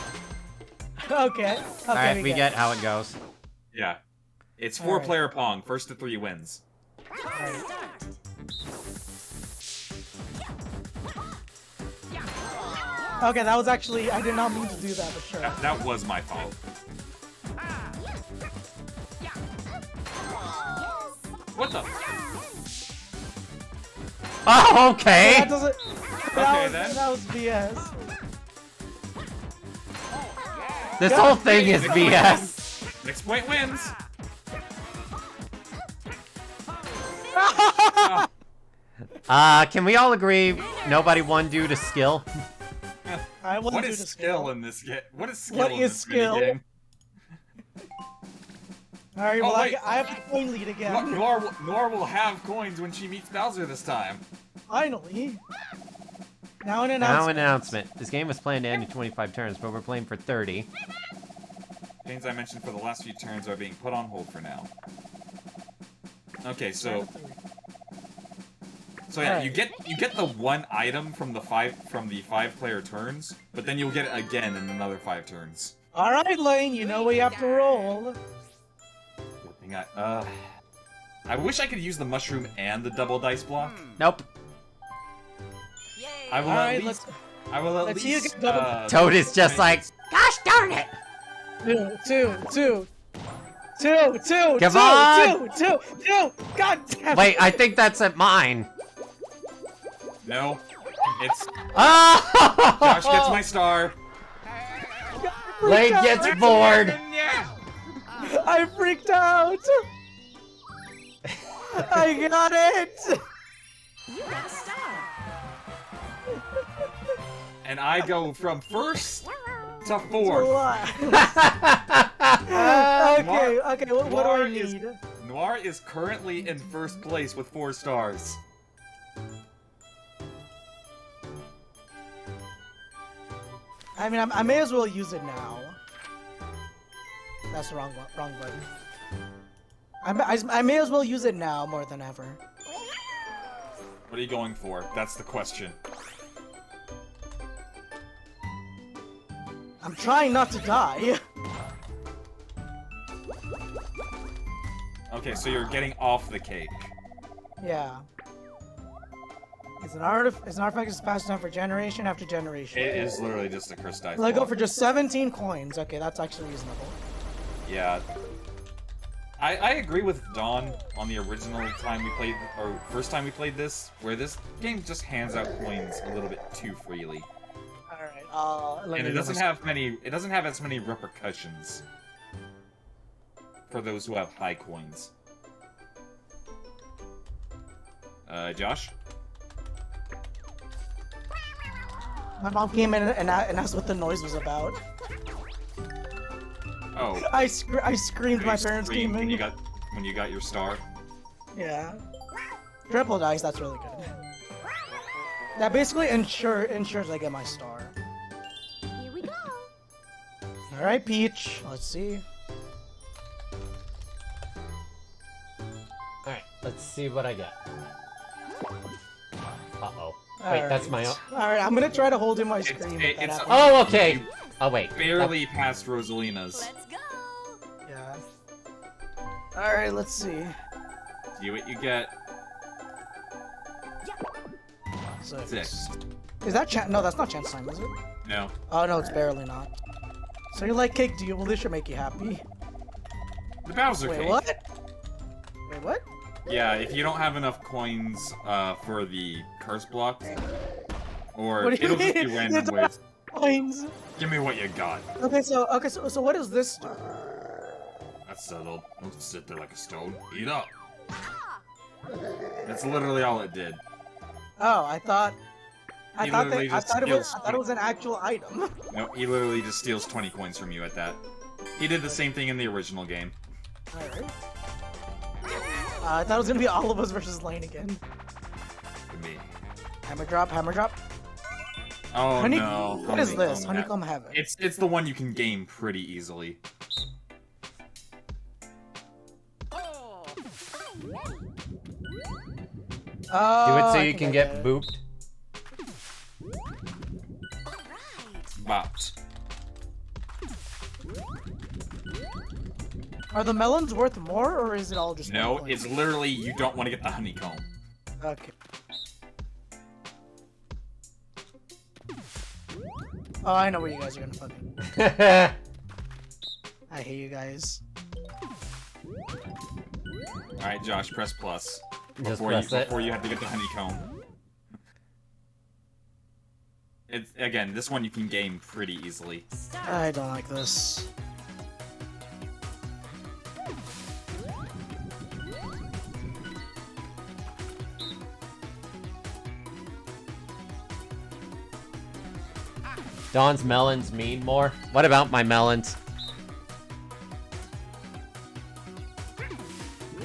Okay. Okay. Alright, we get get how it goes. Yeah, it's four Alright. player Pong. First to three wins. Alright. Okay, that was actually I did not mean to do that, but sure. That, that was my fault. What the? Oh, okay! That doesn't. That Okay, was, then. That was BS. This whole thing is BS. Next point wins. Uh, can we all agree nobody won due to skill? I wasn't What due is to skill in this game? What is skill What in is this skill? minigame? Alright, Oh, well, I. I have the coin lead again. Nor, will- Nor will have coins when she meets Bowser this time. Finally. Now an announcement. Now announcement. This game was planned to end in 25 turns, but we're playing for 30. Things I mentioned for the last few turns are being put on hold for now. Okay, so so yeah, you get you get the one item from the five from the five player turns, but then you'll get it again in another five turns. Alright, Lane, you know we have to roll. Good thing I uh I wish I could use the mushroom and the double dice block. Nope. Yay! I will Alright, at least let's I will at let's see you least get double- uh, Toad is just like, gosh darn it! two, two, two. Two, two, Come two, on! two, two, two. God damn it! Wait. I think that's at mine. No. It's Oh! Josh gets my star. Lane gets bored. I freaked out. I got it. You got a star. And I go from first to A fourth. lot. okay, okay. What, what do I Noir is- need? Noir is currently in first place with four stars. I mean, I'm, I may as well use it now. That's the wrong one, wrong button. I, I, I may as well use it now more than ever. What are you going for? That's the question. I'm trying not to die. Okay, so you're getting off the cake. yeah. It's an artif- it's an artifact that's passed down for generation after generation. It is literally just a cursed dice. Let go for just 17 coins. Okay, that's actually reasonable. Yeah. I, I agree with Dawn on the original time we played, or first time we played this, where this game just hands out coins a little bit too freely, Alright, uh, let and it doesn't have many. It doesn't have as many repercussions for those who have high coins. Uh, Josh. My mom came in and, a- and asked what the noise was about. Oh. I scr- I screamed. My you parents screamed came when you got when you got your star. Yeah. Triple dice. That's really good. That basically ensure ensures I get my star. Here we go. All right, Peach. Let's see. Alright, let's see what I get. Uh-oh. Wait, that's my own. All right, I'm gonna try to hold in my It's, screen. it- it's. Oh, okay. Oh, wait. barely past Rosalina's. Let's go. Yeah. All right, let's see. See what you get. Six. Six. Is that chance? No, that's not chance time, is it? No. Oh no, it's barely not. So you like cake? Do you? Well, this should make you happy. The Bowser Wait, cake. what? Wait, what? Yeah, if you don't have enough coins uh, for the curse block, or it'll just be mean? random ways. Coins. Give me what you got. Okay, so okay, so so what does this do? That's settled. Don't sit there like a stone. Eat up. That's literally all it did. Oh, I thought. I He thought that, I thought it was. I thought it was an actual item. No, he literally just steals 20 coins from you at that. He did the same thing in the original game. All right. Uh, I thought it was gonna be all of us versus Lane again. To me. Hammer drop, hammer drop. Oh Honey- no. What is this? Honeycomb Honeycomb Havoc. It's it's the one you can game pretty easily. Oh, Do it so I you can get it. booped. Bopped. Are the melons worth more, or is it all just? No, it's literally you don't want to get the honeycomb. Okay. Oh, I know where you guys are gonna fucking. I hate you guys. Alright, Josh, press plus. Just Before press you it. before you have to get the honeycomb. It's again, this one you can game pretty easily. I don't like this. Dawn's melons mean more. What about my melons?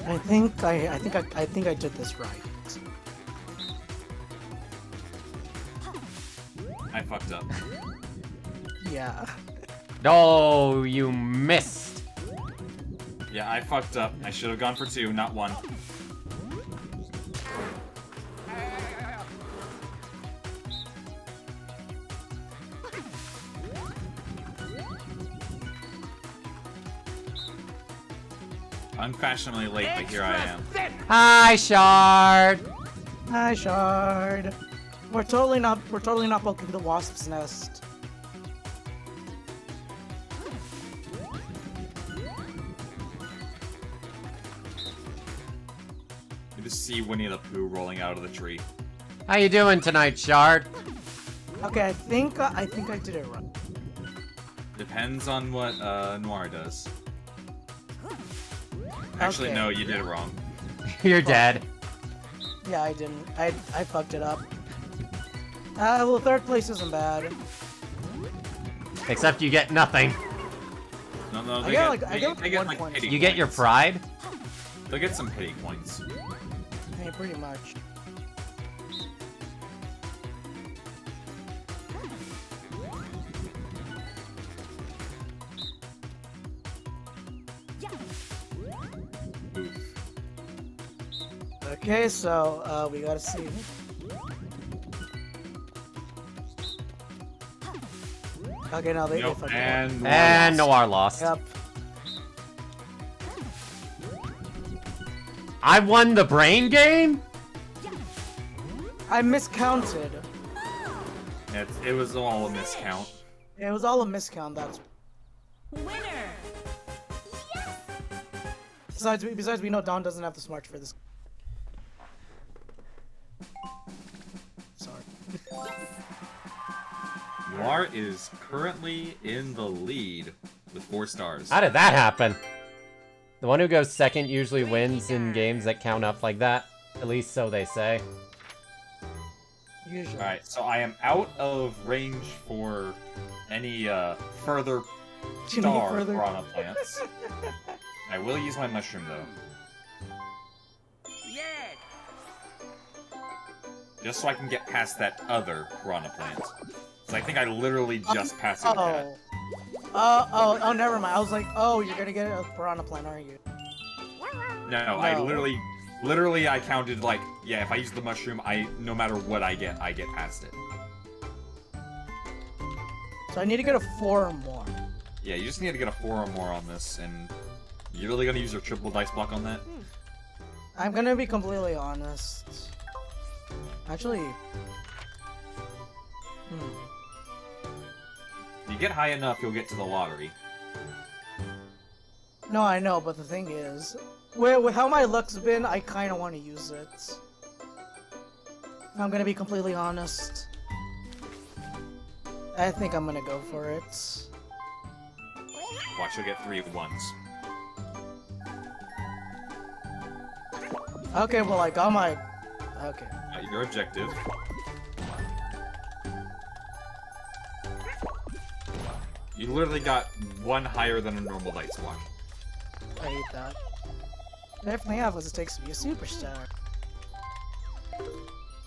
I think I, I think I, I think I did this right. I fucked up. Yeah. No, you missed. Yeah, I fucked up. I should have gone for two, not one. Unfashionably late, but here I am. Hi, Shard. Hi, Shard. We're totally not. We're totally not welcome to the wasp's nest. You just see Winnie the Pooh rolling out of the tree. How you doing tonight, Shard? Okay, I think uh, I think I did it right. Depends on what uh, Noir does. Actually, Okay. no, you did it wrong. You're dead. Yeah, I didn't. I I fucked it up. Uh, well, third place isn't bad. Except you get nothing. No, no, I they get, get, like- I get, like, they get one like point. pity You get your pride? They'll get some pity points. Hey, pretty much. Okay, so uh, we gotta see. Okay, now they, they Nope, fucked it up. and Noir And lost. Noir lost. Yep. I won the brain game? I miscounted. It, it was all a miscount. It was all a miscount. That's Winner. besides. Besides, we know Dawn doesn't have the smarts for this. Noir is currently in the lead with four stars. How did that happen? The one who goes second usually wins in games that count up like that. At least so they say. Usually. Alright, so I am out of range for any uh, further Do star further- piranha plants. I will use my mushroom though, Yeah. just so I can get past that other piranha plant. So I think I literally just passed it. Oh. Uh, oh, oh, never mind. I was like, oh, you're gonna get a piranha plant, aren't you? No, no, I literally, literally, I counted like, yeah, if I use the mushroom, I no matter what I get, I get past it. So I need to get a four or more. Yeah, you just need to get a four or more on this, and you're really gonna use your triple dice block on that? I'm gonna be completely honest. Actually, hmm. If you get high enough, you'll get to the lottery. No, I know, but the thing is, with, with how my luck's been, I kind of want to use it. If I'm gonna be completely honest. I think I'm gonna go for it. Watch, you'll get three ones. Okay, well, I got my. Okay. Uh, your objective. You literally got one higher than a normal dice block. I hate that. Definitely have what it takes to be a superstar.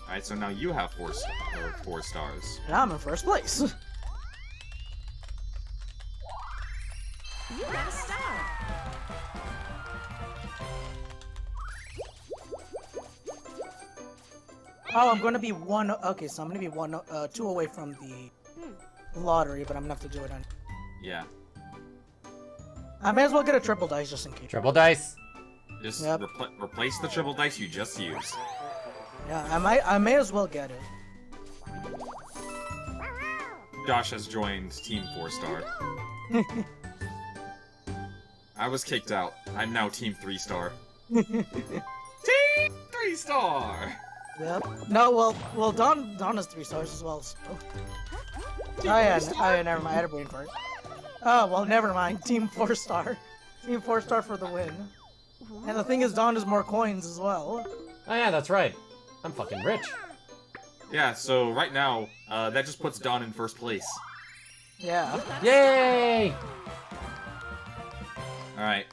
Alright, so now you have four, st- or four stars. And I'm in first place. You got a star. Oh, I'm gonna be one. Okay, so I'm gonna be one, uh, two away from the lottery, but I'm gonna have to do it on. Yeah. I may as well get a triple dice just in case. Triple dice. Just Yep. repl- replace the triple dice you just used. Yeah, I might. I may as well get it. Josh has joined Team 4 Star. I was kicked out. I'm now Team 3 Star. team 3 Star! Yep. No, well, well, Dawn, Dawn has three stars as well. So. Oh yeah, oh yeah, never mind. I had a brain fart. Oh well, never mind. Team four star. Team four star for the win. And the thing is, Dawn has more coins as well. Oh yeah, that's right. I'm fucking rich. Yeah, so right now, uh, that just puts Dawn in first place. Yeah. Yay! Alright.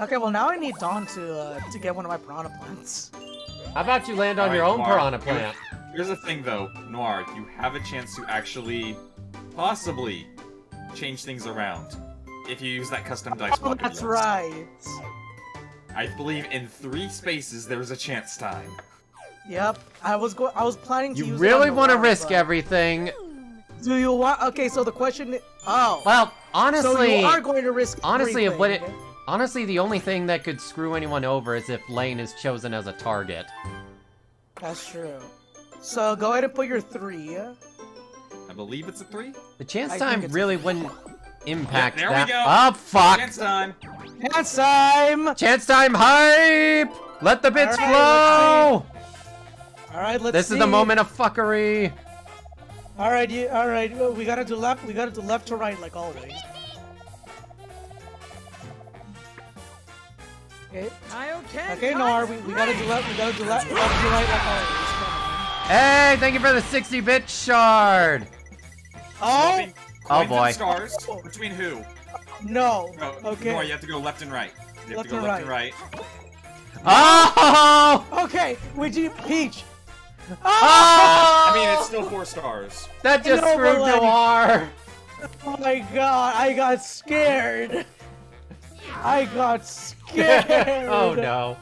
Okay, well now I need Dawn to uh, to get one of my piranha plants. How about you land on Alright, your own Noir, piranha plant? Here's the thing though, Noir, you have a chance to actually, possibly, change things around. If you use that custom dice Oh, block. of that's yours. right. I believe in three spaces there's a chance time. Yep. I was go. I was planning to You use. really want to risk everything. Do you want? Okay, so the question. Oh. Well, honestly, so honestly, you are going to risk. honestly, if what it, honestly, the only thing that could screw anyone over is if Lane is chosen as a target. That's true. So go ahead and put your three. I believe it's a three? The chance I time really wouldn't impact there we that. go. Oh fuck! Chance time! Chance time! Chance time hype! Let the bits Alright, flow! All right, let's. This is the moment of fuckery. All right, you, all right. well, We gotta do left. We gotta do left to right, like always. Okay. Okay. Okay, Nar, we, we gotta do left. We gotta do left. Left to right, like always. Hey, thank you for the 60-bit shard. On. Swapping Oh, oh boy. stars between who? Oh no. No, Okay. No, you have to go left and right. You have Left to go and left and right. Oh! Okay. Would you Peach? Oh! I mean, it's still four stars. that just No, screwed but like- Noir. Oh my god! I got scared. I got scared. oh no.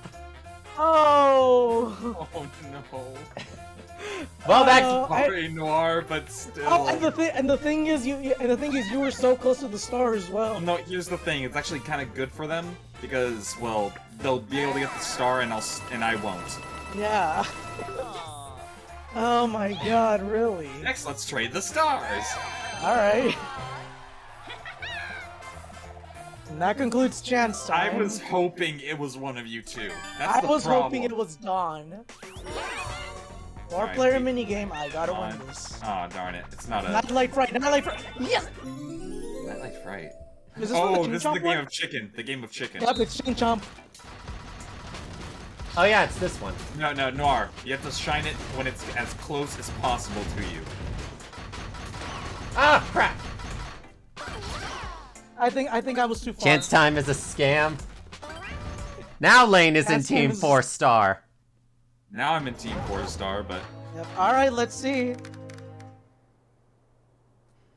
Oh. Oh no. Well, that Oh, I- Noir, but still. Oh, and the thing, and the thing is, you, and the thing is, you were so close to the star as well. Well, no, here's the thing. It's actually kind of good for them because, well, they'll be able to get the star, and I'll, and I won't. Yeah. Oh my god, really? Next, let's trade the stars. All right. And that concludes chance I was hoping it was one of you two. That's I the was problem. hoping it was Dawn. Four Alright, player we- minigame. I gotta Dawn. win this. Oh darn it! It's not a. Not like Fright. Not like Fright. Yes. Not like right. Is this Oh, one the this is Chain the Chomp game one? of chicken. The game of chicken. Yep, it's Chain Chomp. Oh yeah, it's this one. No, no, Noir. You have to shine it when it's as close as possible to you. Ah, crap! I think I think I was too far. Chance time is a scam. Now Lane is in Chance time Team is- 4 star. Now I'm in Team 4 Star, but Yep. All right, let's see.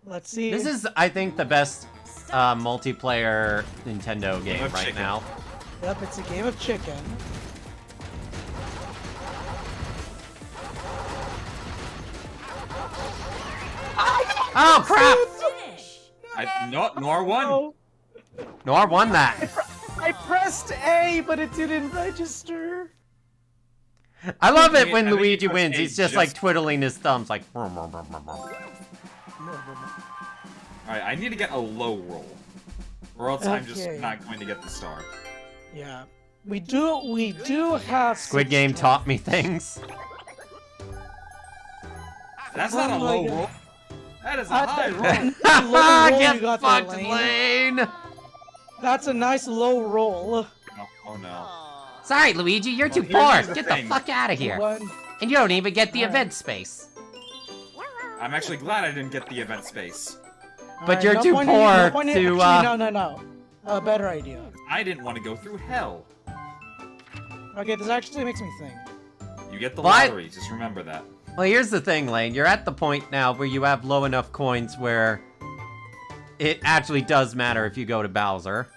Let's see. This is, I think, the best uh, multiplayer Nintendo game of right chicken. now. Yep, it's a game of chicken. Oh crap! Finish. I no, Noir won. Oh, Noir won that. I pressed A, but it didn't register. I love it when Luigi wins. He's just like twiddling his thumbs, like. "Brr, brr, brr, brr, brr." All right, I need to get a low roll, or else I'm just not going to get the star. Yeah, we do. We do have Squid Game strikes. taught me things. That's Oh not a oh low God. roll. That is a high roll. low roll Get you got there, fucked, Lane. Lane. That's a nice low roll. Oh, oh no. Sorry, Luigi, you're Well, too poor. the Get thing. the fuck out of here. One. And you don't even get the Alright. event space. I'm actually glad I didn't get the event space. But Alright, you're no too poor no to, actually, uh, No, no, no. A better idea. I didn't want to go through hell. Okay, this actually makes me think. You get the What? lottery. Just remember that. Well, here's the thing, Lane. You're at the point now where you have low enough coins where it actually does matter if you go to Bowser.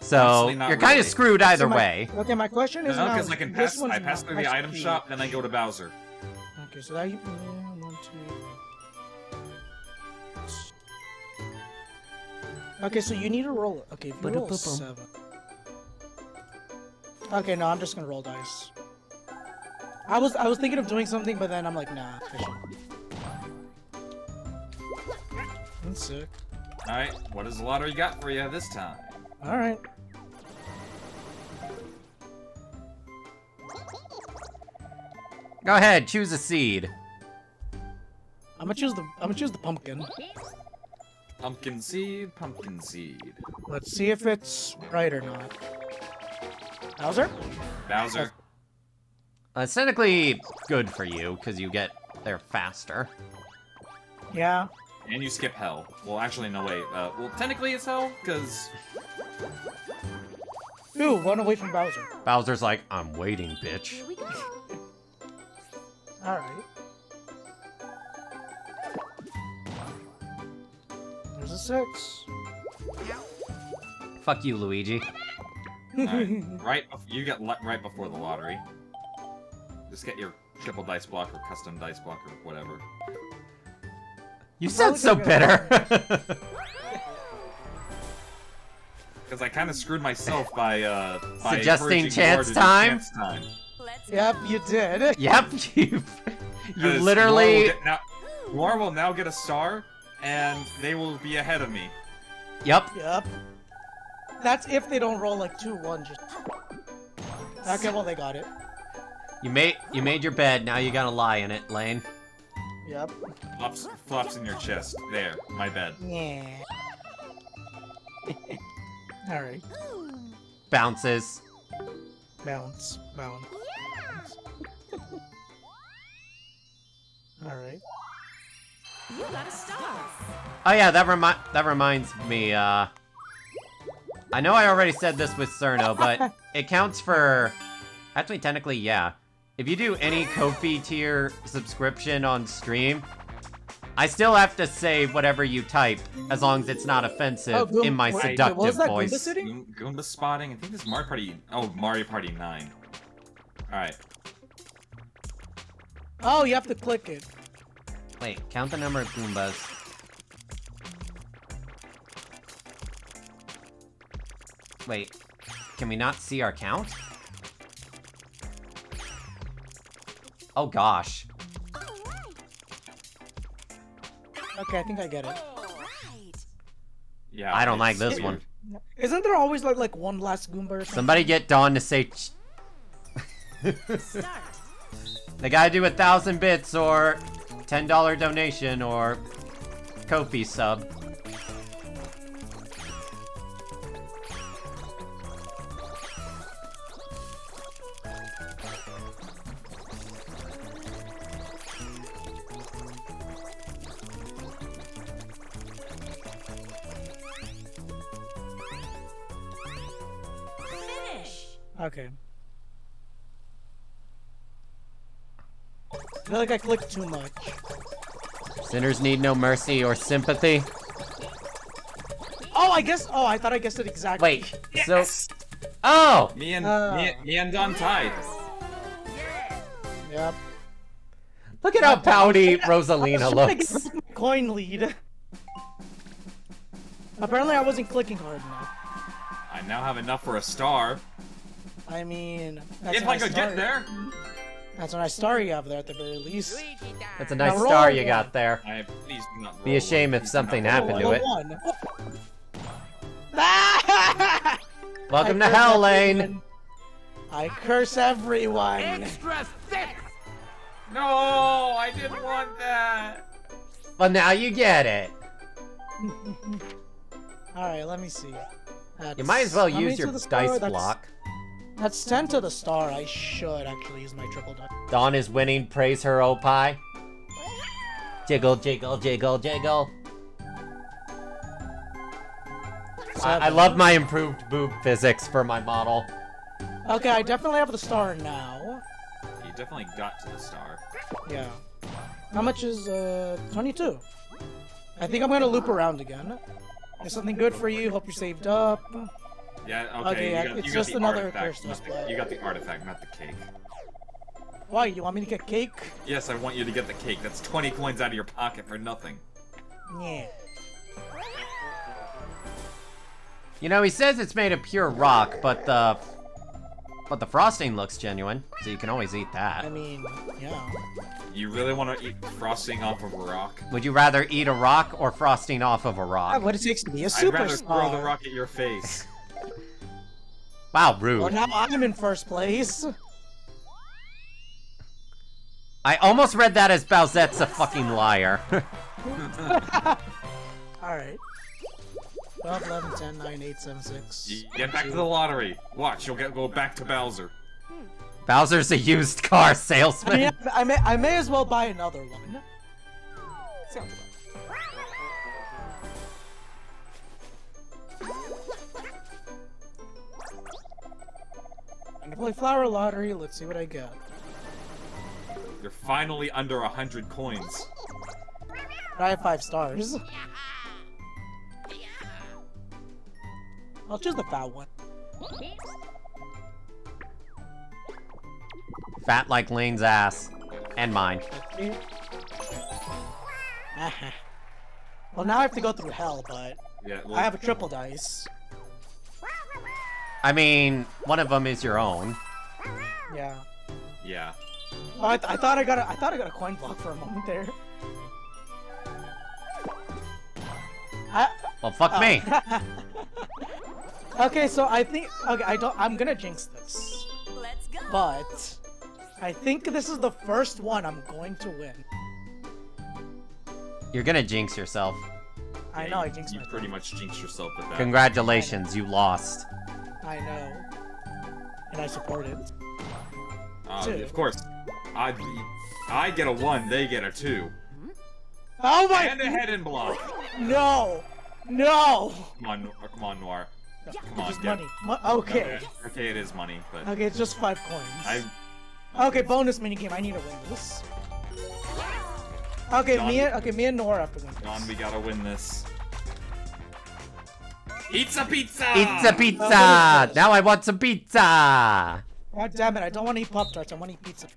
So you're kind really. of screwed either So my- way. Okay, my question is No, now. because I can pass. I pass through the item SP. shop, then I go to Bowser. Okay, so that you. one, two. Okay, so you need to roll. Okay, if you roll seven. Okay, no, I'm just gonna roll dice. I was I was thinking of doing something, but then I'm like, nah. I shouldn't. That's sick. All right. What does the lottery got for you this time? All right. Go ahead, choose a seed. I'm gonna choose the I'm gonna choose the pumpkin. Pumpkin seed. Pumpkin seed. Let's see if it's right or not. Bowser? Bowser. Uh, it's technically good for you because you get there faster. Yeah. And you skip hell. Well, actually, no, wait. Uh, well, technically it's hell, because... Ooh, run away from Bowser. Bowser's like, I'm waiting, bitch. Here we go. All right. There's a six. Fuck you, Luigi. Alright, right, you get right before the lottery. Just get your triple dice block or custom dice block or whatever. You I'm sound so bitter. Because I kind of screwed myself by, uh, by Suggesting encouraging chance Nor time? Chance time. Yep, you did. yep, you, you 'Cause Noir will literally. get- now, Noir will now get a star, and they will be ahead of me. Yep. Yep. That's if they don't roll like two one. Just. Okay, well they got it. You made you made your bed. Now you gotta lie in it, Lane. Yep. Flops, flops in your chest. There, my bed. Yeah. All right. Bounces. Bounce. Bounce. All right. You got a star. Oh yeah, that remi that reminds me. Uh, I know I already said this with Cerno, but it counts for. Actually, technically, yeah. If you do any Kofi tier subscription on stream, I still have to say whatever you type, as long as it's not offensive Oh, Goom- in my wait, wait, seductive what was that, Goomba voice. City? Goom- Goomba spotting. I think this is Mario Party. Oh, Mario Party 9. Alright. Oh, you have to click it. Wait, count the number of Goombas. Wait, can we not see our count? Oh gosh. Okay, I think I get it. Yeah. I don't like this weird. one. Isn't there always like like one last Goomba or? Somebody get Dawn to say. Ch- Start. they gotta do a thousand bits or ten dollar donation or Kofi sub. Okay. I feel like I clicked too much. Sinners need no mercy or sympathy. Oh, I guess. Oh, I thought I guessed it exactly. Wait, so. Oh! Me and Uh. me, me and Dawn tied. Yep. Look at how pouty Rosalina was looks. get my Coin lead. Apparently, I wasn't clicking hard enough. I now have enough for a star. I mean, that's if when I could start. get there. That's a nice star you have there at the very least. That's a nice Now star you one. got there. I please do not. Be roll a shame one. if something happened to it. Welcome I to Hell Lane. everyone. I curse everyone. Extra thick. No, I didn't want that. But now you get it. All right, let me see. That's, You might as well use your dice block. That's 10 to the star. I should actually use my triple die. Dawn is winning. Praise her, oh pie. Jiggle, jiggle, jiggle, jiggle. I, I love my improved boob physics for my model. Okay, I definitely have the star now. You definitely got to the star. Yeah. How much is, uh, 22? I think I'm gonna loop around again. Is something good for you? Hope you're saved up. Yeah. Okay. Okay, you got, it's you got just the another artifact, curse not the- You got the artifact, not the cake. Why? You want me to get cake? Yes, I want you to get the cake. That's 20 coins out of your pocket for nothing. Yeah. You know, he says it's made of pure rock, but the but the frosting looks genuine, so you can always eat that. I mean, yeah. You really want to eat frosting off of a rock? Would you rather eat a rock or frosting off of a Ah, rock? What it takes to be a I'd rather superstar. throw the rock at your face. Wow, rude. Well, now I'm in first place. I almost read that as Bowsette's a fucking liar. Alright. 12, 11, 10, 9, 8, 7, 6. Get back to the lottery. Watch, you'll get go back to Bowser. Bowser's a used car I mean, salesman. I may, I may as well buy another one. Sounds gonna play Flower Lottery. Let's see what I get. You're finally under a hundred coins. But I have five stars. I'll choose the fat one. Fat like Lane's ass. And mine. well, now I have to go through hell, but Yeah. Well, I have a triple dice. I mean, one of them is your own. Yeah. Yeah. Oh, I, th- I thought I got a, I thought I got a coin block for a moment there. I, Well, fuck oh. me. okay, so I think okay, I don't. I'm gonna jinx this, Let's go. but I think this is the first one I'm going to win. You're gonna jinx yourself. I Yeah, know I you- jinxed You myself. pretty much jinxed yourself with that. Congratulations, you lost. I know, and I support it. Uh, Two. of course. I I get a one, they get a two. Oh my! And a hidden block. No, no. Come on, come on, Noir. Come on, get- money. Mo- okay. Okay. Okay, it is money, but Okay, it's just five coins. I Okay, bonus minigame. I need to win this. Okay, John- me and okay, me and Noir have to win Dawn, this. we gotta win this. Eat some pizza! It's Pizza, pizza! Now I want some pizza! God damn it! I don't want to eat pop tarts. I want to eat pizza.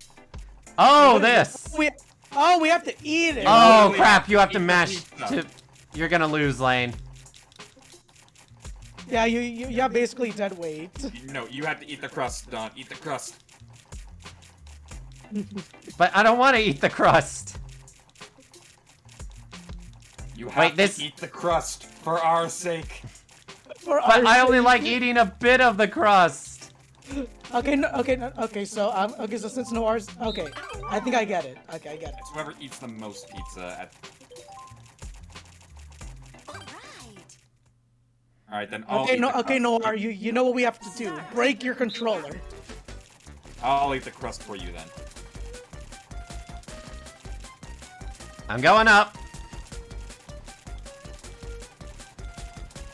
Oh, this! Oh, we, oh, we have to eat it. Oh, literally crap, have you have to to eat the mash to... You're gonna lose, Lane. Yeah, you you you have basically dead weight. No, you have to eat the crust, Dawn. Eat the crust. But I don't want to eat the crust. You have Wait, this- to eat the crust for our sake. For But I only sake. like eating a bit of the crust. Okay, no, okay, no, okay. So um, okay, so since no Noir's okay, I think I get it. Okay, I get it. It's whoever eats the most pizza at. All right. All right, then I'll Okay, no, the okay, no, Noir, you you know what we have to do? Break your controller. I'll eat the crust for you then. I'm going up.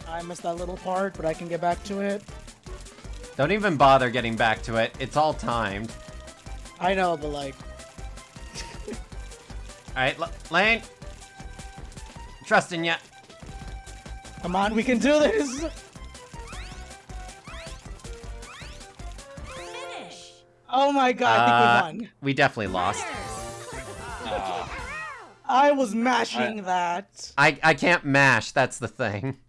I missed that little part, but I can get back to it. Don't even bother getting back to it. It's all timed. I know, but like, Alright, L- Lane. Trusting ya. come on, we can do this. Finish. Oh my god, I Uh, think we won. We definitely lost. I was mashing that. I, I can't mash, that's the thing.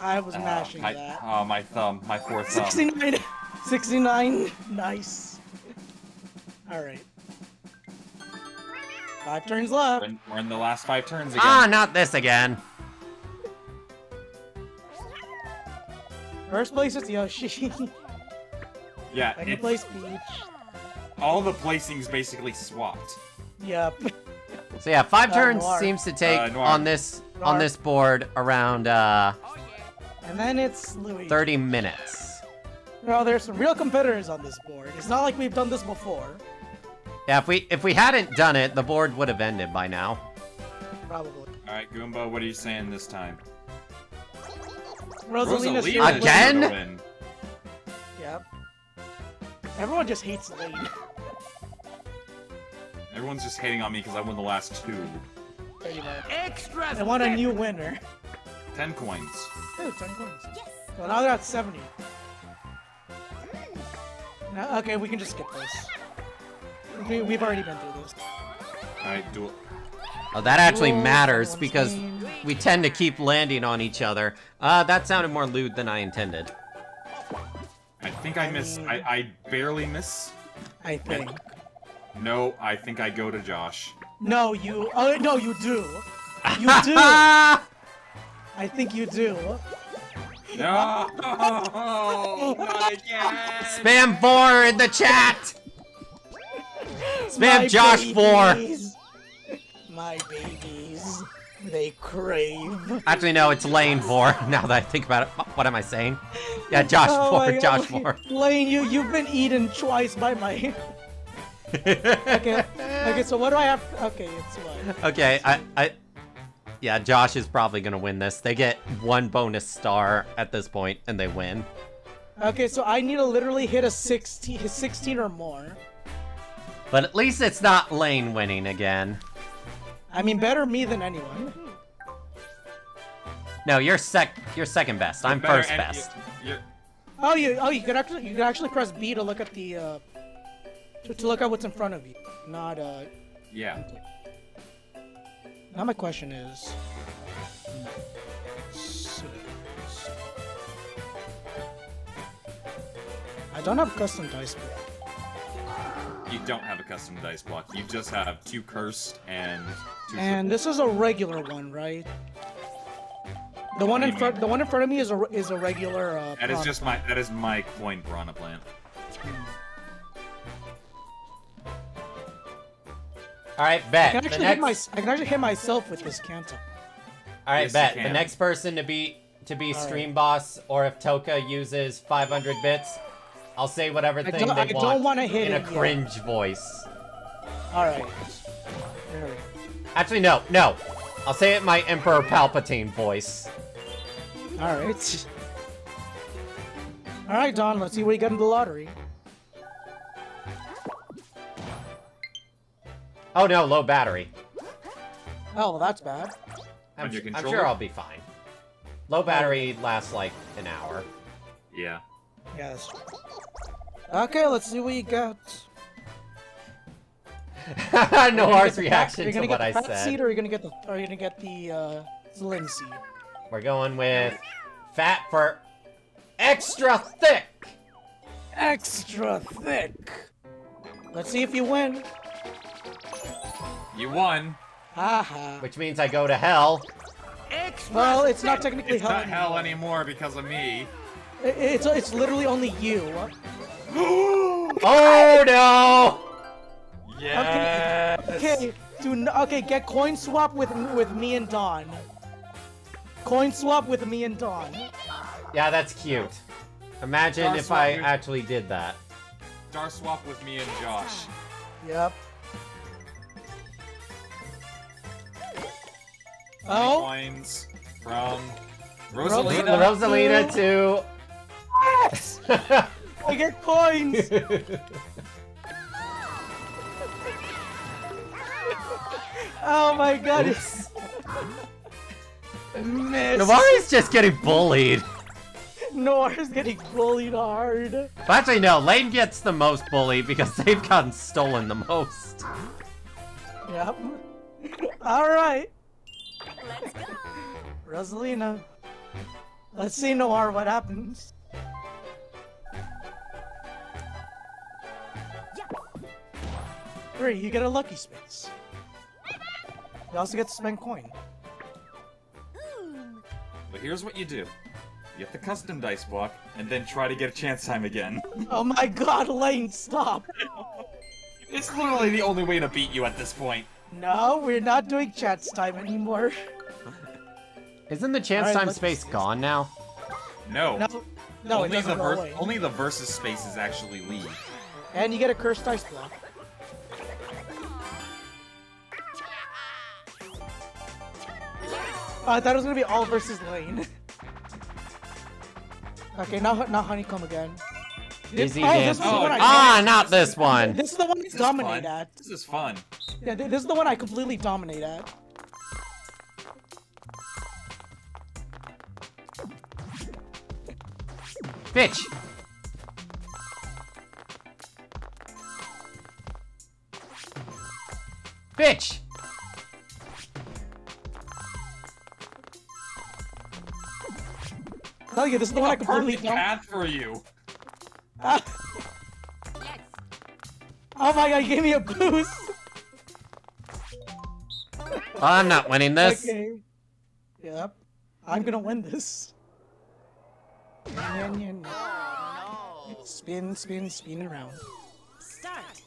I was ah, mashing my, that. oh, my thumb, my poor thumb. 69. 69. Nice. Alright. Five turns We're left. in, we're in the last five turns again. Ah, not this again. First place is Yoshi. yeah, Second it's, place Peach. all the placings basically swapped. Yep. So yeah, five Uh, turns Noir. seems to take Uh, on this on this board around uh And then it's Louis. 30 minutes. No, there's some real competitors on this board. It's not like we've done this before. Yeah, if we if we hadn't done it, the board would have ended by now. Probably. All right, Goomba, what are you saying this time? Rosalina Rosalina Again? Yep. Everyone just hates Lane. Everyone's just hating on me because I won the last two. Extra. I want a new winner. Ten coins. Ooh, 10 coins. Yes. Well, now they're at 70. Now, okay, we can just skip this. We, we've already been through this. All right, do. Oh, that actually Duel, matters because name. we tend to keep landing on each other. Uh, that sounded more lewd than I intended. I think I miss. I, I barely miss. I think. No, I think I go to Josh. No, you. Oh, no, you do. You do. I think you do. No, not again. Spam four in the chat. Spam My Josh four. babies. My babies. They crave. Actually, no, it's Lane four. Now that I think about it, what am I saying? Yeah, Josh Oh four. my Josh God. four. Lane, you you've been eaten twice by my. okay. Okay. So what do I have? Okay, it's one. Okay, I, I, yeah, Josh is probably gonna win this. They get one bonus star at this point, and they win. Okay, so I need to literally hit a 16, 16 or more. But at least it's not Lane winning again. I mean, better me than anyone. No, you're sec, you're second best. I'm first best. you- you- Oh, you oh you could actually you could actually press B to look at the uh to, to look at what's in front of you, not uh. yeah. Now my question is. I don't have a custom dice block. You don't have a custom dice block. You just have two cursed and two. And this is a regular one, right? The one in front, the one in front of me is a is a regular. Uh, That is just my. That is my coin piranha plant. All right, I bet. can The actually hit my, next, I can actually hit myself with this canto. all right, Yes, bet. The next person to be to be All right. stream boss, or if Toka uses 500 bits, I'll say whatever I thing they I want don't wanna hit in a it yet. cringe voice. All right. There we go. Actually, no, no. I'll say it in my Emperor Palpatine voice. All right. All right, Dawn. Let's see what you get in the lottery. Oh no, low battery. Oh, well, that's bad. I'm, your I'm sure I'll be fine. Low battery lasts like an hour. Yeah. Yeah, that's true. Okay, let's see what you got. no Are you gonna Noir's get the reaction fat, Are you to gonna get the fat seed, or are you gonna get the? Are you gonna get the uh, slim seed? We're going with fat for extra thick. Extra thick. Let's see if you win. You won. Haha. Which means I go to hell. Extra. Well, it's not technically It's hell not hell anymore. anymore because of me. It's it's literally only you. Oh no! Yes. Okay, do n- okay. Get coin swap with with me and Dawn. Coin swap with me and Dawn. Yeah, that's cute. Imagine Star if I dude. actually did that. Star swap with me and Josh. Yep. Oh, Coins from Rosalina. Rosalina. Rosalina to. I get coins. oh my god, it's miss. Noir's just getting bullied. Noir's getting bullied hard. But actually, no. Lane gets the most bullied because they've gotten stolen the most. Yep. All right, Let's go. Rosalina. Let's see, Noir, what happens. Three, you get a lucky space. You also get to spend coin. But here's what you do. You get the custom dice block, and then try to get a chance time again. Oh my god, Lane, stop! It's literally the only way to beat you at this point. No, we're not doing chats time anymore. Isn't the chance Alright, time let's- space gone now? No. No, no, it only the doesn't go away. only the versus spaces actually leave. And you get a cursed dice block. Oh, I thought it was gonna be all versus Lane. okay, now now honeycomb again. Dizzy oh, this dance. is the one I Ah, not this one. This is the one I This is dominate fun. at. This is fun. Yeah, this is the one I completely dominate at. Bitch! Bitch! Tell you, this is the one I completely perfect dominate. path for you. Ah. Oh my god, you gave me a boost! I'm not winning this. Okay. Yep. I'm gonna win this. Yan, yan, yan. Spin, spin, spin around. Start.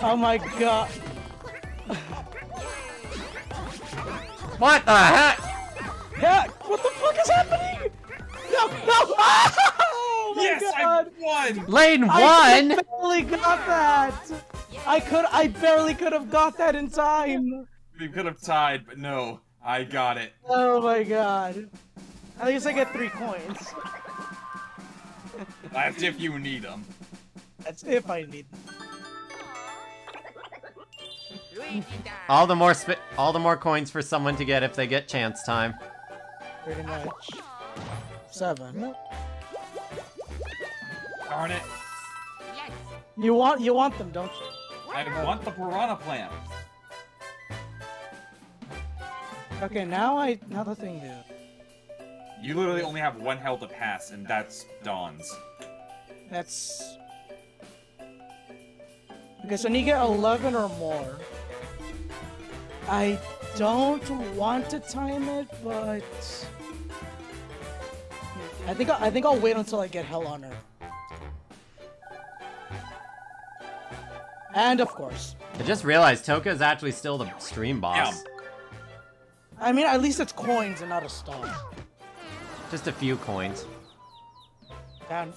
Oh my god. What the heck? Yeah, what the fuck is happening? No, no! Oh my yes, god! I won. Lane one! I barely got that! I could- I barely could have got that in time! We could have tied, but no, I got it. Oh my god. At least I get three coins. That's if you need them. That's if I need All the more sp- all the more coins for someone to get if they get chance time. pretty much. Seven. Darn it. You want you want them, don't you? I want the piranha plant. Okay, now I now the thing is. You literally only have one hell to pass, and that's Dawn's. That's okay. So when you get eleven or more, I don't want to time it, but I think I think I'll wait until I get Hell on Earth. And of course, I just realized Toka is actually still the stream boss. I mean at least it's coins and not a star. Just a few coins. And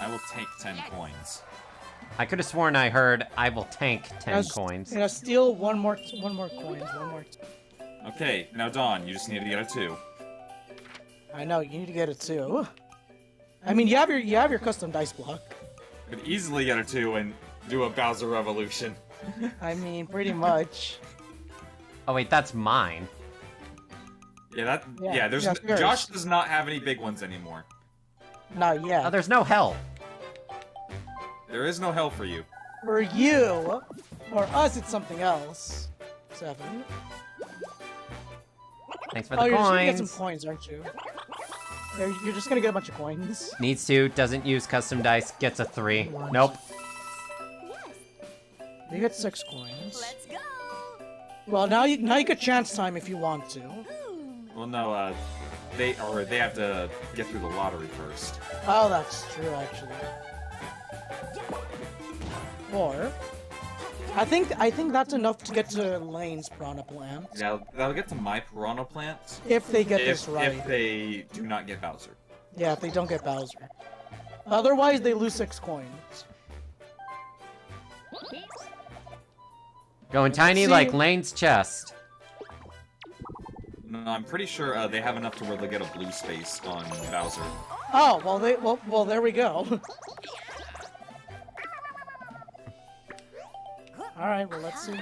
I will take 10 coins. I could have sworn I heard I will tank 10 I'll s- coins. Yeah, steal one more one more coins, one more. Okay, now Dawn, you just need to get a 2. I know you need to get it too. I mean, you have your you have your custom dice block. You could easily get a 2 and do a Bowser Revolution. I mean, pretty much. Oh wait, that's mine. Yeah, that. Yeah, Yeah, there's yeah, n- yours. Josh does not have any big ones anymore. Not yet. Oh, there's no hell. There is no hell for you. For you, for us, it's something else. Seven. Thanks for the oh, you're just gonna get some coins. coins, aren't you? You're, you're just gonna get a bunch of coins. Needs to, doesn't use custom dice, gets a 3. Nope. You get six coins. Let's go. Well, now you now you get chance time if you want to. Well, no, uh, they or they have to get through the lottery first. Oh, that's true, actually. Four. I think I think that's enough to get to Lane's Piranha Plant. Yeah, that'll get to my Piranha Plant If they get if, this right. if they do not get Bowser. Yeah, if they don't get Bowser. Otherwise, they lose six coins. Going tiny See- like Lane's chest. No, I'm pretty sure uh, they have enough to where they get a blue space on Bowser. Oh, well, they well, well there we go. All right, well, let's see.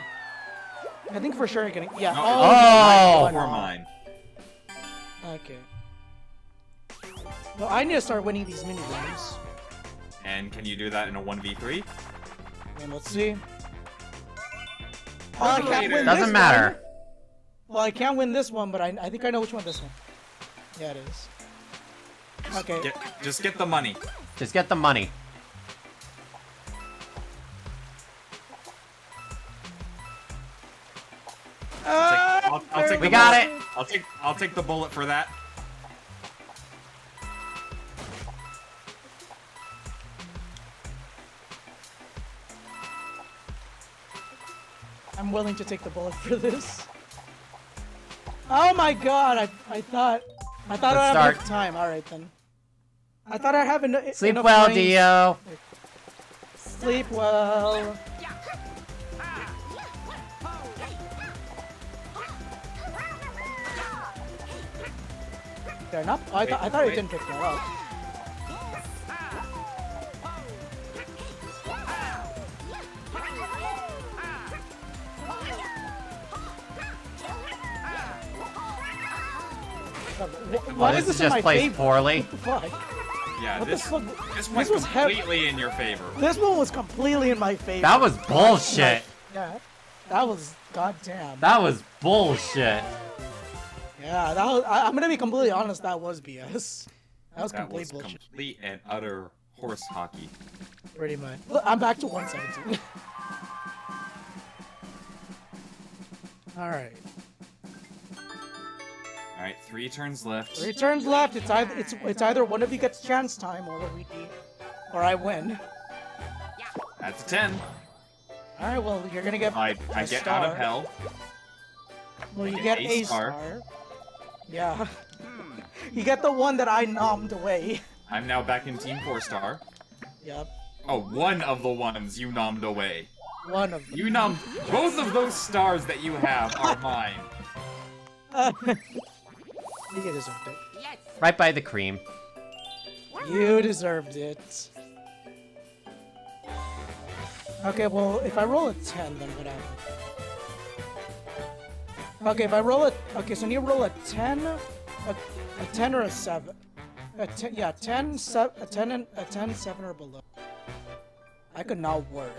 I think for sure you're gonna. Yeah. No, oh, Oh! no, Or mine. Okay. Well, I need to start winning these mini games. And can you do that in a 1v3? And let's see. Oh, I can't win Doesn't this matter. One. Well, I can't win this one, but I, I think I know which one this one. Yeah, it is. Okay. Get, just get the money. Just get the money. I'll, I'll take We the got bullet. it. I'll take I'll take the bullet for that. I'm willing to take the bullet for this. Oh my god, I, I thought... I thought Let's I'd have start. enough time. Alright then. I thought I'd have eno- Sleep enough well, range. Dio. Sleep well. Fair enough. I, th- I thought it didn't pick that up. Why Oh, is this this in just my plays favor? poorly. What the fuck? Yeah, What the this fuck? this This went was completely in your favor. This one was completely in my favor. That was bullshit. Yeah, that was goddamn. That was bullshit. Yeah, that was. I, I'm gonna be completely honest. That was BS. That was That complete was bullshit. complete and utter horse hockey. Pretty much. I'm back to 117. All right, All right, three turns left. three turns left. It's either it's it's either one of you gets chance time or we or I win. That's a ten. All right, well you're gonna get. I get star. out of hell. Well, you get get a a star. star. Yeah. you get the one that I nommed away. I'm now back in Team Four Star. Yep. Oh, one of the ones you nommed away. One of them. You nommed both of those stars that you have are mine. you deserved it. Yes. Right by the cream. You deserved it. Okay, well, if I roll a 10, then what happens? Okay, if I roll a... Okay, so you roll a 10, a, a 10 or a 7. A 10, yeah, 10, se, a 10, and, a 10, 7 or below. I could not word.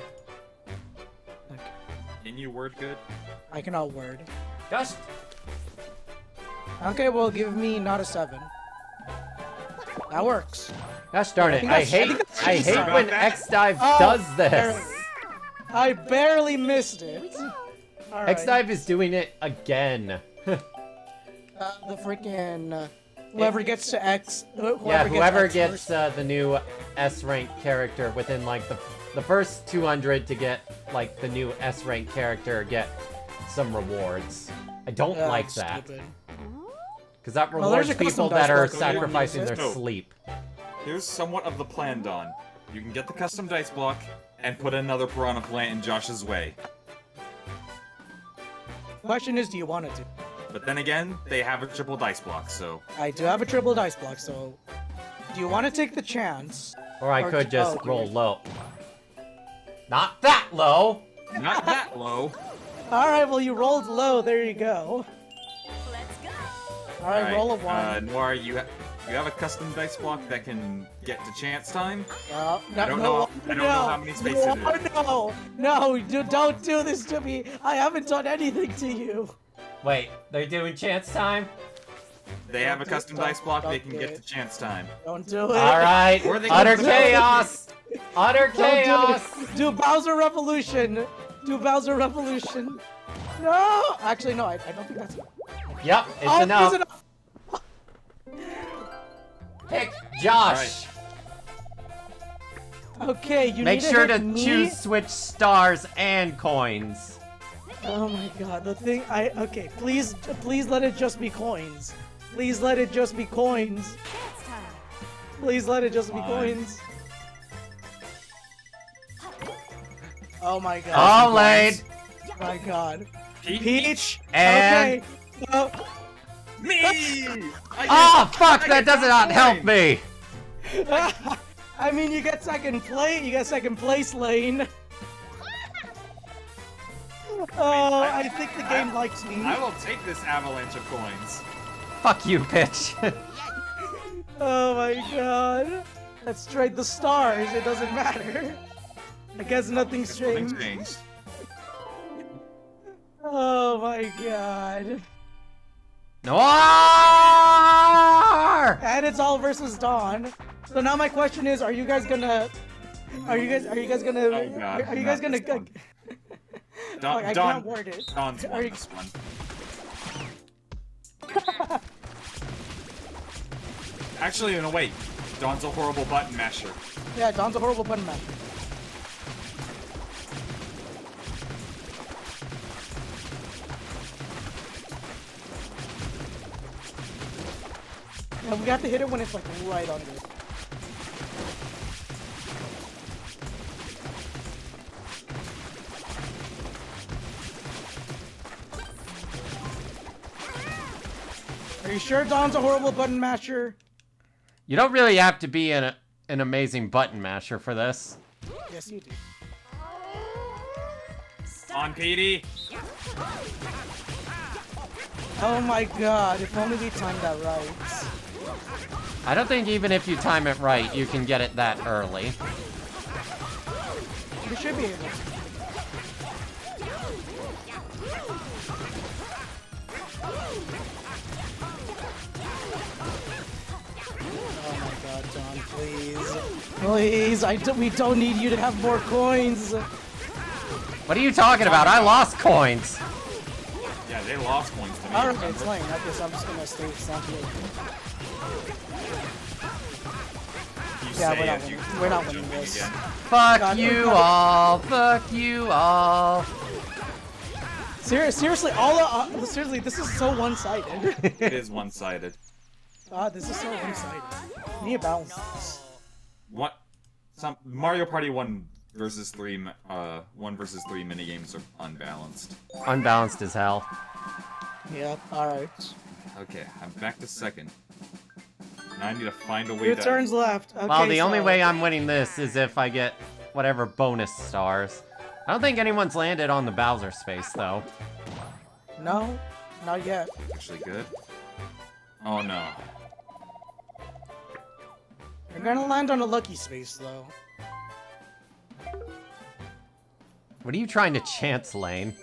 Okay, Can you word good? I cannot word. Dust! Okay, well, give me not a 7. That works. Gosh darn it. I I hate think I hate when X Dive Oh, does this. barely. I barely missed it. Alright. X Dive is doing it again. Uh, the freaking uh, whoever gets to X. Whoever yeah, gets whoever X gets uh, the new S rank character within like the the first 200 to get like the new S rank character get some rewards. I don't Yeah, like that because that rewards a custom people that are block that you wanna sacrificing their it. Oh. sleep. Here's somewhat of the plan, Dawn. You can get the custom dice block and put another piranha plant in Josh's way. Question is, do you want it to? But then again, they have a triple dice block, so I do have a triple dice block, so do you want to take the chance? Or I Or could just oh, roll low. Not that low. not that low. All right, well you rolled low. There you go. Let's go. All right, Alright, roll a one. Uh, Noir, you ha you have a custom dice block that can get to chance time. Uh, no, I don't no, know- I don't no, know how many spaces no, it is. No, no, do, don't do this to me. I haven't done anything to you. Wait, they're doing chance time? They have a custom don't- dice block. They can get it. to chance time. Don't do it. All right, utter chaos. Utter Don't do chaos. Do Bowser Revolution. Do Bowser Revolution. No, actually, no. I, I don't think that's. Yep, it's oh, enough. it's enough. Pick Josh. Okay, you Make need sure to, to hit me. choose switch stars and coins. Oh my god, the thing I okay, please please let it just be coins. Please let it just be coins. Dance time. Please let it just be coins. Oh my god. All laid. my god. Peach? Peach. And- Okay. Oh, Me! I Oh, fuck, that does not help me. I mean, you get second place. You get second place, Lane. Oh, I- I think the game likes me. I will take this avalanche of coins. Fuck you, bitch. Oh my god. Let's trade the stars. It doesn't matter. I guess nothing's Nothing's changed. changed. Oh my god. Noir! And it's all versus Dawn. So now my question is, are you guys gonna are you guys are you guys gonna Oh, God, are you guys gonna one. Dawn, I can't word it. Dawn's won you- this one. Actually, no, wait. Dawn's a horrible button masher. Yeah, Dawn's a horrible button masher. Yeah, we have to hit it when it's like right under. Are you sure Dawn's a horrible button masher? You don't really have to be an, an amazing button masher for this. Yes, you do. On PD. Oh my god, if only we timed that right. I don't think even if you time it right, you can get it that early. We should be able please. Please, I do, we don't need you to have more coins. What are you talking about? I lost coins. Yeah, they lost coins to me. Alright, it's lame. I guess I'm just gonna stay with Santi. Yeah, we're not as you winning- we're not winning this. again. Fuck God, you God. all. Fuck you all. Ser- seriously, all uh, seriously, this is so one-sided. It is one-sided. God, this is so one-sided. We need a balance. this. What? Some Mario Party one versus three. Uh, one versus three mini games are unbalanced. Unbalanced as hell. Yep. All right. Okay, I'm back to second. Now I need to find a way Your to. turn's left. Okay, well, the only way I'm winning this is if I get whatever bonus stars. I don't think anyone's landed on the Bowser space, though. No, not yet. Actually, good. Oh no. You're gonna land on a lucky space though. What are you trying to chance, Lane?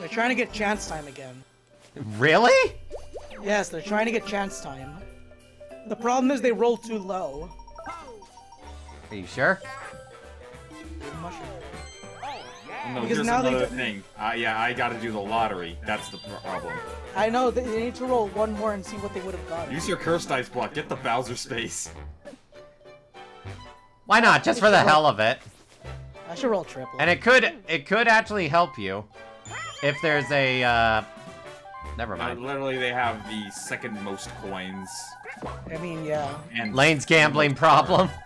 They're trying to get chance time again. Really? Yes, they're trying to get chance time. The problem is they roll too low. Are you sure? Oh, no, Because here's now another don't- thing. Uh, yeah, I gotta do the lottery. That's the problem. I know they, they need to roll one more and see what they would have gotten. Use your curse dice block. Get the Bowser space. Why not? Just for the hell of it. I should roll triple. And it could it could actually help you if there's a uh never Uh, mind. literally, they have the second most coins. I mean, yeah. And Lane's gambling problem.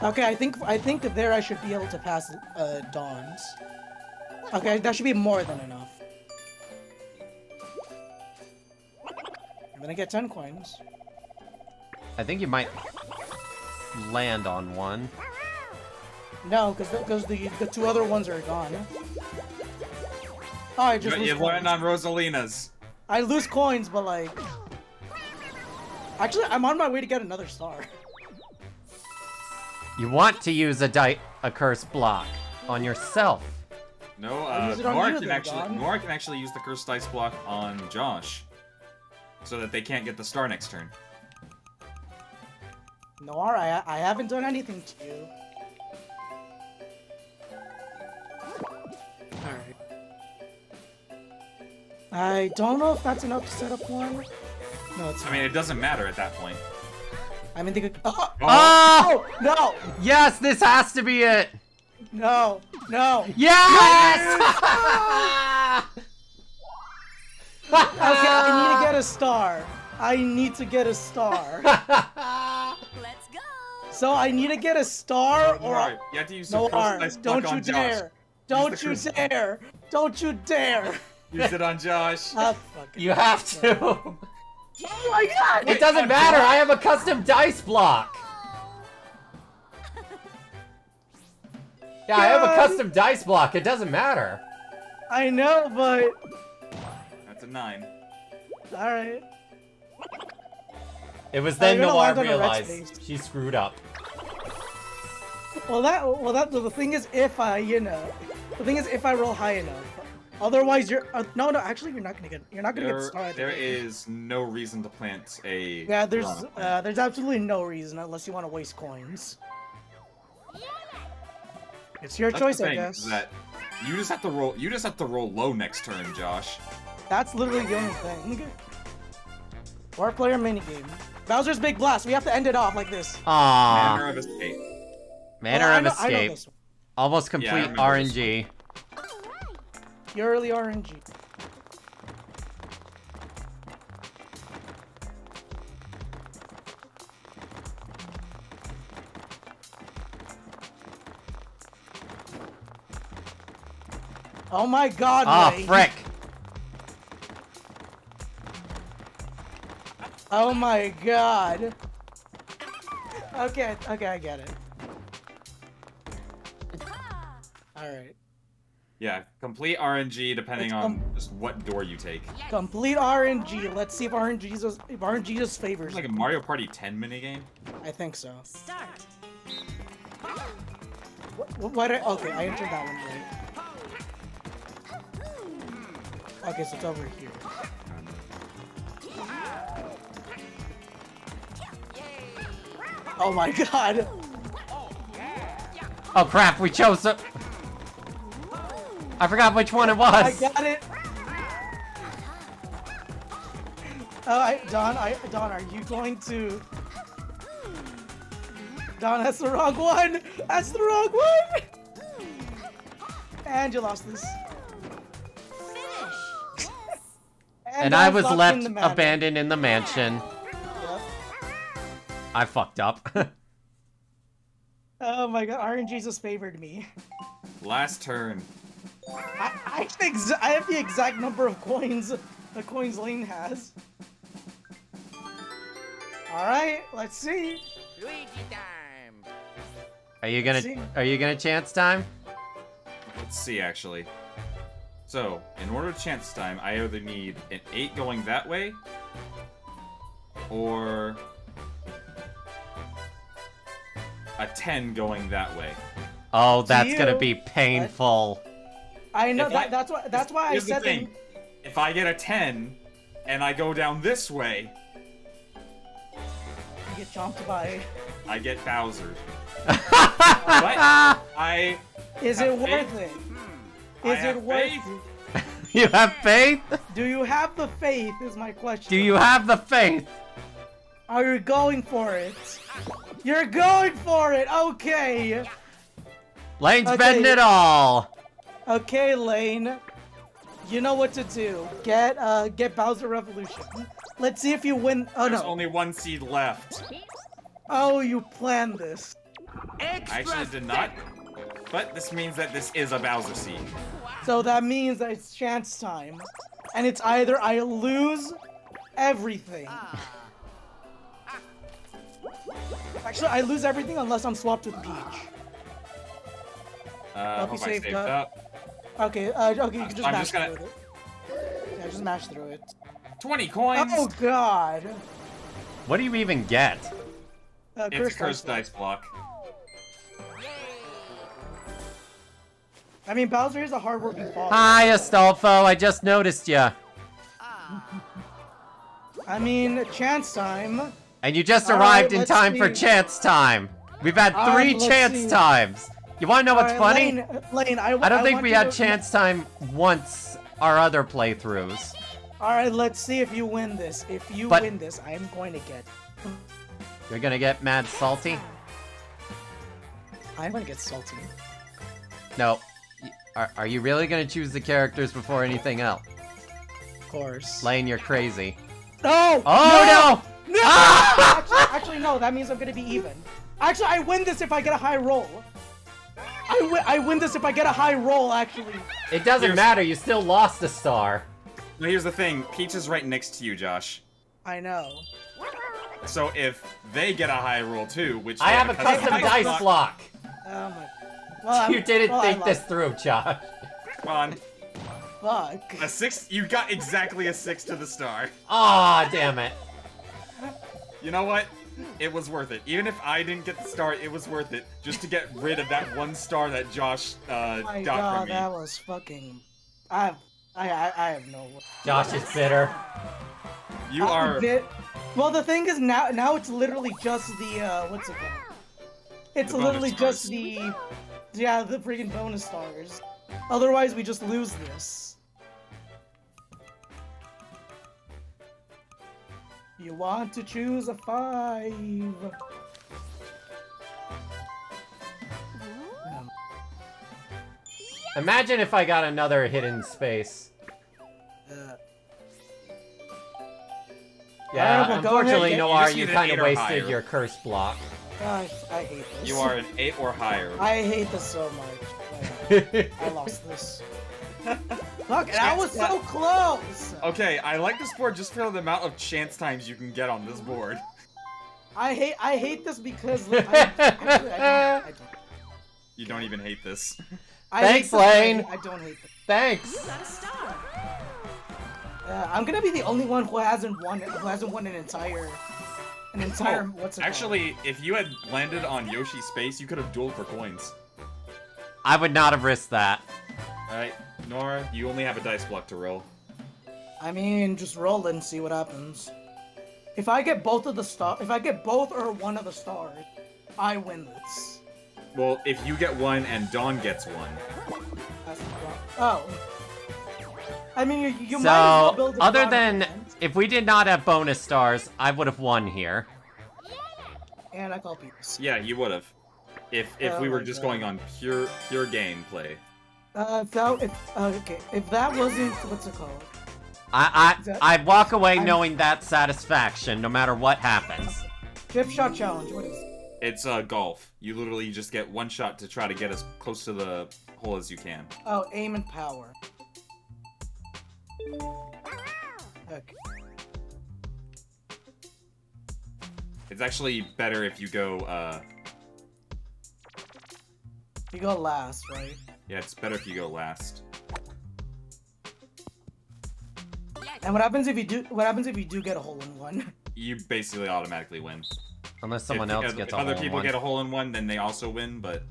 Okay, I think I think that there I should be able to pass uh, Dawn's. Okay, that should be more than enough. I'm gonna get 10 coins. I think you might land on one. No, because because the, the two other ones are gone. Oh, I just But lose you coins. learned on Rosalina's. I lose coins, but like... Actually, I'm on my way to get another star. You want to use a di a curse block on yourself. No, I'll uh, use on Nora can actually Dawn. Nora can actually use the curse dice block on Josh, so that they can't get the star next turn. No, I, I haven't done anything to you. Alright. I don't know if that's enough to set up one. No, it's I mean, it doesn't matter at that point. I mean, they could. Oh, Oh! oh, oh no, Yes, this has to be it! no, no. Yes! Okay, I need to get a star. I need to get a star. Let's go. So I need to get a star or Alright, you have to use some no cross R. Don't you on Josh. dare! Don't you cruise- dare! Don't you dare! Use it on Josh. Ah, fuck it. you have to! Oh my god! It doesn't matter, I have a custom dice block! Yeah, I have a custom dice block, it doesn't matter. I know, but That's a nine. alright. It was Oh, then you're gonna Noir land on a red realized she screwed up. Well, that well that the thing is if I you know the thing is if I roll high enough. Otherwise, you're uh, no no. Actually, you're not gonna get you're not gonna get There, started. there is no reason to plant a. Yeah, there's uh, there's absolutely no reason unless you want to waste coins. It's your That's choice, the I thing, guess. is That you just have to roll. You just have to roll low next turn, Josh. That's literally the only thing. Four player minigame. Bowser's Big Blast. We have to end it off like this. Manor of escape. Manor Well, of know- escape. Almost complete remember this RNG. Purely RNG. Oh my god, Ah, Ray. frick. Oh my god. Okay, okay, I get it. Alright. Yeah, complete RNG depending It's, on just what door you take. Complete RNG. Let's see if RNG just if RNG just favors. It's like a Mario Party 10 minigame. I think so. Start. What, what, what I- okay, I entered that one right. Okay, so it's over here. Oh my god! Oh crap, we chose the... I forgot which one it was. I got it! Oh, I, Dawn, I, Dawn, are you going to... Dawn, that's the wrong one! That's the wrong one! And you lost this. Finish. And I was left in abandoned in the mansion. Yep. I fucked up. Oh my god, RNG just favored me. Last turn. I, I, think I have the exact number of coins the coins Lane has. Alright, let's see. Luigi time. Are you gonna See? are you gonna chance time? Let's see, actually. So, in order to chance time, I either need an 8 going that way, or a 10 going that way. Oh, that's gonna be painful. I know If that, I- that's why that's why I said thing. If I get a 10, and I go down this way, I get chomped by. I get Bowser. But I Is Have it worth faith? it? Hmm. I Is have it worth faith. it? you have faith? Do you have the faith? Is my question. Do you have the faith? Are you going for it? You're going for it. Okay. Lane's Okay. betting it all. Okay, Lane. You know what to do. Get uh get Bowser Revolution. Let's see if you win. Oh no. there's no. only one seed left. Oh, you planned this. I actually did not. But this means that this is a Bowser seed. So that means that it's chance time. And it's either I lose everything. Actually, I lose everything unless I'm swapped with Peach. Uh, Hope hope you I saved saved up. up. Okay, uh, okay, you can just I'm mash just gonna- through it. Yeah, just mash through it. 20 coins! Oh god! What do you even get? Uh, it's a cursed cursed dice. dice block. I mean, Bowser is a hardworking father. Hi, Astolfo. I just noticed ya. I mean, chance time. And you just All arrived right, in time for chance time. We've had three right, chance see. times. You want to know what's Alright, funny? Lane, uh, Lane, I, I don't think we had chance time once our other playthroughs. All right, let's see if you win this. If you But- win this, I am going to get You're gonna get mad salty? I'm gonna get salty. No. Are, are you really gonna choose the characters before anything else? Of course. Lane, you're crazy. no! Oh no! No! actually, actually, no. That means I'm gonna be even. Actually, I win this if I get a high roll. I win. I win this if I get a high roll. Actually. It doesn't Here's- matter, you still lost a star. Now here's the thing, Peach is right next to you, Josh. I know. So if they get a high roll too, which I have a custom dice block- block. Oh my. Well, I'm- You didn't well, think this through, Josh. Come on, Fuck. a six. You got exactly a six to the star. Ah, damn it. You know what? It was worth it. Even if I didn't get the star, it was worth it just to get rid of that one star that Josh uh, Oh my got god, from me. that was fucking. I have. I, I, I have no. Josh is bitter. You I'm are. bit- Well, the thing is now. Now it's literally just the. uh What's it called? It's literally stars. just the. Yeah, the freaking bonus stars. Otherwise, we just lose this. You want to choose a five. Um, Imagine if I got another hidden space. uh, Yeah, Alright, unfortunately, ahead, get- You Noir, you kind of wasted your curse block. gosh, I hate this. You are an eight or higher. I hate this so much. I lost this. Fuck, that was so close! Okay, I like this board just for the amount of chance times you can get on this board. I hate I hate this because look, I, actually, I, don't, I, don't, You don't even hate this. I Thanks, hate this, Lane. I, I don't hate this. Thanks. You got a star. Uh, I'm gonna be the only one who hasn't won who hasn't won an entire an entire Oh, what's it called? Actually, if you had landed on Yoshi's space, you could have dueled for coins. I would not have risked that. Alright, Nora, you only have a dice block to roll. I mean, just roll and see what happens. If I get both of the star, if I get both or one of the stars, I win this. Well, if you get one and Dawn gets one. That's the problem. Oh. I mean, you, you might as well So, build a other than defense, if we did not have bonus stars, I would have won here. and I call peace. Yeah, you would have. If if Oh we were just God. going on pure pure gameplay. Uh, if that, if, uh, okay, if that wasn't, what's it called? I Is that- I, I walk away I'm- knowing that satisfaction, no matter what happens. Chip shot challenge, what is it? It's uh golf. You literally just get one shot to try to get as close to the hole as you can. Oh, aim and power. Okay. It's actually better if you go uh You go last, right? Yeah, it's better if you go last. And what happens if you do? What happens if you do get a hole in one? You basically automatically win. Unless someone if, else if, gets if a other hole in one. Other people one. get a hole in one, then they also win, but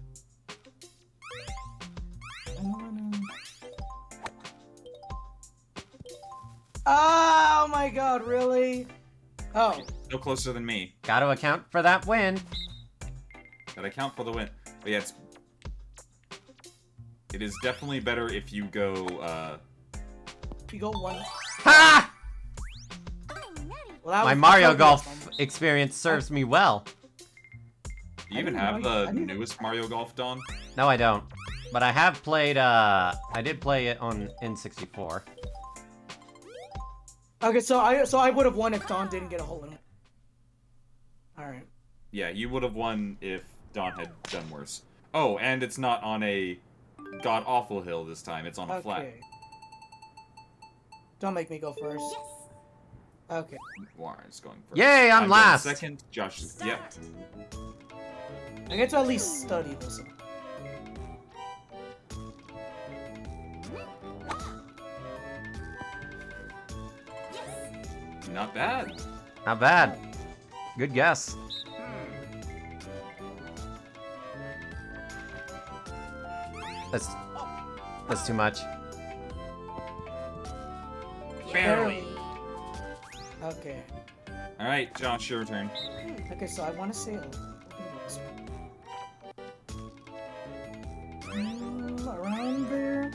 Oh my god, really? Oh, no closer than me. Gotta account for that win. Gotta count for the win. But yeah, it's it is definitely better if you go uh you go one. Ha! Well, My Mario Golf experience serves me well. do you even have know I the didn't- newest Mario Golf Dawn? No, I don't. But I have played, uh, I did play it on N64. Okay, so I so I would have won if Dawn didn't get a hole in one. All right. Yeah, you would have won if Dawn had done worse. Oh, and it's not on a god awful hill this time. It's on a flat. Don't make me go first. Okay. Warren's going first. Yay, I'm going last. Second, Josh. is- Yep. I get to at least study this. Not bad. Not bad. Good guess. That's that's too much. Barely. Okay. All right, Josh, your turn. Okay, so I want to say. Around there.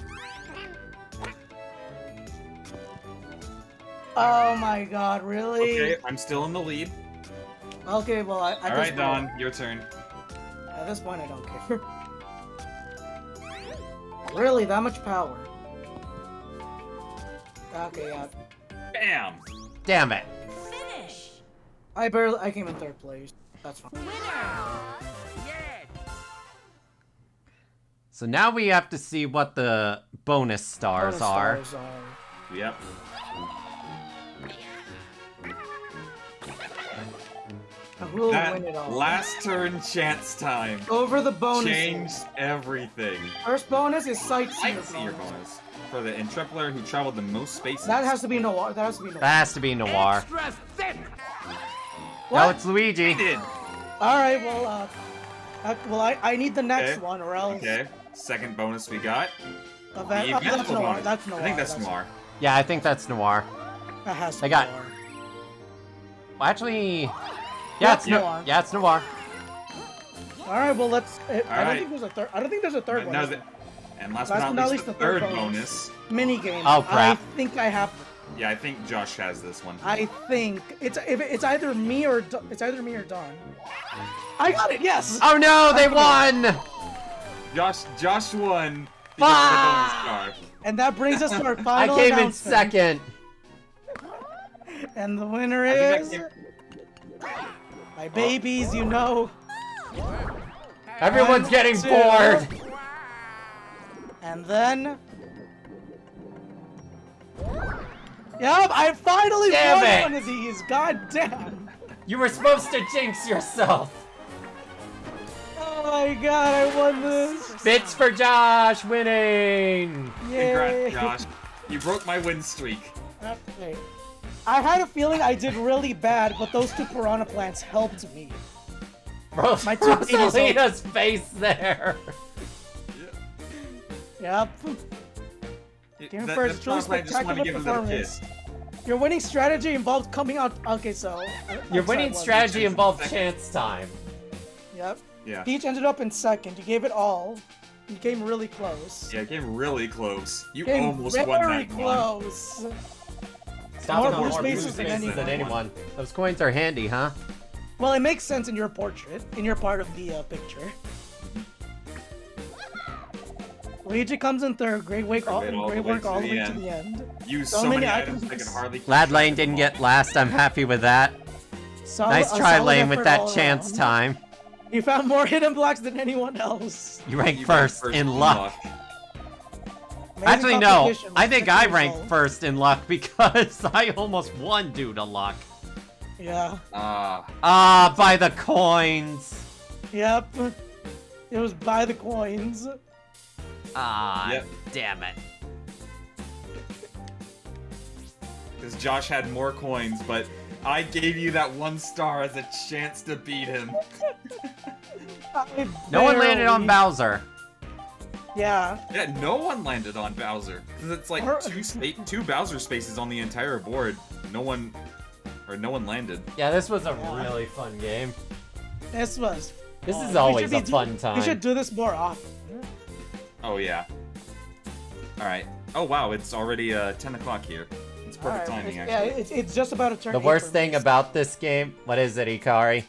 Oh my god, really? Okay, I'm still in the lead. Okay, well, I, at All point, Dawn, your turn. At this point, I don't care. really, that much power? Okay, yeah. Bam. Damn it. Finish. I barely. I came in third place. That's fine. Winner. So now we have to see what the bonus stars Bonus are. stars are. Yep. Who will That win it all? last turn chance time Over the bonus. changed everything. First bonus is sightseer Sightseer bonus. bonus for the Intrepler who traveled the most spaces. That has to be noir. That has to be noir. That has to be Noir. Extra thick. No, it's Luigi. All right. Well, uh, uh, well, I I need the next Okay. one, or else. Okay. Second bonus we got. The that, uh, that's noir. bonus. That's noir. I think that's noir. Yeah, I think that's Noir. That has to I be got- noir. Well, actually, yeah, That's it's no- Noir. Yeah, it's Noir. All right. Well, let's. I, I don't right. think there's a third. I don't think there's a third And one. now the- and last, Last but not least, the third bonus. bonus. Mini game. Oh, crap. I think I have. Yeah, I think Josh has this one. I think it's if it's either me or it's either me or Don. I got it. Yes. Oh no, they won! Josh, Josh won. because of the bonus star. And that brings us to our final. I came in second. And the winner I is think that my babies. You know. Everyone's One, getting two. bored. And then. Yep, I finally Damn won it. one of these. God damn. You were supposed to jinx yourself. Oh my god, I won this. Bits for Josh winning. Yay. Congrats, Josh. You broke my win streak. Okay. I had a feeling I did really bad, but those two piranha plants helped me. Bro, My two babies are- Rosalina's face there. Yep. It- Game that- first, that truly transplant just wanted to spectacular give him that performance. Your winning strategy involved coming out. Okay, so. I- I'm Your winning what? strategy Second. involved chance time. Yep. Yeah. Peach ended up in second. You gave it all. You came really close. Yeah, it came really close. You Came almost won that one. close. Stop More with blue more spaces blue than spaces than anyone. anyone. Those coins are handy, huh? Well, it makes sense in your portrait, in your part of the uh, picture. Luigi comes in third. Great work, all, Great all great way work all the the way to the end. Used So so, many many items items. I could hardly. Lad Lane didn't all. get last. I'm happy with that. Solid- Nice try, Lane, with that chance around. time. You found more hidden blocks than anyone else. You ranked You ranked first in luck. Amazing Actually, no. I think I ranked result. first in luck because I almost won due to luck. Yeah. Ah, Ah, by the coins. Yep. It was by the coins. Ah, Yep. damn it. because Josh had more coins, but I gave you that one star as a chance to beat him. No one landed on Bowser. Yeah. Yeah, no one landed on Bowser because it's like Or- two spa- two Bowser spaces on the entire board. No one, or no one landed. Yeah, this was a really fun game. This was. This is We always should be a do- fun time. We should do this more often. Oh yeah. All right. Oh wow, it's already uh 10 o'clock here. It's perfect Alright, timing it's- actually. Yeah, it's, it's just about to turn. The worst thing me. about this game, what is it, Ikari?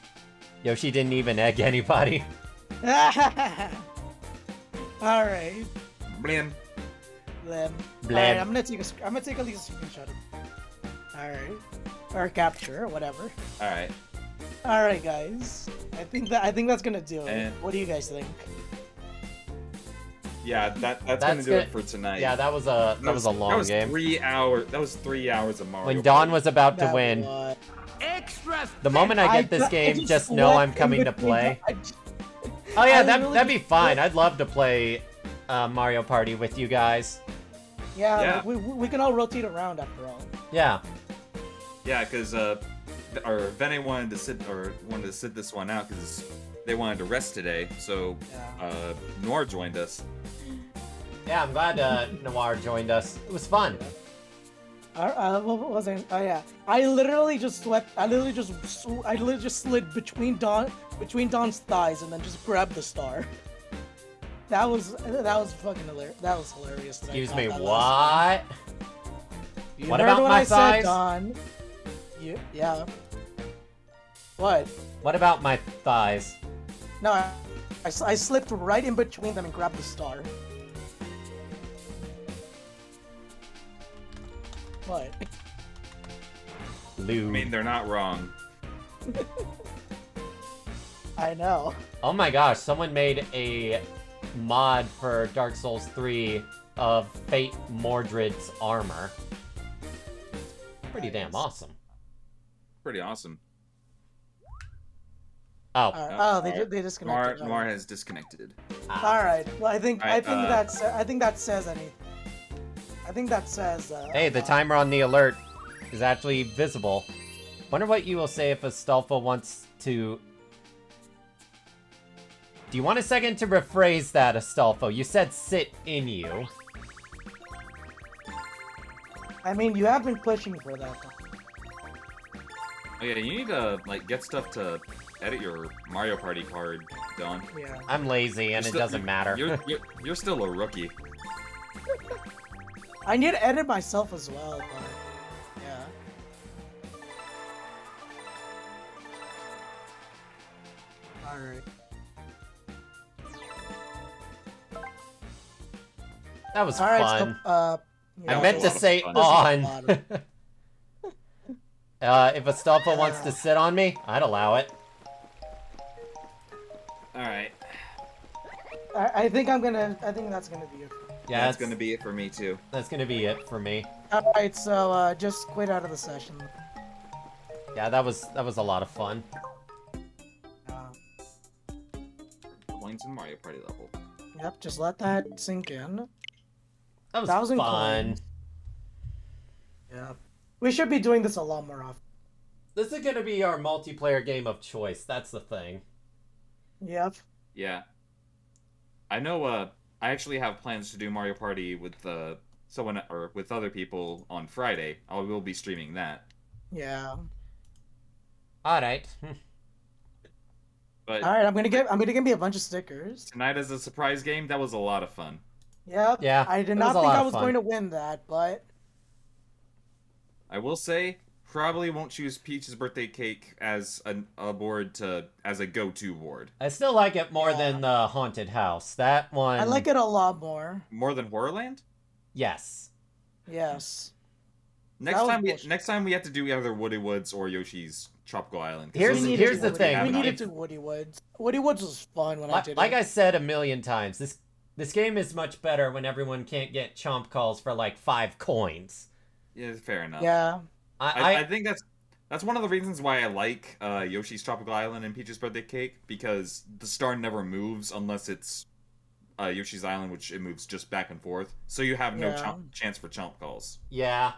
Yoshi didn't even egg anybody. All right, Blim. Blim. Blim. All right, I'm gonna take a. sc- I'm gonna take a least screenshot. All right, or capture, or whatever. All right. All right, guys. I think that I think that's gonna do it. And- What do you guys think? Yeah, that that's, That's gonna do good. it for tonight. Yeah, that was a that was a long that was game. Three hours. That was three hours of Mario. When Dawn Party. was about to That win, was- Extra the moment I get this I game, just know I'm coming to between play. the- I j- Oh yeah, that literally that'd be fine. slept- I'd love to play uh, Mario Party with you guys. Yeah, Yeah. We, we we can all rotate around after all. Yeah. Yeah, because uh, th- or Vene wanted to sit or wanted to sit this one out because they wanted to rest today. So Yeah. uh, Noir joined us. Yeah, I'm glad uh, Noir joined us. It was fun. Uh, uh, what was I? Oh yeah, I literally just swept. I literally just, I literally just slid between Dawn, between Dawn's thighs, and then just grabbed the star. That was that was fucking hilarious. That was hilarious. Excuse me, what? You What heard about what my I thighs? said, Dawn. You, yeah. What? What about my thighs? No, I, I slipped right in between them and grabbed the star. What? Lou. I mean, they're not wrong. I know. Oh my gosh, someone made a mod for Dark Souls 3 of Fate Mordred's armor. Pretty damn awesome. Pretty awesome. Oh, Alright. Oh, they did. They Mar, disconnected. Mar has disconnected. ah. All right. Well, I think I think uh, that's I think that says anything. I think that says. Uh, Hey, the uh, timer on the alert is actually visible. Wonder what you will say if Astolfo wants to... Do you want a second to rephrase that, Astolfo? You said sit in you. I mean, you have been pushing for that. Oh yeah, you need to like get stuff to edit your Mario Party card, Dawn. Yeah. I'm lazy and You're it still- doesn't matter. You're, you're, you're still a rookie. I need to edit myself as well, but yeah. All right. that was All right. fun. So, uh, I meant to say on. This a uh, if Astolfo wants to sit on me, I'd allow it. Alright. I, I think I'm gonna. I think that's gonna be it. Yeah, that's that's, gonna be it for me too. that's gonna be it for me. All right. So uh, just quit out of the session. Yeah, that was that was a lot of fun. Uh, Points in Mario Party level. yep. Just let that sink in. That was Thousand fun. coins. Yeah. We should be doing this a lot more often. This is gonna be our multiplayer game of choice. That's the thing. Yep. Yeah. I know uh I actually have plans to do Mario Party with uh someone or with other people on Friday. I will be streaming that. Yeah. All right. But All right. I'm gonna get. I'm gonna give me a bunch of stickers. tonight as a surprise game, that was a lot of fun. Yep. Yeah, I did not think I was fun. going to win that, but I will say, probably won't choose Peach's birthday cake as an, a board to as a go-to board. I still like it more Yeah. than the haunted house. That one. I like it a lot more. More than Horrorland. Yes. Yes. Next time, we, bullshit. next time we have to do either Woody Woods or Yoshi's Tropical Island. Here's- those are We needed here's the thing, We have needed not- to Woody Woods. Woody Woods was fun when I Like, did like it. I said a million times, this this game is much better when everyone can't get chomp calls for like five coins. Yeah, fair enough. Yeah. I, I, I, I think that's that's one of the reasons why I like uh, Yoshi's Tropical Island and Peach's Birthday Cake because the star never moves unless it's uh, Yoshi's Island, which it moves just back and forth. So you have no Yeah. chomp- chance for chomp calls. yeah.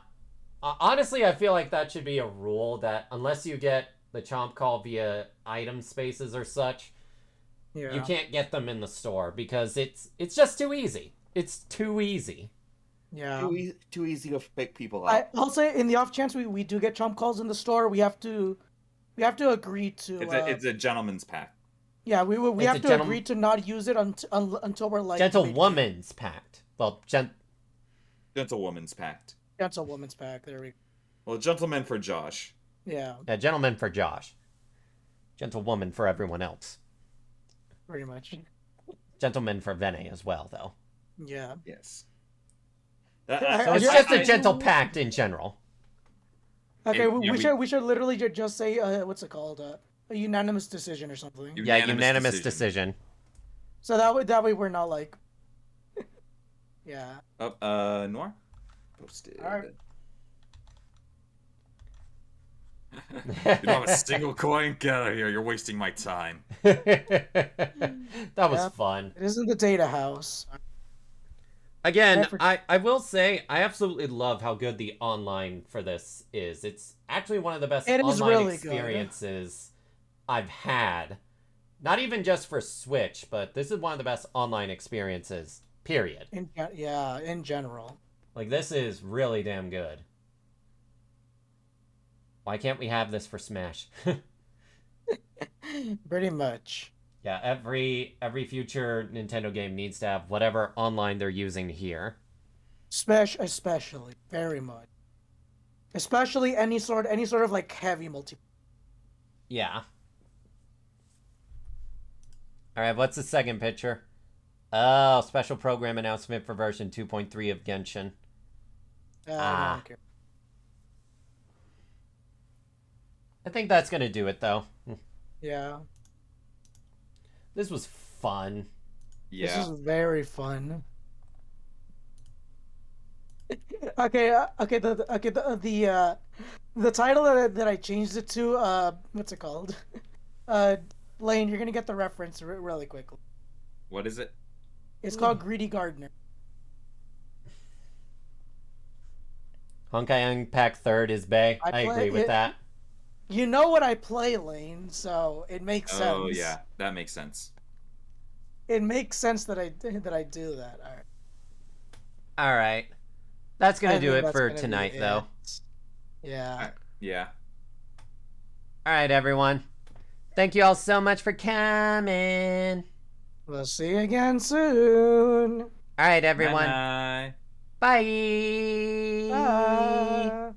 Uh, honestly, I feel like that should be a rule that unless you get the chomp call via item spaces or such, Yeah. you can't get them in the store because it's it's just too easy. It's too easy. Yeah. easy, too easy to pick people I, I'll say in the off chance we, we do get chomp calls in the store, we have to we have to agree to It's uh, a it's a gentleman's pact. yeah we we, we It's have to gentle- agree to not use it unt, un, until we're like Gentlewoman's pact. Well, gent. Gentlewoman's pact. gentlewoman's pact. There we Well, gentleman for Josh. yeah A gentleman for Josh. Gentlewoman for everyone else. pretty much Gentleman for Vene as well, though. yeah. Yes. That- I- So it's just a gentle pact in general. Okay, Hey, we, yeah, we we- should we should literally just say uh, what's it called uh, a unanimous decision or something. Yeah, Unanimous unanimous decision. decision. So that way that way we're not like yeah. Oh, uh, Noir? Posted. Alright. you don't have a single coin? Get out of here. You're wasting my time. that was Yep. fun. It isn't the data house. Again, I I, will say I absolutely love how good the online for this is. It's actually one of the best It online really good. experiences I've had. Not even just for Switch, but this is one of the best online experiences. Period. In yeah, in general. Like this is really damn good. Why can't we have this for Smash? Pretty much. Yeah, every every future Nintendo game needs to have whatever online they're using here. Smash especially very much. Especially any sort any sort of like heavy multi Yeah. Alright, what's the second picture? Oh, special program announcement for version 2.3 of Genshin. Uh, I Ah. don't care. I think that's gonna do it, though. Yeah. This was fun. Yeah. This Yeah. is very fun. okay, uh, okay, the, the- okay, the the uh, the title that I, that I changed it to, uh, what's it called? Uh, Lane, you're gonna get the reference re- really quickly. What is it? It's called Greedy Gardener. Honkai Impact third is Bay. I I, play agree with it- that. You know what I play, Lane, so it makes sense. Oh yeah, that makes sense. It makes sense that I that I do that. All right. Alright. That's gonna I do it for gonna be tonight, though. it. Yeah. Yeah. Alright, everyone. Thank you all so much for coming. We'll see you again soon. Alright, everyone. Bye-bye. Bye. Bye.